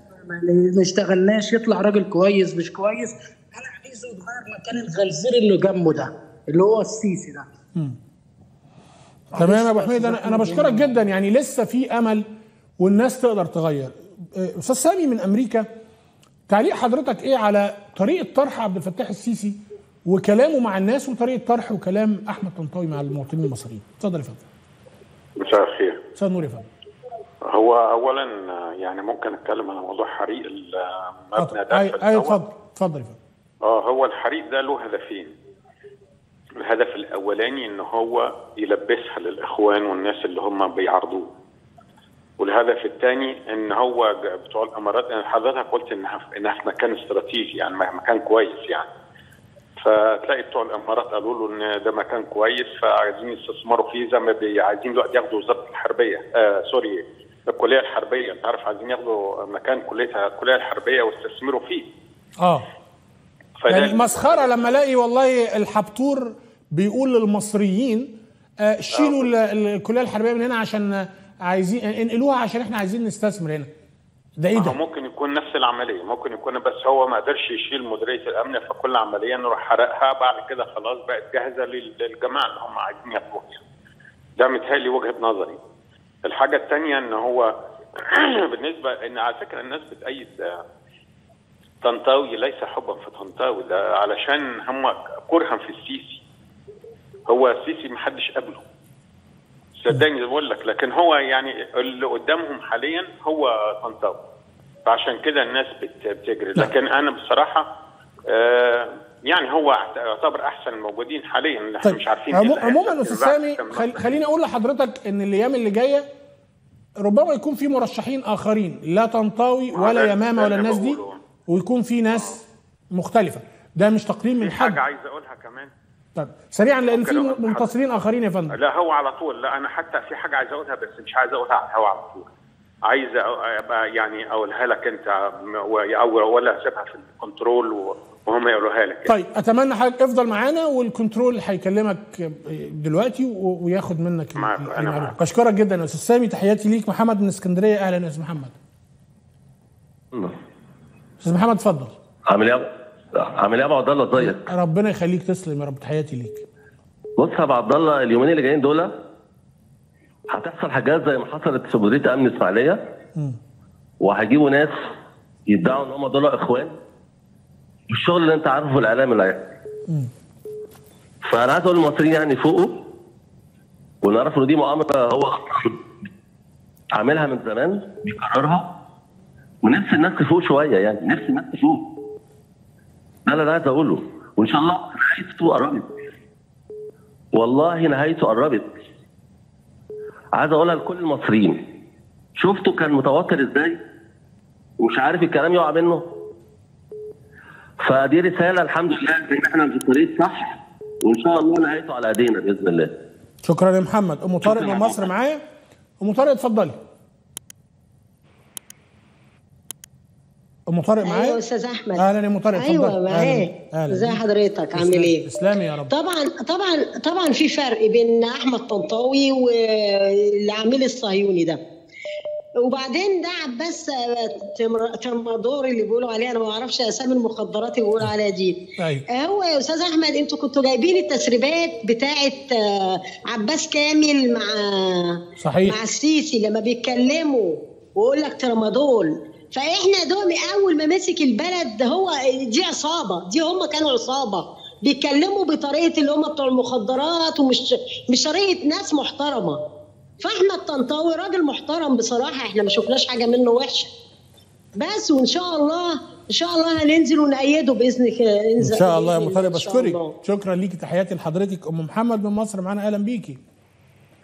ما اشتغلناش يطلع راجل كويس مش كويس. أنا عايزه يتغير مكان الغنزير اللي جنبه ده. اللي هو السيسي ده. تمام يا أبو حميد أنا أنا بشكرك جدا. يعني لسه في أمل والناس تقدر تغير. آه، أستاذ سامي من أمريكا تعليق حضرتك إيه على طريقة طرح عبد الفتاح السيسي وكلامه مع الناس وطريقة طرح وكلام أحمد طنطاوي مع المواطنين المصريين؟ اتفضل يا فندم. مساء الخير. مساء النور يا فندم. هو اولا آه، يعني ممكن اتكلم على موضوع حريق المبنى ده اي في اي الأول. اتفضل. اتفضل يا فندم. آه هو الحريق ده له هدفين. الهدف الأولاني إن هو يلبسها للإخوان والناس اللي هم بيعارضوه. والهدف الثاني إن هو بتوع الإمارات أنا حضرتك قلت إنها في إنها في مكان استراتيجي يعني مكان كويس يعني. فتلاقي بتوع الإمارات قالوا له إن ده مكان كويس فعايزين يستثمروا فيه زي ما عايزين دلوقتي ياخدوا وزارة الحربية آه سوري الكلية الحربية. أنت عارف عايزين ياخدوا مكان كليه الكليه الحربية ويستثمروا فيه. آه. يعني مسخرة لما ألاقي والله الحبتور بيقول للمصريين آه، شيلوا ال- الكلية الحربية من هنا عشان عايزين انقلوها عشان إحنا عايزين نستثمر هنا ده إيه ده؟ ممكن يكون نفس العملية ممكن يكون بس هو ما قدرش يشيل مديرية الأمن فكل عملية نروح حرقها بعد كده خلاص بقت جاهزة لل- للجماعة اللي هم عايزين ياخدوها. ده متهيألي وجهة نظري الحاجة الثانية إن هو بالنسبة إن على فكرة الناس بتأيد آه، طنطاوي ليس حبا في طنطاوي ده علشان هم كرها في السيسي هو السيسي محدش قبله صدقني بقول لك لكن هو يعني اللي قدامهم حاليا هو طنطاوي. فعشان كده الناس بت- بتجري. لكن أنا بصراحة آه يعني هو يعتبر أحسن الموجودين حاليا. إحنا مش عارفين إيه عموما. أستاذ سامي خل... خليني أقول لحضرتك إن الأيام اللي جاية ربما يكون في مرشحين آخرين لا طنطاوي ما ولا يمامة ولا الناس دي. ويكون في ناس مختلفة. ده مش تقليل من حد حاجة عايز أقولها كمان. طيب سريعا لأن في منتصرين آخرين يا فندم. لا هو على طول. لا أنا حتى في حاجة عايز أقولها بس مش عايز أقولها على الهوا على طول. عايز ابقى يعني أقولها لك أنت أو ولا اسيبها في الكنترول وهم يقولوها لك طيب أتمنى حضرتك افضل معانا والكنترول هيكلمك دلوقتي وياخد منك معاك، أنا المعلومة. معاك. بشكرك جدا يا أستاذ سامي. تحياتي ليك. محمد من اسكندرية. أهلا يا أستاذ محمد. أستاذ محمد اتفضل. عامل إيه؟ عامل إيه يا ابو عبد الله؟ ازيك؟ ربنا يخليك تسلم يا رب تحياتي ليك. بص يا ابو عبد الله اليومين اللي جايين دول هتحصل حاجات زي ما حصلت في مديريه أمن إسماعيلية. وهيجيبوا ناس يدعوا إن هم دول إخوان. والشغل اللي أنت عارفه الإعلام اللي هيحصل. فأنا عايز أقول للمصريين يعني فوقوا. ونعرف إن دي مؤامرة هو عاملها من زمان بيكررها. ونفس الناس تفوق شوية يعني نفس الناس تفوق ده اللي أنا عايز أقوله. وإن شاء الله نهايته قربت. والله نهايته قربت. عايز أقولها لكل المصريين. شفتوا كان متوتر إزاي؟ ومش عارف الكلام يقع منه. فدي رسالة الحمد لله إن إحنا في الطريق صح. وإن شاء الله نهايته على ايدينا بإذن الله. شكرا يا محمد. أم طارق من مصر معايا؟ أم طارق اتفضلي. ام طارق معايا؟ أيوه أستاذ أحمد. أهلا يا ام طارق أيوه. معاك. أهلاً. ازي حضرتك عامل إيه؟ تسلمي يا رب. طبعا طبعا طبعا في فرق بين أحمد طنطاوي والعميل الصهيوني ده. وبعدين ده عباس تمر- ترمادور اللي بيقولوا عليه أنا ما أعرفش أسامي المخدرات اللي بيقولوا عليها دي. أيوه. هو يا أستاذ أحمد أنتوا كنتوا جايبين التسريبات بتاعه آه، عباس كامل مع صحيح. مع السيسي لما بيتكلموا ويقول لك ترامادول. فاحنا دوم اول ما مسك البلد هو دي عصابة. دي هم كانوا عصابة. بيتكلموا بطريقة اللي هم بتوع المخدرات ومش مش طريقة ناس محترمة. فاحمد طنطاوي راجل محترم بصراحة إحنا ما شفناش حاجة منه وحشة. بس وإن شاء الله إن شاء الله هننزل ونأيده باذنك إن شاء الله يا شاء بشكرك. شكرا ليكي. تحياتي لحضرتك. أم محمد من مصر معانا. أهلا بيكي.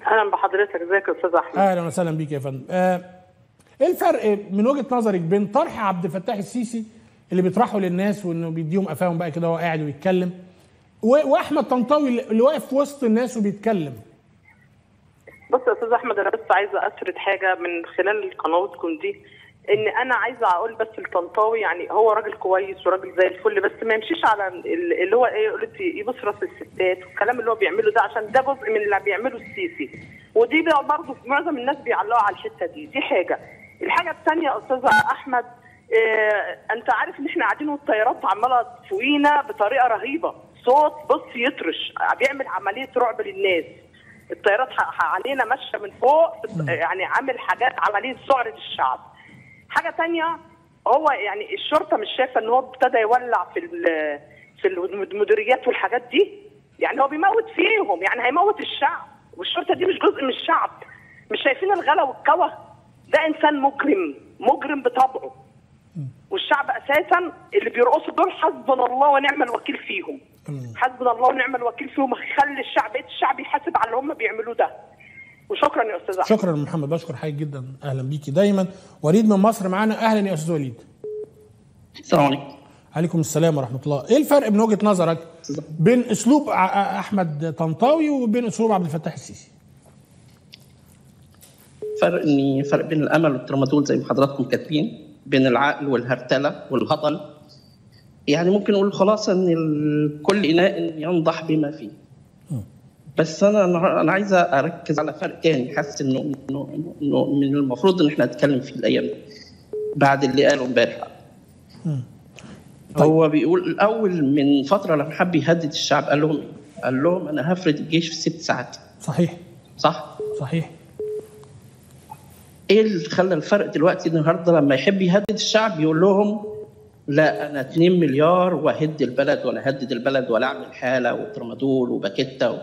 أهلا بحضرتك. إزيك يا أستاذ أحمد؟ أهلا وسهلا بيك يا فندم. آه، إيه الفرق من وجهة نظرك بين طرح عبد الفتاح السيسي اللي بيطرحه للناس وانه بيديهم قفاهم بقى كده وهو قاعد ويتكلم وأحمد طنطاوي اللي واقف في وسط الناس وبيتكلم؟ بص يا أستاذ أحمد أنا بس عايزة اسرد حاجة من خلال قنواتكم دي إن أنا عايزة أقول بس الطنطاوي يعني هو راجل كويس وراجل زي الفل بس ما يمشيش على ال- اللي هو إيه قلت يبص رأس الستات والكلام اللي هو بيعمله ده عشان ده جزء من اللي بيعمله السيسي. ودي برضه معظم الناس بيعلقوا على الحتة دي. دي حاجة. الحاجة الثانية أستاذ أحمد إيه أنت عارف إن إحنا قاعدين والطيارات عمالة فوقينا بطريقة رهيبة. صوت بص يطرش بيعمل عملية رعب للناس. الطيارات علينا ماشية من فوق يعني عامل حاجات عملية سعر للشعب. حاجة تانية هو يعني الشرطة مش شايفة إن هو ابتدى يولع في في المديريات والحاجات دي؟ يعني هو بيموت فيهم يعني هيموت الشعب. والشرطة دي مش جزء من الشعب. مش شايفين الغلا والكوى ده إنسان مجرم مجرم بطبعه. والشعب أساسا اللي بيرقصوا دول حسبنا الله ونعم الوكيل فيهم. حسبنا الله ونعم الوكيل فيهم. خلي الشعب بقيت الشعب يحاسب على اللي هم بيعملوه ده. وشكرا يا أستاذ أحمد. شكرا يا محمد. بشكر حضرتك جدا. أهلا بيكي دايما. وليد من مصر معانا. أهلا يا أستاذ وليد. السلام عليكم. عليكم السلام ورحمة الله. إيه الفرق من وجهة نظرك بين أسلوب أحمد طنطاوي وبين أسلوب عبد الفتاح السيسي؟ فرق ان فرق بين الأمل والترامادول زي ما حضراتكم كاتبين بين العقل والهرتلة والهطل. يعني ممكن نقول خلاص إن كل إناء ينضح بما فيه. بس أنا أنا عايز أركز على فرق تاني حاسس إنه إنه من المفروض إن إحنا نتكلم فيه الأيام دي بعد اللي قاله إمبارح. هو بيقول الأول من فترة لما حب يهدد الشعب قال لهم؟ قال لهم أنا هفرد الجيش في ست ساعات. صحيح. صح؟ صحيح. إيه اللي خلى الفرق دلوقتي النهارده لما يحب يهدد الشعب يقول لهم لا أنا 2 مليار وهد البلد ولا هدد البلد ولا أعمل حالة وترامادول وباكيتا و...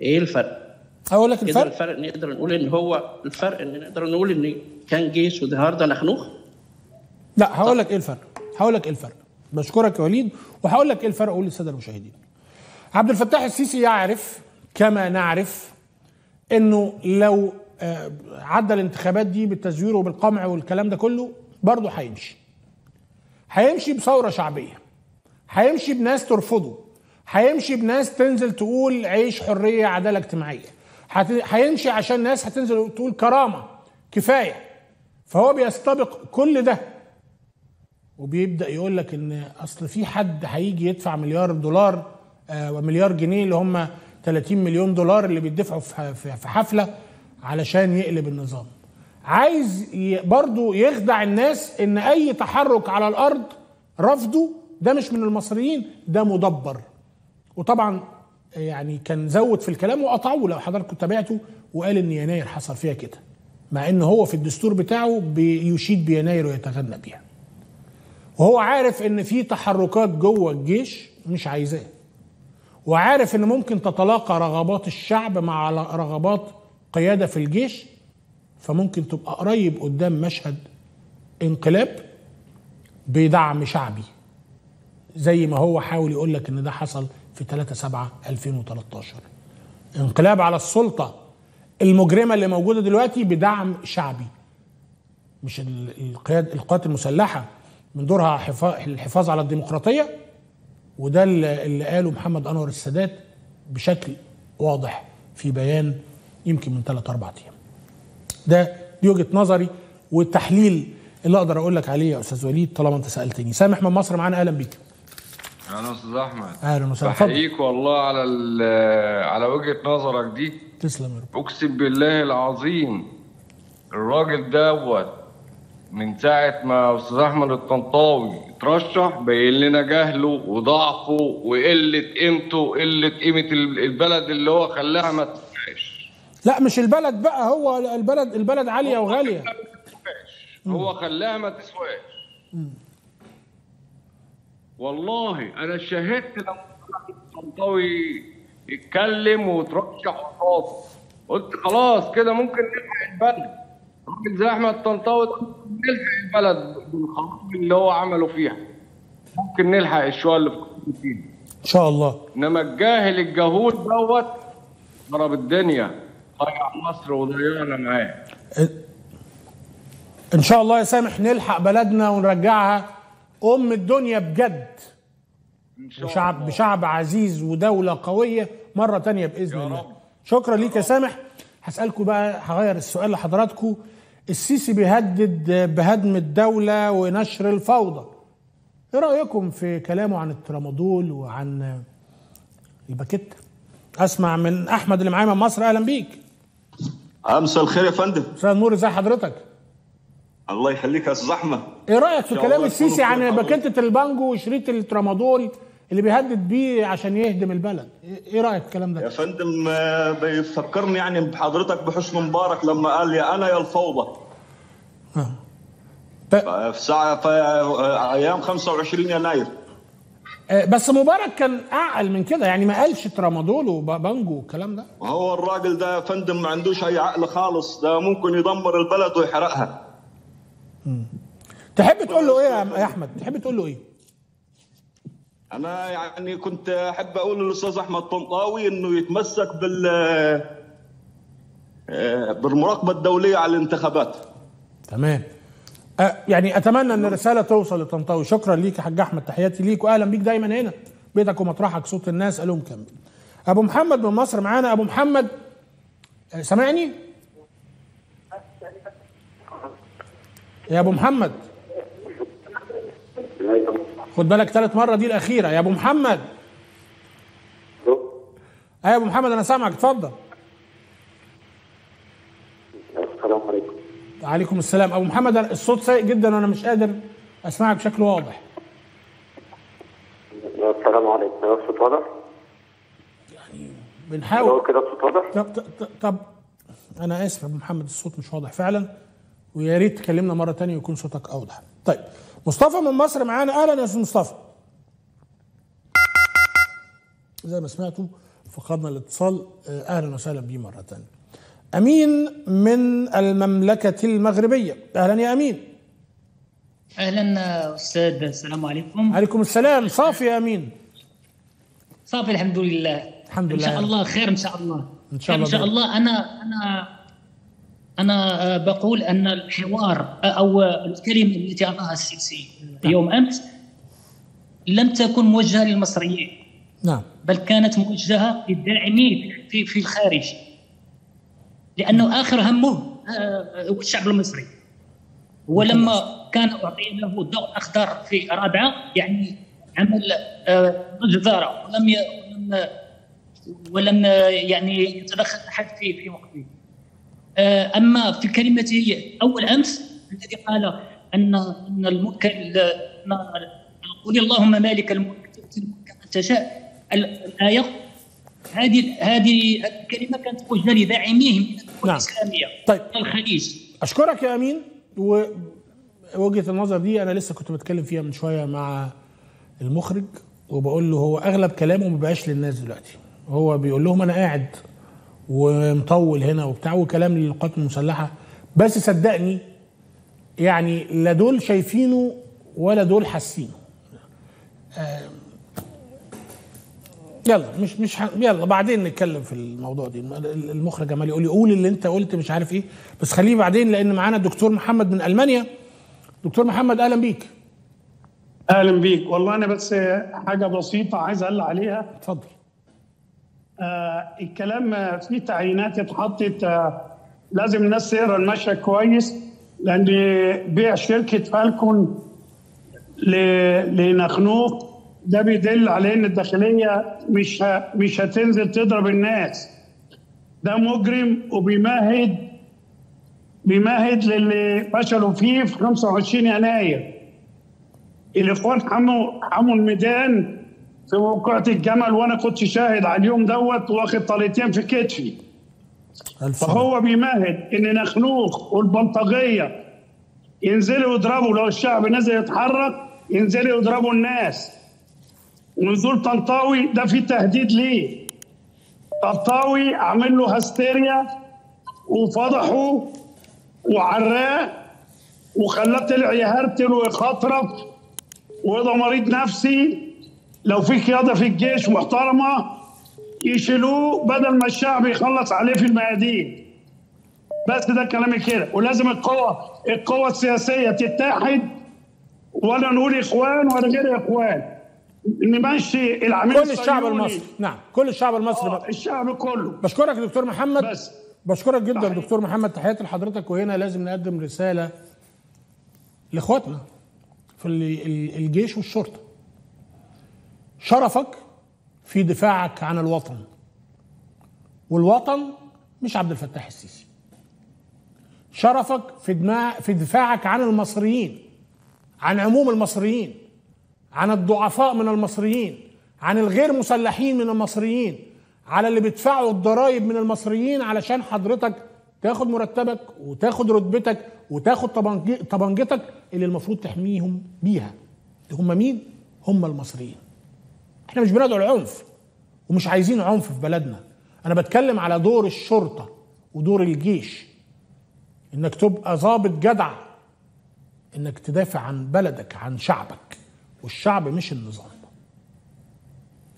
إيه الفرق؟ أقول لك كده الفرق؟ الفرق نقدر نقول إن هو الفرق إن نقدر نقول إن كان جيش والنهاردة نخنوخ؟ لا هقول لك إيه الفرق؟ هقول لك إيه الفرق؟ بشكرك يا وليد وهقول لك إيه الفرق؟ أقول للسادة المشاهدين. عبد الفتاح السيسي يعرف كما نعرف إنه لو عدى الانتخابات دي بالتزوير وبالقمع والكلام ده كله برضه هيمشي. هيمشي بثورة شعبية. هيمشي بناس ترفضه. هيمشي بناس تنزل تقول عيش حرية عدالة اجتماعية. هيمشي عشان ناس هتنزل تقول كرامة كفاية. فهو بيستبق كل ده. وبيبدأ يقول لك إن أصل في حد هيجي يدفع مليار دولار آه، ومليار جنيه اللي هم 30 مليون دولار اللي بيدفعوا في حفلة علشان يقلب النظام. عايز برضو يخدع الناس إن أي تحرك على الأرض رفضه ده مش من المصريين ده مدبر. وطبعا يعني كان زود في الكلام وقطعه لو حضراتكم تابعته وقال إن يناير حصل فيها كده. مع إن هو في الدستور بتاعه بيشيد بيناير ويتغنى بيها. وهو عارف إن في تحركات جوه الجيش مش عايزاه. وعارف إن ممكن تتلاقى رغبات الشعب مع رغبات قيادة في الجيش فممكن تبقى قريب قدام مشهد انقلاب بدعم شعبي زي ما هو حاول يقول لك إن ده حصل في 3 7 2013 انقلاب على السلطة المجرمة اللي موجودة دلوقتي بدعم شعبي. مش ال- القياد القوات المسلحة من دورها حفا- الحفاظ على الديمقراطية وده اللي اللي قاله محمد أنور السادات بشكل واضح في بيان يمكن من ثلاث أربع أيام. ده دي وجهة نظري والتحليل اللي أقدر أقول لك عليه يا أستاذ وليد طالما أنت سألتني. سامح من مصر معانا أهلا بيك. أهلا أستاذ أحمد أهلا وسهلا بحييك والله على على وجهة نظرك دي تسلم يا رب. أقسم بالله العظيم الراجل دوت من ساعة ما أستاذ أحمد الطنطاوي اترشح بين لنا جهله وضعفه وقلة قيمته وقلة قيمة ال- البلد اللي هو خلاها ما لا مش البلد بقى هو البلد البلد عالية وغالية. هو خلاها ما تسواش. والله أنا شاهدت لما الطنطاوي يتكلم وترشح قصاده قلت خلاص كده ممكن نلحق البلد. راجل زي أحمد طنطاوي نلحق البلد بالخطاب اللي هو عمله فيها. ممكن نلحق الشويه اللي في فيها إن شاء الله. إنما الجاهل الجهول دوت ضرب الدنيا. ضيع مصر وضيعنا معاه. إن شاء الله يا سامح نلحق بلدنا ونرجعها. أم الدنيا بجد. وشعب بشعب عزيز ودولة قوية مرة تانية بإذن الله. شكرا ليك يا سامح. هسألكم بقى هغير السؤال لحضراتكم. السيسي بيهدد بهدم الدولة ونشر الفوضى. إيه رأيكم في كلامه عن الترامادول وعن الباكيت؟ أسمع من أحمد اللي معايا من مصر. أهلا بيك. مساء الخير يا فندم. مساء النور ازي حضرتك؟ الله يخليك يا احمد إيه رأيك في كلام السيسي عن. باكيتة البانجو وشريط الترامادول اللي بيهدد بيه عشان يهدم البلد؟ إيه إيه رأيك في الكلام ده؟ يا فندم آه، بيفكرني يعني بحضرتك بحسن مبارك لما قال يا أنا يا الفوضى. في ساعه في آه، أيام 25 يناير. آه، بس مبارك كان أعقل من كده يعني ما قالش ترامادول وبانجو والكلام ده؟ هو الراجل ده يا فندم ما عندوش أي عقل خالص ده ممكن يدمر البلد ويحرقها. تحب تقول له إيه يا أحمد؟ تحب تقول له إيه؟ أنا يعني كنت أحب أقول للأستاذ أحمد طنطاوي إنه يتمسك بال آه، بالمراقبة الدولية على الانتخابات. تمام. يعني أتمنى أن الرسالة توصل لطنطاوي شكرا ليك يا حاج أحمد. تحياتي ليك واهلا بيك دايما هنا. بيتك ومطرحك صوت الناس ألوم كمل أبو محمد من مصر معانا. أبو محمد أه، سامعني؟ يا أبو محمد. خد بالك ثالث مرة دي الأخيرة. يا أبو محمد. أيوه يا أبو محمد أنا سامعك. اتفضل. السلام عليكم. عليكم السلام. أبو محمد الصوت سيء جدا وأنا مش قادر أسمعك بشكل واضح. السلام عليكم. الصوت واضح؟ بنحاول. هو كده الصوت واضح؟ طب, طب, طب أنا آسف يا أبو محمد الصوت مش واضح فعلا. ويا ريت تكلمنا مرة تانية ويكون صوتك أوضح. طيب مصطفى من مصر معانا. أهلا يا أستاذ مصطفى. زي ما سمعتوا فقدنا الاتصال. آه، أهلا وسهلا بيه مرة تانية. أمين من المملكة المغربية. أهلا يا أمين. أهلا أستاذ السلام عليكم. عليكم السلام. صافي يا أمين. صافي الحمد لله. الحمد إن شاء لله. الله خير إن شاء الله. إن شاء خير إن الله شاء. الله. أنا أنا أنا آه، بقول أن الحوار آه، أو الكلمة التي اعطاها السيسي يوم أمس لم تكن موجهة للمصريين نعم. بل كانت موجهة للداعمين في في الخارج. لأنه آخر همه آه، هو الشعب المصري ولما كان أعطي له ضوء أخضر في رابعه يعني عمل آه، جدارة ولم. ولم ولم يعني يتدخل أحد في في وقته آه، أما في كلمته أول أمس الذي قال أن أن الملك قل اللهم مالك الملك تؤتي الملك من تشاء ال- الآية هذه هذه الكلمة كانت موجهه لداعميه من نعم. الإسلامية طيب. الخليج. أشكرك يا أمين. ووجهة النظر دي أنا لسه كنت بتكلم فيها من شوية مع المخرج وبقول له هو أغلب كلامه ما بقاش للناس دلوقتي. هو بيقول لهم أنا قاعد ومطول هنا وبتاع وكلام للقوات المسلحة. بس صدقني يعني لا دول شايفينه ولا دول حاسينه. آه، يلا مش مش ح... يلا بعدين نتكلم في الموضوع دي. المخرج عمال يقول لي قول اللي انت قلت مش عارف إيه. بس خليه بعدين لأن معانا الدكتور محمد من ألمانيا. دكتور محمد أهلا بيك. أهلا بيك. والله أنا بس حاجة بسيطة عايز أقول عليها. اتفضل. آه الكلام في تعيينات اتحطت آه لازم الناس تقرأ المشهد كويس لأن بيع شركة فالكون لنخنوق. ده بيدل على إن الداخلية مش ه- مش هتنزل تضرب الناس. ده مجرم وبيمهد بيمهد للي فشلوا فيه في 25 يناير. الاخوان حموا حموا الميدان في موقعة الجمل وأنا كنت شاهد على اليوم دوت واخد طليتين في كتفي. فهو بيمهد إن نخنوخ والبلطجية ينزلوا يضربوا لو الشعب نزل يتحرك ينزلوا يضربوا الناس. ونزول طنطاوي ده في تهديد ليه. طنطاوي عامل له هستيريا وفضحه وعراه وخلاه طلع يهرتل ويخطرف وده مريض نفسي لو في قياده في الجيش محترمة يشيلوه بدل ما الشعب يخلص عليه في الميادين. بس ده كلامي كده. ولازم القوة القوة السياسية تتحد. ولا نقول إخوان ولا غير إخوان. نمشي العميل كل الشعب. المصري. نعم كل الشعب المصري. آه، الشعب كله. بشكرك دكتور محمد. بس. بشكرك جدا دكتور محمد. تحياتي لحضرتك وهنا لازم نقدم رسالة لإخواتنا في ال- ال- الجيش والشرطة. شرفك في دفاعك عن الوطن. والوطن مش عبد الفتاح السيسي. شرفك في دماء في دفاعك عن المصريين عن عموم المصريين. عن الضعفاء من المصريين عن الغير مسلحين من المصريين على اللي بيدفعوا الضرائب من المصريين علشان حضرتك تاخد مرتبك وتاخد رتبتك وتاخد طبنج- طبنجتك اللي المفروض تحميهم بيها. هم مين؟ هم المصريين. إحنا مش بندعو العنف ومش عايزين عنف في بلدنا. أنا بتكلم على دور الشرطة ودور الجيش. إنك تبقى ضابط جدع إنك تدافع عن بلدك عن شعبك. والشعب مش النظام.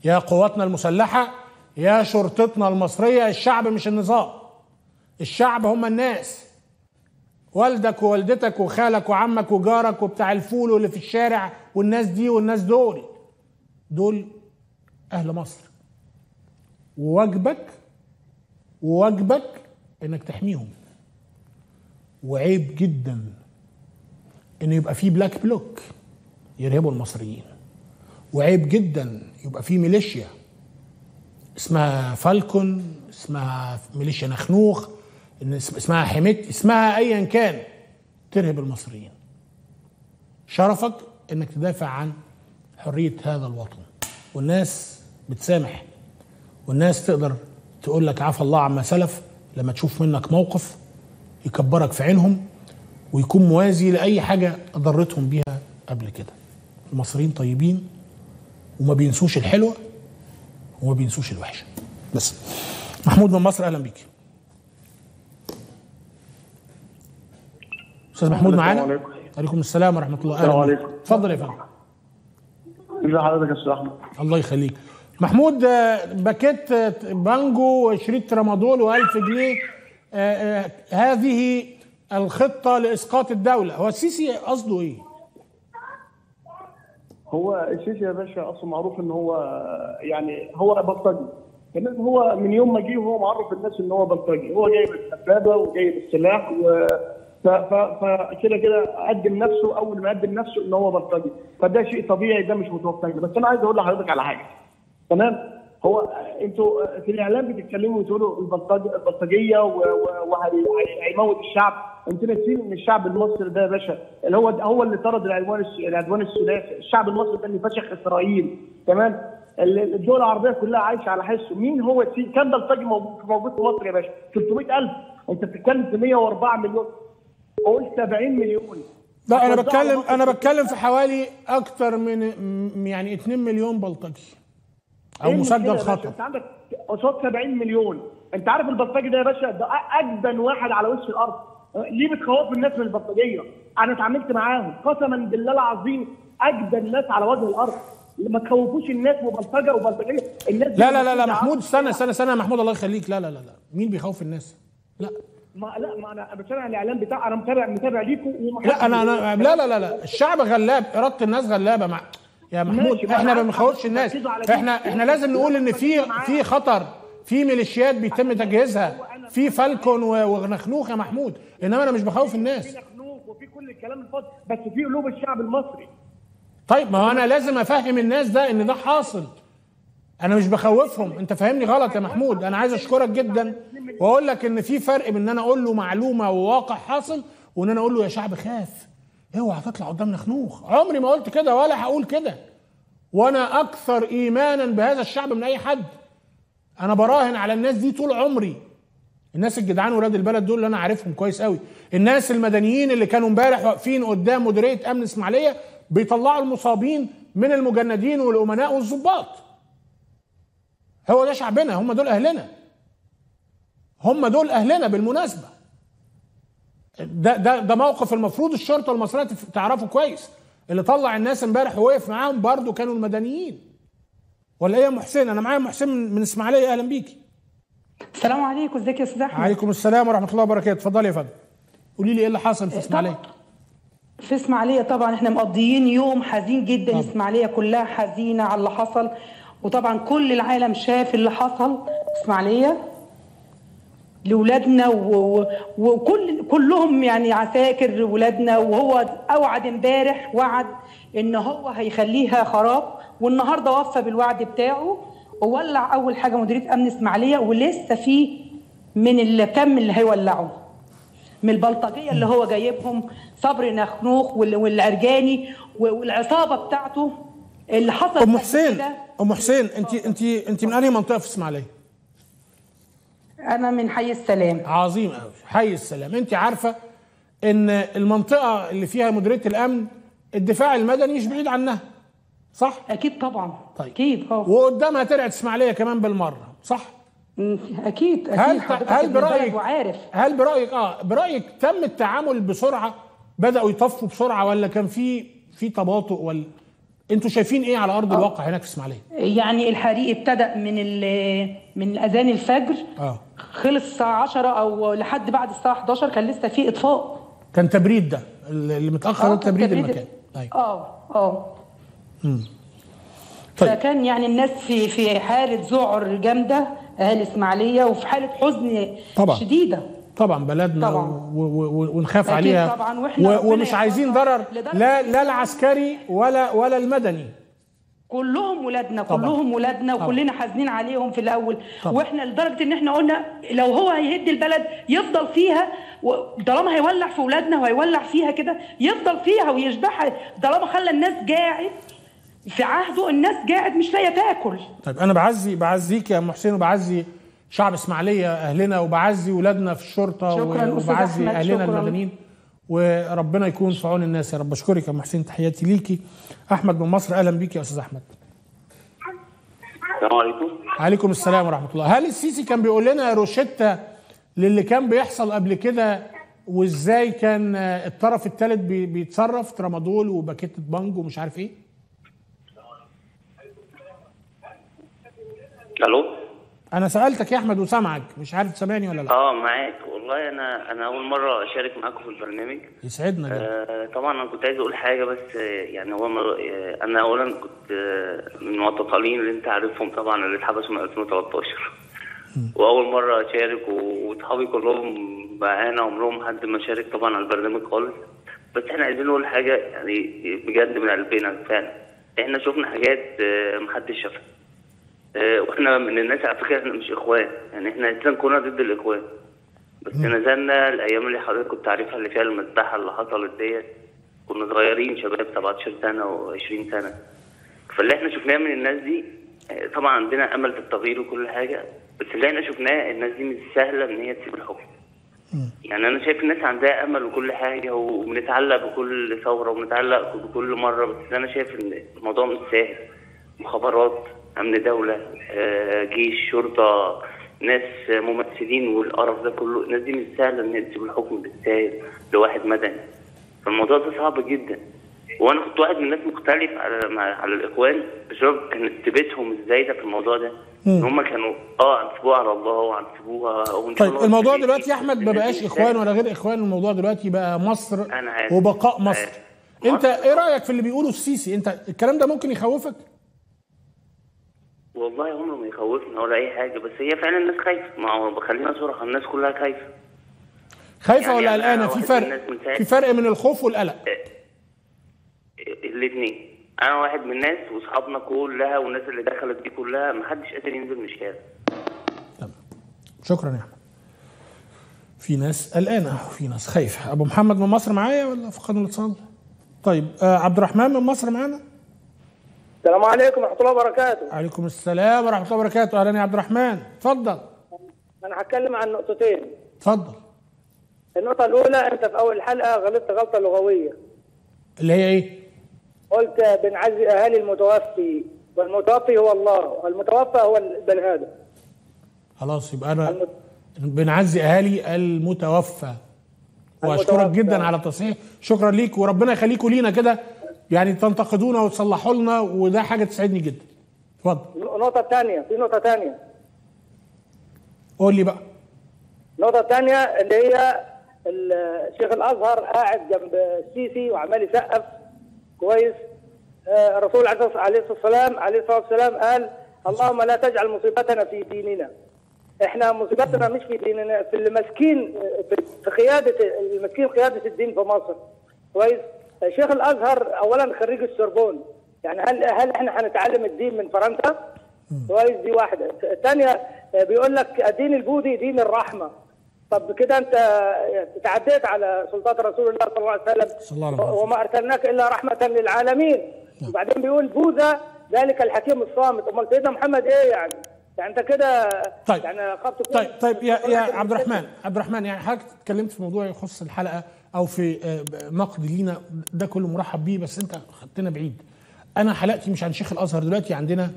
يا قواتنا المسلحة يا شرطتنا المصرية الشعب مش النظام. الشعب هم الناس. والدك ووالدتك وخالك وعمك وجارك وبتاع الفول واللي في الشارع والناس دي والناس دول. دول أهل مصر. وواجبك وواجبك إنك تحميهم. وعيب جدا إن يبقى في بلاك بلوك يرهبوا المصريين. وعيب جدا يبقى في ميليشيا اسمها فالكون اسمها ميليشيا نخنوخ اسمها حميت اسمها ايا كان ترهب المصريين. شرفك إنك تدافع عن حرية هذا الوطن. والناس بتسامح. والناس تقدر تقول لك عفى الله عما سلف لما تشوف منك موقف يكبرك في عينهم ويكون موازي لأي حاجة ضرتهم بيها قبل كده. المصريين طيبين وما بينسوش الحلوة وما بينسوش الوحشة. بس محمود من مصر أهلا بيك. أستاذ محمود معانا؟ عليكم. عليكم السلام ورحمة الله. بيك. عليكم. اتفضل يا فندم. ازي حضرتك يا أستاذ أحمد؟ الله يخليك. محمود آه، باكيت آه، بانجو وشريط ترامادول و1000 جنيه. آه، هذه الخطة لإسقاط الدولة. هو السيسي قصده إيه؟ هو السيسي يا باشا أصلا معروف إن هو يعني هو بلطجي. كمان هو من يوم ما جه وهو معرف الناس إن هو بلطجي. هو جايب الدبابه وجايب السلاح و فكده كده قدم نفسه أول ما قدم نفسه إن هو بلطجي. فده شيء طبيعي ده مش متوقع. بس أنا عايز أقول لحضرتك على حاجة. تمام؟ هو أنتوا في الإعلام بتتكلموا وتقولوا البلطج- البلطجية وهيموت الشعب. أنتوا ناسيين ان الشعب المصري ده يا باشا؟ اللي هو هو اللي طرد العدوان العدوان الثلاثي. الشعب المصري ده اللي فشخ إسرائيل. تمام؟ ال- الدول العربية كلها عايشة على حسه. مين هو السي كم بلطجي موجود موجود في مصر يا باشا. 300000 انت بتتكلم في 104 مليون. قول 70 مليون. لا أنا بتكلم أنا بتكلم في حوالي أكتر من يعني 2 مليون بلطجي. أو إيه مسجل؟ خطر أنت عندك قصاد 70 مليون. أنت عارف البلطجي ده يا باشا؟ ده اجبن واحد على وش الأرض. ليه بتخوفوا الناس من البلطجية؟ أنا اتعاملت معاهم. قسما بالله العظيم اجبن ناس على وجه الأرض. ما تخوفوش الناس وبلطجة وبلطجية الناس لا لا لا لا محمود استنى استنى استنى محمود الله يخليك. لا لا لا لا. مين بيخوف الناس؟ ما لا ما أنا بتابع الإعلام بتاع أنا متابع متابع ليكم لا أنا أنا لا لا لا لا. الشعب غلاب إرادة الناس غلابة. مع يا محمود إحنا ما بنخوفش الناس. إحنا إحنا لازم نقول إن في في خطر في ميليشيات بيتم تجهيزها. في فالكون ونخنوخ يا محمود. إنما أنا مش بخوف الناس. مخنوق وفي كل الكلام الفاضي بس في قلوب الشعب المصري. طيب ما هو أنا لازم أفهم الناس ده إن ده حاصل. أنا مش بخوفهم. أنت فاهمني غلط يا محمود. أنا عايز أشكرك جدا وأقول لك إن في فرق بين إن أنا أقول له معلومة وواقع حاصل وإن أنا أقول له يا شعب خاف. أوعى تطلع قدام نخنوخ. عمري ما قلت كده ولا هقول كده. وأنا أكثر ايمانا بهذا الشعب من أي حد. أنا براهن على الناس دي طول عمري. الناس الجدعان ولاد البلد دول اللي أنا عارفهم كويس قوي الناس المدنيين اللي كانوا امبارح واقفين قدام مديرية أمن إسماعيلية بيطلعوا المصابين من المجندين والأمناء والظباط. هو ده شعبنا هم دول أهلنا. هم دول أهلنا بالمناسبة. ده ده ده موقف المفروض الشرطة المصرية تعرفه كويس. اللي طلع الناس امبارح ووقف معاهم برضو كانوا المدنيين. ولا إيه يا ام حسين أنا معايا من من إسماعيلية أهلا بيكي. السلام عليكم ازيك يا أستاذ أحمد؟ عليكم السلام ورحمة الله وبركاته. اتفضلي يا فندم. قولي لي إيه اللي حصل في إسماعيلية؟ في إسماعيلية طبعا إحنا مقضيين يوم حزين جدا. إسماعيلية كلها حزينة على اللي حصل. وطبعا كل العالم شاف اللي حصل إسماعيلية لاولادنا وكل كلهم يعني عساكر ولادنا وهو أوعد امبارح وعد إن هو هيخليها خراب. والنهاردة وفى بالوعد بتاعه. وولع أول حاجة مديرية أمن إسماعيلية ولسه في من الكم اللي هيولعوا من البلطجية اللي هو جايبهم صبري نخنوخ وال- والعرجاني والعصابة بتاعته اللي حصل أم حسين أم حسين انت انت انت من أنهي منطقة في إسماعيلية؟ أنا من حي السلام. عظيم قوي حي السلام. انت عارفة إن المنطقة اللي فيها مديرية الأمن الدفاع المدني مش بعيد عنها. صح؟ أكيد طبعا. طيب. أكيد آه وقدامها ترعه إسماعيلية كمان بالمرة صح؟ أكيد هل أكيد هل البلد برايك وعارف. هل برايك آه برأيك تم التعامل بسرعة؟ بدأوا يطفوا بسرعة ولا كان في في تباطؤ ولا أنتوا شايفين إيه على أرض الواقع هناك في إسماعيلية؟ يعني الحريق ابتدأ من من أذان الفجر آه. خلص الساعة 10 أو لحد بعد الساعة 11 كان لسه في إطفاء. كان تبريد ده اللي متأخر ده تبريد المكان. أيوه آه آه. طيب. فكان يعني الناس في في حالة ذعر جامدة أهل إسماعيلية وفي حالة حزن طبعا. شديدة طبعا بلدنا طبعا. و- و- و- ونخاف عليها طبعا، وإحنا ومش عايزين ضرر لا لا العسكري ولا ولا المدني كلهم ولادنا طبعا. كلهم ولادنا. وكلنا حزنين عليهم في الأول طبعا. وإحنا لدرجة إن إحنا قلنا لو هو هيهد البلد يفضل فيها طالما هيولع في ولادنا وهيولع فيها كده يفضل فيها ويشبعها طالما خلى الناس قاعد في عهده الناس قاعد مش لاقية تاكل. طيب أنا بعزي بعزيك يا أم حسين وبعزي شعب إسماعيلية أهلنا وبعزي ولادنا في الشرطة شكراً وبعزي أحمد، اهلنا شكراً. المدنيين. وربنا يكون في عون الناس يا رب. أشكرك يا أم حسين تحياتي ليكي. أحمد من مصر أهلا بيك يا أستاذ أحمد. السلام عليكم. عليكم السلام ورحمة الله. هل السيسي كان بيقول لنا روشتة للي كان بيحصل قبل كده وإزاي كان الطرف الثالث بي- بيتصرف ترامادول وباكيتة بانجو ومش عارف إيه؟ ألو؟ أنا سألتك يا أحمد وسامعك مش عارف سامعني ولا لا. آه معاك. والله أنا أنا أول مرة أشارك معاكم في البرنامج. يسعدنا جدا. آه طبعا أنا كنت عايز أقول حاجة بس آه، يعني هو مر... آه أنا اولا كنت آه من المعتقلين اللي أنت عارفهم طبعا اللي اتحبسوا من 2013 وأول مرة أشارك وأصحابي كلهم معانا عمرهم حد ما شارك طبعا على البرنامج خالص. بس إحنا عايزين نقول حاجة يعني بجد من قلبنا فعلا. إحنا شفنا حاجات محدش شافها. وإحنا من الناس على فكرة إحنا مش إخوان. يعني إحنا أساسا كنا ضد الإخوان. بس نزلنا الأيام اللي حضرتك كنت عارفها اللي فيها المذبحه اللي حصلت ديت. كنا صغيرين شباب 17 سنة و20 سنة. فاللي إحنا شفناه من الناس دي آه، طبعا عندنا أمل في التغيير وكل حاجة بس اللي إحنا شفناه الناس دي مش سهلة إن هي تسيب الحكم. يعني أنا شايف الناس عندها أمل وكل حاجة وبنتعلق بكل ثورة وبنتعلق بكل مرة بس أنا شايف إن الموضوع مش سهل. مخابرات أمن دولة آه، جيش شرطة ناس ممثلين والقرف ده كله. الناس دي مش سهلة إن تسيب الحكم بالسهل لواحد مدني. فالموضوع ده صعب جدا. وأنا كنت واحد من الناس مختلف على على الإخوان بسبب كانت ثباتهم الزايدة في الموضوع ده. إن هم كانوا آه هنسيبوها على الله وهنسيبوها طيب الموضوع دلوقتي يا أحمد ما بقاش إخوان ولا غير إخوان الموضوع دلوقتي بقى مصر عارف. وبقاء مصر. عارف. أنت إيه رأيك في اللي بيقوله السيسي؟ أنت الكلام ده ممكن يخوفك؟ والله عمره ما يخوفنا ولا أي حاجة بس هي فعلا الناس خايفة. ما هو خلينا صراحة الناس كلها خايفة. خايفة يعني ولا قلقانه في فرق في فرق من الخوف والقلق. الاثنين أنا واحد من الناس وأصحابنا كلها والناس اللي دخلت دي كلها ما حدش قادر ينزل من الشارع شكرا يا احمد في ناس قلقانة وفي ناس خايفة. أبو محمد من مصر معايا ولا فقدنا الاتصال؟ طيب آه عبد الرحمن من مصر معانا؟ السلام عليكم ورحمة الله وبركاته. عليكم السلام ورحمة الله وبركاته. أهلا يا عبد الرحمن. اتفضل أنا هتكلم عن نقطتين. اتفضل النقطة الأولى أنت في أول الحلقة غلطت غلطة لغوية. اللي هي إيه؟ قلت بنعزي أهالي المتوفي والمتوفي هو الله والمتوفى هو البني آدم. خلاص يبقى أنا بنعزي أهالي المتوفى. وأشكرك. جدا على التصحيح شكرا ليك وربنا يخليكم لينا كده. يعني تنتقدونا وتصلحوا لنا وده حاجة تسعدني جدا. اتفضل. النقطه الثانية في نقطة ثانية قول لي بقى. النقطه الثانية اللي هي الشيخ الأزهر قاعد جنب السيسي وعمال يسقف. كويس. آه، الرسول عليه الصلاة والسلام عليه الصلاة والسلام قال اللهم لا تجعل مصيبتنا في ديننا. إحنا مصيبتنا مش في ديننا في المسكين في- في قياده المسكين قيادة الدين في مصر. كويس. شيخ الأزهر اولا خريج السوربون. يعني هل هل إحنا هنتعلم الدين من فرنسا؟ كويس دي واحدة. الثانية بيقول لك الدين البوذي دين الرحمة. طب كده أنت تعديت على سلطات رسول الله صلى الله عليه وسلم. صلى الله عليه وسلم. وما أرسلناك إلا رحمة للعالمين. وبعدين بيقول بوذا ذلك الحكيم الصامت. أمال سيدنا محمد إيه يعني؟ يعني أنت كده طيب. يعني خبط طيب. طيب يا يا عبد الرحمن. عبد الرحمن يعني حضرتك اتكلمت في موضوع يخص الحلقة. أو في آه، نقد لينا ده كله مرحب بيه بس أنت خدتنا بعيد. أنا حلقتي مش عن شيخ الأزهر دلوقتي عندنا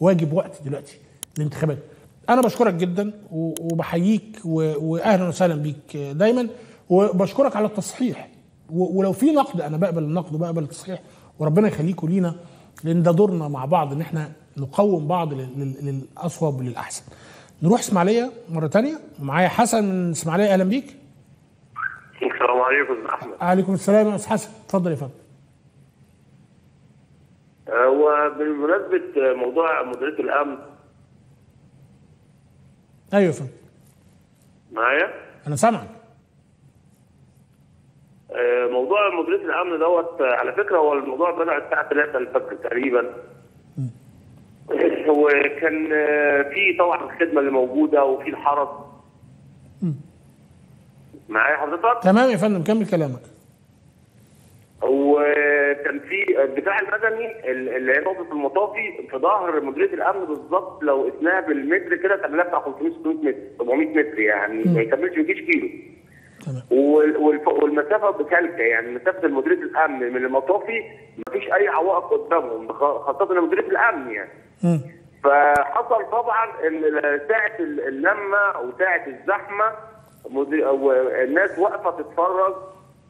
واجب وقت دلوقتي الانتخابات أنا بشكرك جدا وبحييك واهلا وسهلا بيك دايما وبشكرك على التصحيح. ولو في نقد أنا بقبل النقد وبقبل التصحيح وربنا يخليكم لينا لأن ده دورنا مع بعض إن إحنا نقوم بعض لل- لل- للأصوب وللأحسن. نروح إسماعيلية مرة تانية. معايا حسن من إسماعيلية أهلا بيك. السلام عليكم أحمد. عليكم السلام يا أستاذ حسن. اتفضل يا فندم. آه، وبمناسبه موضوع مديرية الأمن. أيوه يا فندم. معايا؟ أنا سامعك. آه، موضوع مديرية الأمن دوت على فكرة هو الموضوع بدأ الساعة 3 الفجر تقريبا. وكان آه، في طبعا الخدمة اللي موجودة وفي الحرس. معايا حضرتك؟ تمام يا فندم كمل كلامك. وكان في الدفاع المدني اللي هي نقطة المطافي في ظهر مديرية الأمن بالظبط لو قسناها بالمتر كده تعملها بتاع 500 600 متر 700 متر يعني ما يكملش ما يجيش كيلو والمسافة بكلكه يعني مسافة مديرية الأمن من المطافي ما فيش أي عوائق قدامهم خاصة مديرية الأمن يعني. فحصل طبعا ساعة اللمه وساعة الزحمة مدي- أو الناس واقفة تتفرج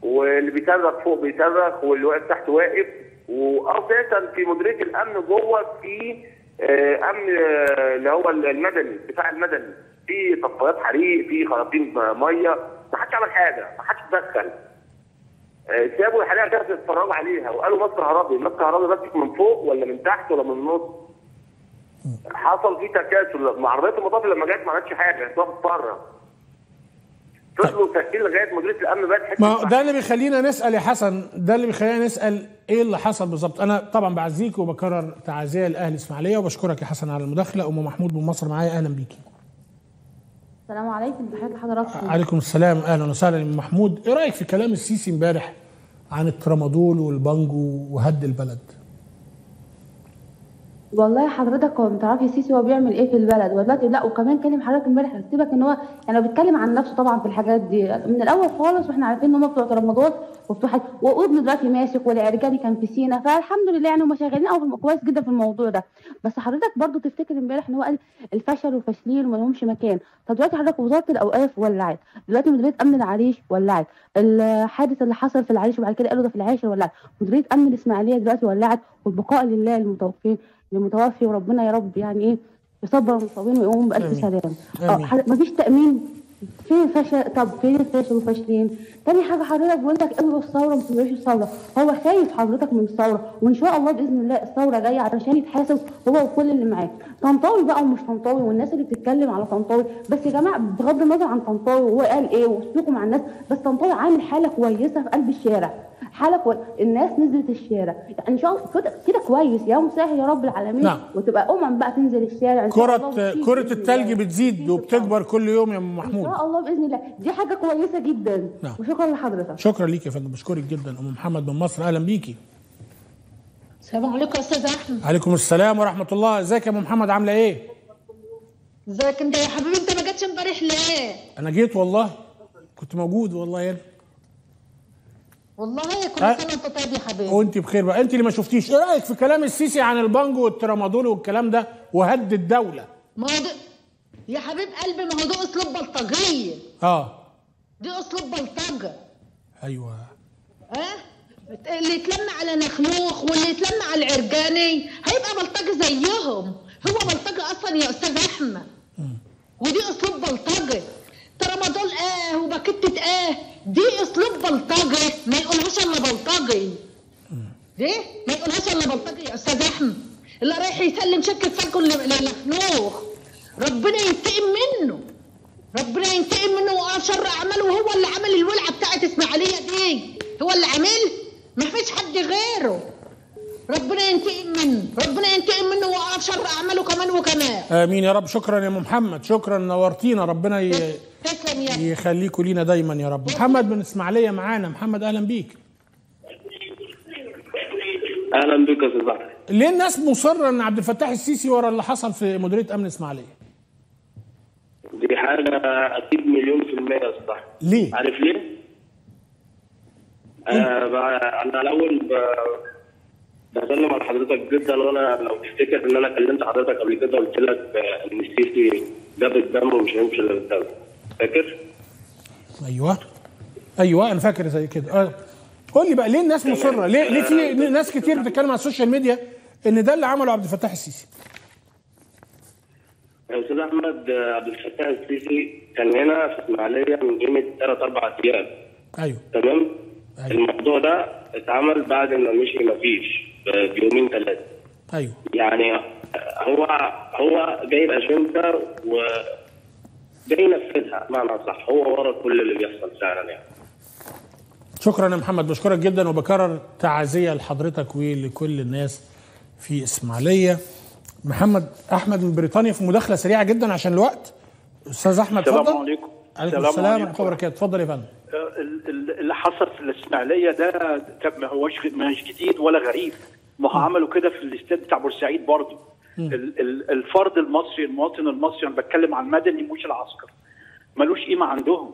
واللي بيصرخ فوق بيصرخ واللي واقف تحت واقف. واساسا في مديرية الأمن جوه في آه، أمن آه، اللي هو المدني الدفاع المدني. في طفايات حريق في خراطيم مية. ما حدش عمل حاجة ما حدش اتدخل. آه، سابوا الحريقه كده يتفرجوا عليها وقالوا مصر كهربي. مصر كهربي ماسك من فوق ولا من تحت ولا من النص. حصل فيه تكاسل. عربيه المطاف لما جت ما عملتش حاجة. كانت واقفه فضلوا ساكتين لغاية مديريه الامن بقت حتة ما هو ده اللي بيخلينا نسأل يا حسن ده اللي بيخلينا نسأل إيه اللي حصل بالظبط. أنا طبعا بعزيك وبكرر تعازيه لأهل إسماعيلية وبشكرك يا حسن على المداخلة. أم محمود من مصر معايا أهلا بيكي. السلام عليكم. تحياتي لحضراتكم عليكم السلام. أهلا وسهلا يا أم محمود. إيه رأيك في كلام السيسي امبارح عن الترامادول والبانجو وهد البلد؟ والله حضرتك هو بتعرفي السيسي هو بيعمل إيه في البلد. ودلوقتي لا وكمان كلم حضرتك امبارح سيبك إن هو يعني هو بيتكلم عن نفسه طبعا في الحاجات دي. من الأول خالص وإحنا عارفين إن هم بتوع رمضان وبتوع وابنه دلوقتي ماسك والعرجاني كان في سينا. فالحمد لله يعني هم شغالين قوي كويس جدا في الموضوع ده. بس حضرتك برضو تفتكر امبارح إن هو قال الفشل وفاشلين وما لهمش مكان. طب دلوقتي حضرتك وزارة الأوقاف ولعت. دلوقتي مديرية أمن العريش ولعت. الحادث اللي حصل في العريش وبعد كده قالوا ده في العاشر ولعت. مديرية أمن الإسماعيلية دلوقتي ولعت. والبقاء لله المتوفين المتوفي وربنا يا رب يعني إيه يصبر المصابين ويقوم بألف سلام آه مفيش تأمين. فين فشل طب فين الفاشل وفاشلين. تاني حاجة حضرتك بيقول لك الغوا الثورة ما تلغيش الثورة. هو خايف حضرتك من الثورة وإن شاء الله بإذن الله الثورة جاية علشان يتحاسب هو وكل اللي معاه. طنطاوي بقى ومش طنطاوي والناس اللي بتتكلم على طنطاوي. بس يا جماعة بغض النظر عن طنطاوي وهو قال إيه وسلوكه مع الناس بس طنطاوي عامل حالة كويسة في قلب الشارع. حالة كوي... الناس نزلت الشارع. يعني ان شاء الله كده- كده كويس يا مسهل يا رب العالمين. نعم. وتبقى أمم بقى تنزل الشارع. إن بإذن التلج الله. بتزيد وبتكبر كل يوم يا أم إن محمود شاء الله بإذن الله. دي حاجة كويسة جدا. نعم. وشكرا لحضرتك. شكرا ليك يا فندم. بشكرك جدا. أم محمد من مصر أهلا بيكي السلام عليكم يا أستاذ أحمد. عليكم السلام ورحمة الله. إزيك يا أم محمد؟ عاملة إيه؟ إزيك أنت يا حبيبي؟ أنت ما جيتش امبارح ليه؟ أنا جيت والله. كنت موجود والله يا والله كل أه؟ سنة وأنت طيب يا حبيبي. وأنت بخير بقى. أنت اللي ما شفتيش. إيه رأيك في كلام السيسي عن البانجو والترامادول والكلام ده وهد الدولة؟ ما هو ده يا حبيب قلبي ما هو ده أسلوب بلطجية. آه. دي أسلوب بلطجة. أيوه. ها اللي يتلم على نخنوخ واللي يتلم على العرجاني هيبقى بلطجي زيهم. هو بلطجي أصلا يا أستاذ أحمد. ودي أسلوب بلطجي. ترامادول آه وباكيتة آه. دي أسلوب بلطجي. ما يقولهاش إلا بلطجي. دي ما يقولهاش إلا بلطجي يا أستاذ أحمد. اللي رايح يسلم شكل فالكو للخنوخ ربنا ينتقم منه. ربنا ينتقم منه وقال شر أعماله. وهو اللي عمل الولعة بتاعت إسماعيلية دي. هو اللي عاملها ما فيش حد غيره. ربنا ينتقم منه. ربنا ينتقم منه وقف شر أعماله كمان وكمان. آمين يا رب. شكرا يا أم محمد. شكرا. نورتينا. ربنا ي... تسلم يا يخليكوا لينا دايما يا رب. محمد من إسماعيلية معانا. محمد أهلا بيك. أهلا بك يا أستاذ ليه الناس مصرة إن عبد الفتاح السيسي ورا اللي حصل في مديرية أمن إسماعيلية؟ دي حاجة أكيد مليون في المية يا أستاذ ليه؟ عارف ليه؟ آه بقى- أنا الأول بسلم على حضرتك جدا وأنا لو تفتكر إن أنا كلمت حضرتك قبل كده قلت لك آه، إن السيسي جاب الدم ومش هيمشي إلا بالدم. فاكر؟ أيوه. أيوه أنا فاكر زي كده. آه. قول لي بقى ليه الناس مصرة؟ ليه ليه في ناس كتير بتتكلم على السوشيال ميديا إن ده اللي عمله عبد الفتاح السيسي؟ يا أستاذ أحمد آه، عبد الفتاح السيسي كان هنا في اسماعيليه من قيمة ثلاث أربع أيام. أيوه. تمام؟ الموضوع ده اتعمل بعد ما مشي مفيش ب- بيومين ثلاثة أيوه. يعني هو هو جايب اجنده و جاي ينفذها بمعنى صح. هو ورا كل اللي بيحصل فعلا يعني. شكرا يا محمد. بشكرك جدا وبكرر تعازيه لحضرتك ولكل الناس في إسماعيلية. محمد أحمد من بريطانيا في مداخلة سريعة جدا عشان الوقت. أستاذ أحمد السلام اتفضل. عليكم. عليكم السلام السلام عليكم. ورحمة الله وبركاته. اتفضل يا فندم. ال- ال- اللي حصل في الإسماعيلية ده ما هوش مش جديد ولا غريب. ما هو عملوا كده في الاستاد بتاع بورسعيد برضه. الفرد المصري المواطن المصري أنا بتكلم عن المدني مش العسكر ملوش قيمة عندهم.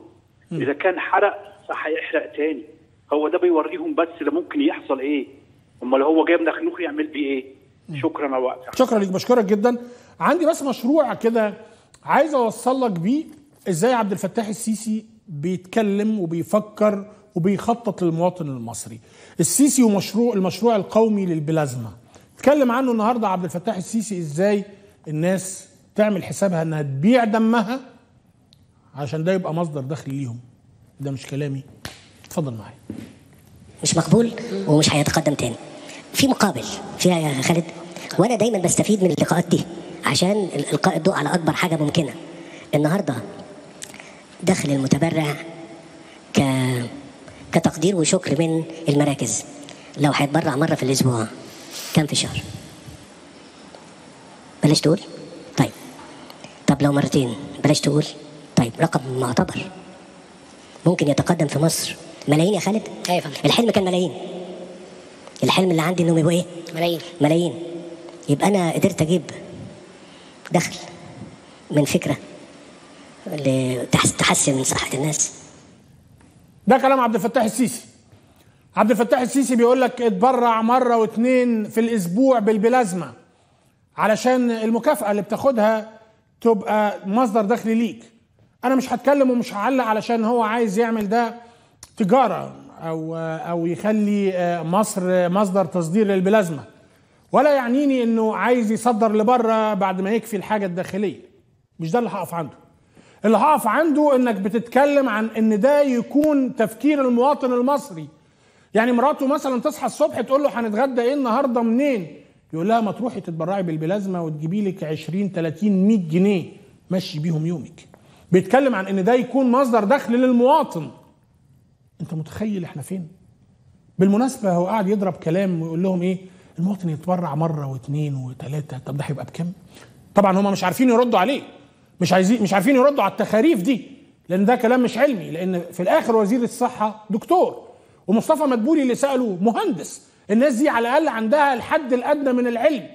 إذا كان حرق فهيحرق تاني. هو ده بيوريهم بس اللي ممكن يحصل إيه. أمال هو جايب نخنوخ يعمل بيه إيه؟ شكرا يا وقت شكرا لك بشكرك جدا. عندي بس مشروع كده عايز أوصل لك بيه. إزاي عبد الفتاح السيسي بيتكلم وبيفكر وبيخطط للمواطن المصري؟ السيسي ومشروع المشروع القومي للبلازما. اتكلم عنه النهارده عبد الفتاح السيسي إزاي الناس تعمل حسابها انها تبيع دمها عشان ده يبقى مصدر دخل ليهم. ده مش كلامي. اتفضل معايا. مش مقبول ومش هيتقدم تاني. في مقابل فيها يا خالد. وأنا دايما بستفيد من اللقاءات دي عشان إلقاء الضوء على أكبر حاجة ممكنة. النهارده دخل المتبرع ك كتقدير وشكر من المراكز. لو هيتبرع مرة في الأسبوع كم في الشهر؟ بلاش تقول. طيب. طب لو مرتين بلاش تقول. طيب رقم معتبر. ممكن يتقدم في مصر. ملايين يا خالد؟ أيوه فندم. الحلم كان ملايين. الحلم اللي عندي إنهم يبقوا إيه؟ ملايين. ملايين. يبقى أنا قدرت أجيب دخل من فكرة لتحس- تحسن من صحة الناس. ده كلام عبد الفتاح السيسي. عبد الفتاح السيسي بيقول لك اتبرع مرة واتنين في الأسبوع بالبلازما علشان المكافأة اللي بتاخدها تبقى مصدر دخل ليك. أنا مش هتكلم ومش هعلق علشان هو عايز يعمل ده تجارة أو أو يخلي مصر مصدر تصدير للبلازما. ولا يعنيني إنه عايز يصدر لبره بعد ما يكفي الحاجة الداخلية. مش ده اللي هقف عنده. اللي هقف عنده إنك بتتكلم عن إن ده يكون تفكير المواطن المصري. يعني مراته مثلا تصحى الصبح تقول له هنتغدى إيه النهارده منين؟ يقول لها ما تروحي تتبرعي بالبلازما وتجيبي لك 20 30 100 جنيه. مشي بيهم يومك. بيتكلم عن إن ده يكون مصدر دخل للمواطن. أنت متخيل إحنا فين؟ بالمناسبة هو قاعد يضرب كلام ويقول لهم إيه؟ المواطن يتبرع مرة واثنين وثلاثه طب ده هيبقى بكام؟ طبعا هم مش عارفين يردوا عليه. مش عايزين مش عارفين يردوا على التخاريف دي. لأن ده كلام مش علمي. لأن في الآخر وزير الصحة دكتور. ومصطفى مدبولي اللي سأله مهندس الناس دي على الأقل عندها الحد الأدنى من العلم.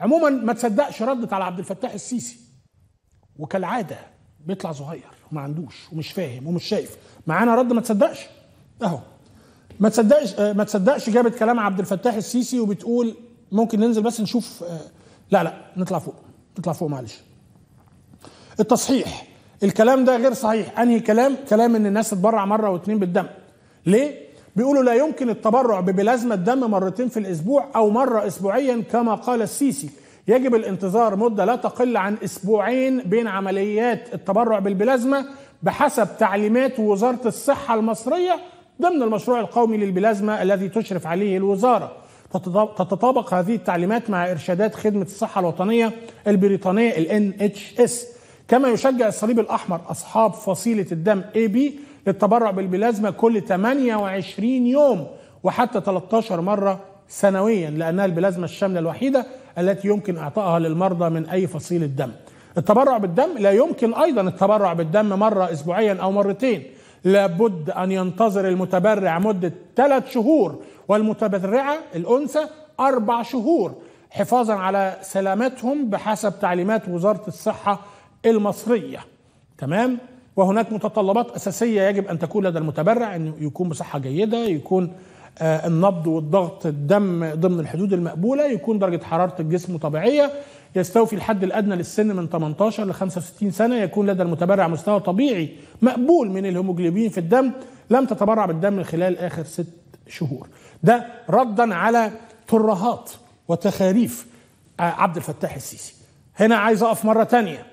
عموما ما تصدقش ردت على عبد الفتاح السيسي. وكالعادة بيطلع صغير وما عندوش ومش فاهم ومش شايف. معانا رد ما تصدقش؟ أهو. ما تصدقش آه، ما تصدقش جابت كلام عبد الفتاح السيسي وبتقول ممكن ننزل بس نشوف آه، لا لا نطلع فوق نطلع فوق معلش. التصحيح الكلام ده غير صحيح. أنهي كلام؟ كلام إن الناس تتبرع مرة واتنين بالدم. ليه؟ بيقولوا لا يمكن التبرع ببلازما الدم مرتين في الأسبوع أو مرة اسبوعيا كما قال السيسي. يجب الانتظار مدة لا تقل عن أسبوعين بين عمليات التبرع بالبلازما بحسب تعليمات وزارة الصحة المصرية ضمن المشروع القومي للبلازما الذي تشرف عليه الوزارة. تتطابق- هذه التعليمات مع إرشادات خدمة الصحة الوطنية البريطانية ال NHS كما يشجع الصليب الأحمر أصحاب فصيلة الدم AB للتبرع بالبلازما كل 28 يوم وحتى 13 مرة سنويا لأنها البلازما الشاملة الوحيدة التي يمكن إعطائها للمرضى من أي فصيلة دم. التبرع بالدم لا يمكن أيضا التبرع بالدم مرة اسبوعيا أو مرتين. لابد أن ينتظر المتبرع مدة ثلاث شهور والمتبرعة الأنثى أربع شهور حفاظا على سلامتهم بحسب تعليمات وزارة الصحة المصرية. تمام؟ وهناك متطلبات أساسية يجب أن تكون لدى المتبرع انه يكون بصحة جيدة، يكون آه، النبض والضغط الدم ضمن الحدود المقبولة، يكون درجة حرارة الجسم طبيعية، يستوفي الحد الأدنى للسن من 18 ل 65 سنة، يكون لدى المتبرع مستوى طبيعي مقبول من الهيموجلوبين في الدم، لم تتبرع بالدم خلال آخر ست شهور. ده ردا على ترهات وتخاريف آه، عبد الفتاح السيسي. هنا عايز أقف مرة تانية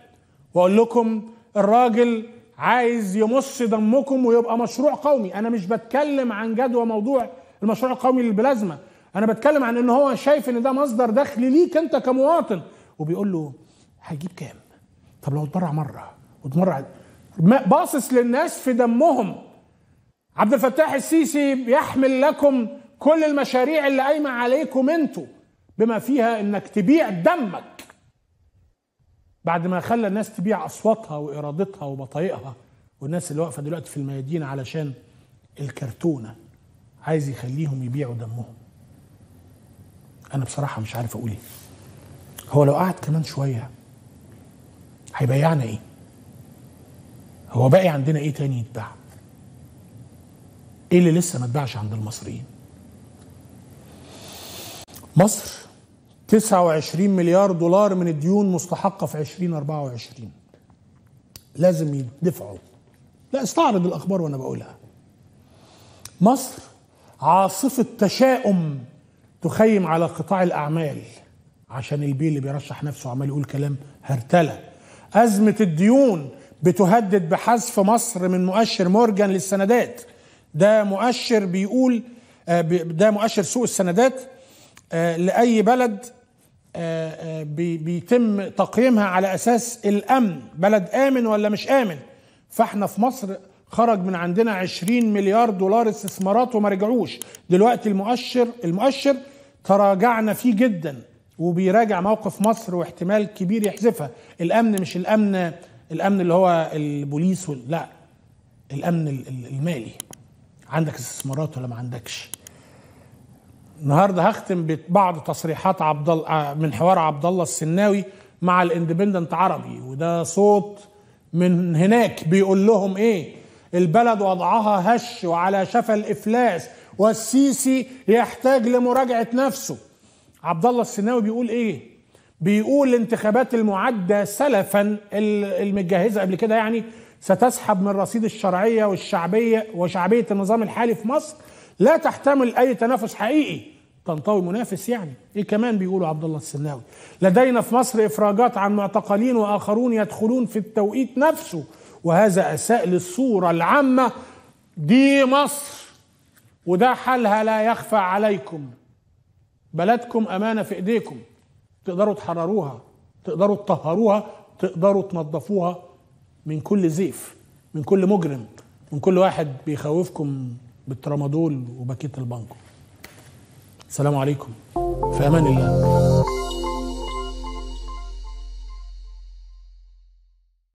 وأقول لكم الراجل عايز يمص دمكم ويبقى مشروع قومي. أنا مش بتكلم عن جدوى موضوع المشروع القومي للبلازما. أنا بتكلم عن إن هو شايف إن ده مصدر دخل ليك أنت كمواطن. وبيقول له هيجيب كام؟ طب لو اتبرع مرة واتبرع باصص للناس في دمهم. عبد الفتاح السيسي بيحمل لكم كل المشاريع اللي قايمة عليكم أنتوا بما فيها إنك تبيع دمك. بعد ما خلى الناس تبيع أصواتها وارادتها وبطايقها والناس اللي واقفة دلوقتي في الميادين علشان الكرتونة عايز يخليهم يبيعوا دمهم. أنا بصراحة مش عارف أقول إيه. هو لو قعد كمان شوية هيبيعنا إيه؟ هو باقي عندنا إيه تاني يتباع؟ إيه اللي لسه ما اتباعش عند المصريين؟ مصر 29 مليار دولار من الديون مستحقة في 2024 لازم يدفعوا. لا استعرض الأخبار وأنا بقولها. مصر عاصفة تشاؤم تخيم على قطاع الأعمال عشان البيه اللي بيرشح نفسه عمال يقول كلام هرتلة. أزمة الديون بتهدد بحذف مصر من مؤشر مورجان للسندات. ده مؤشر بيقول آه، ده مؤشر سوق السندات آه، لأي بلد بيتم تقييمها على أساس الأمن بلد آمن ولا مش آمن. فإحنا في مصر خرج من عندنا 20 مليار دولار استثمارات وما رجعوش. دلوقتي المؤشر المؤشر تراجعنا فيه جدا وبيراجع موقف مصر واحتمال كبير يحذفها. الأمن مش الأمن الأمن اللي هو البوليس لا الأمن ال- ال- المالي. عندك استثمارات ولا ما عندكش؟ النهارده هختم ببعض تصريحات عبد الله من حوار عبد الله السناوي مع الإندبندنت عربي وده صوت من هناك بيقول لهم إيه؟ البلد وضعها هش وعلى شفا الإفلاس والسيسي يحتاج لمراجعة نفسه. عبد الله السناوي بيقول إيه؟ بيقول الانتخابات المعدة سلفا ال- المتجهزة قبل كده يعني ستسحب من رصيد الشرعية والشعبية وشعبية النظام الحالي في مصر لا تحتمل أي تنافس حقيقي. طنطاوي منافس يعني. إيه كمان بيقولوا عبد الله السناوي؟ لدينا في مصر إفراجات عن معتقلين وآخرون يدخلون في التوقيت نفسه وهذا أساء للصورة العامة. دي مصر وده حالها لا يخفى عليكم. بلدكم أمانة في إيديكم. تقدروا تحرروها تقدروا تطهروها تقدروا تنظفوها من كل زيف من كل مجرم من كل واحد بيخوفكم. بالترامادول وباكيت البانكو السلام عليكم. في أمان الله.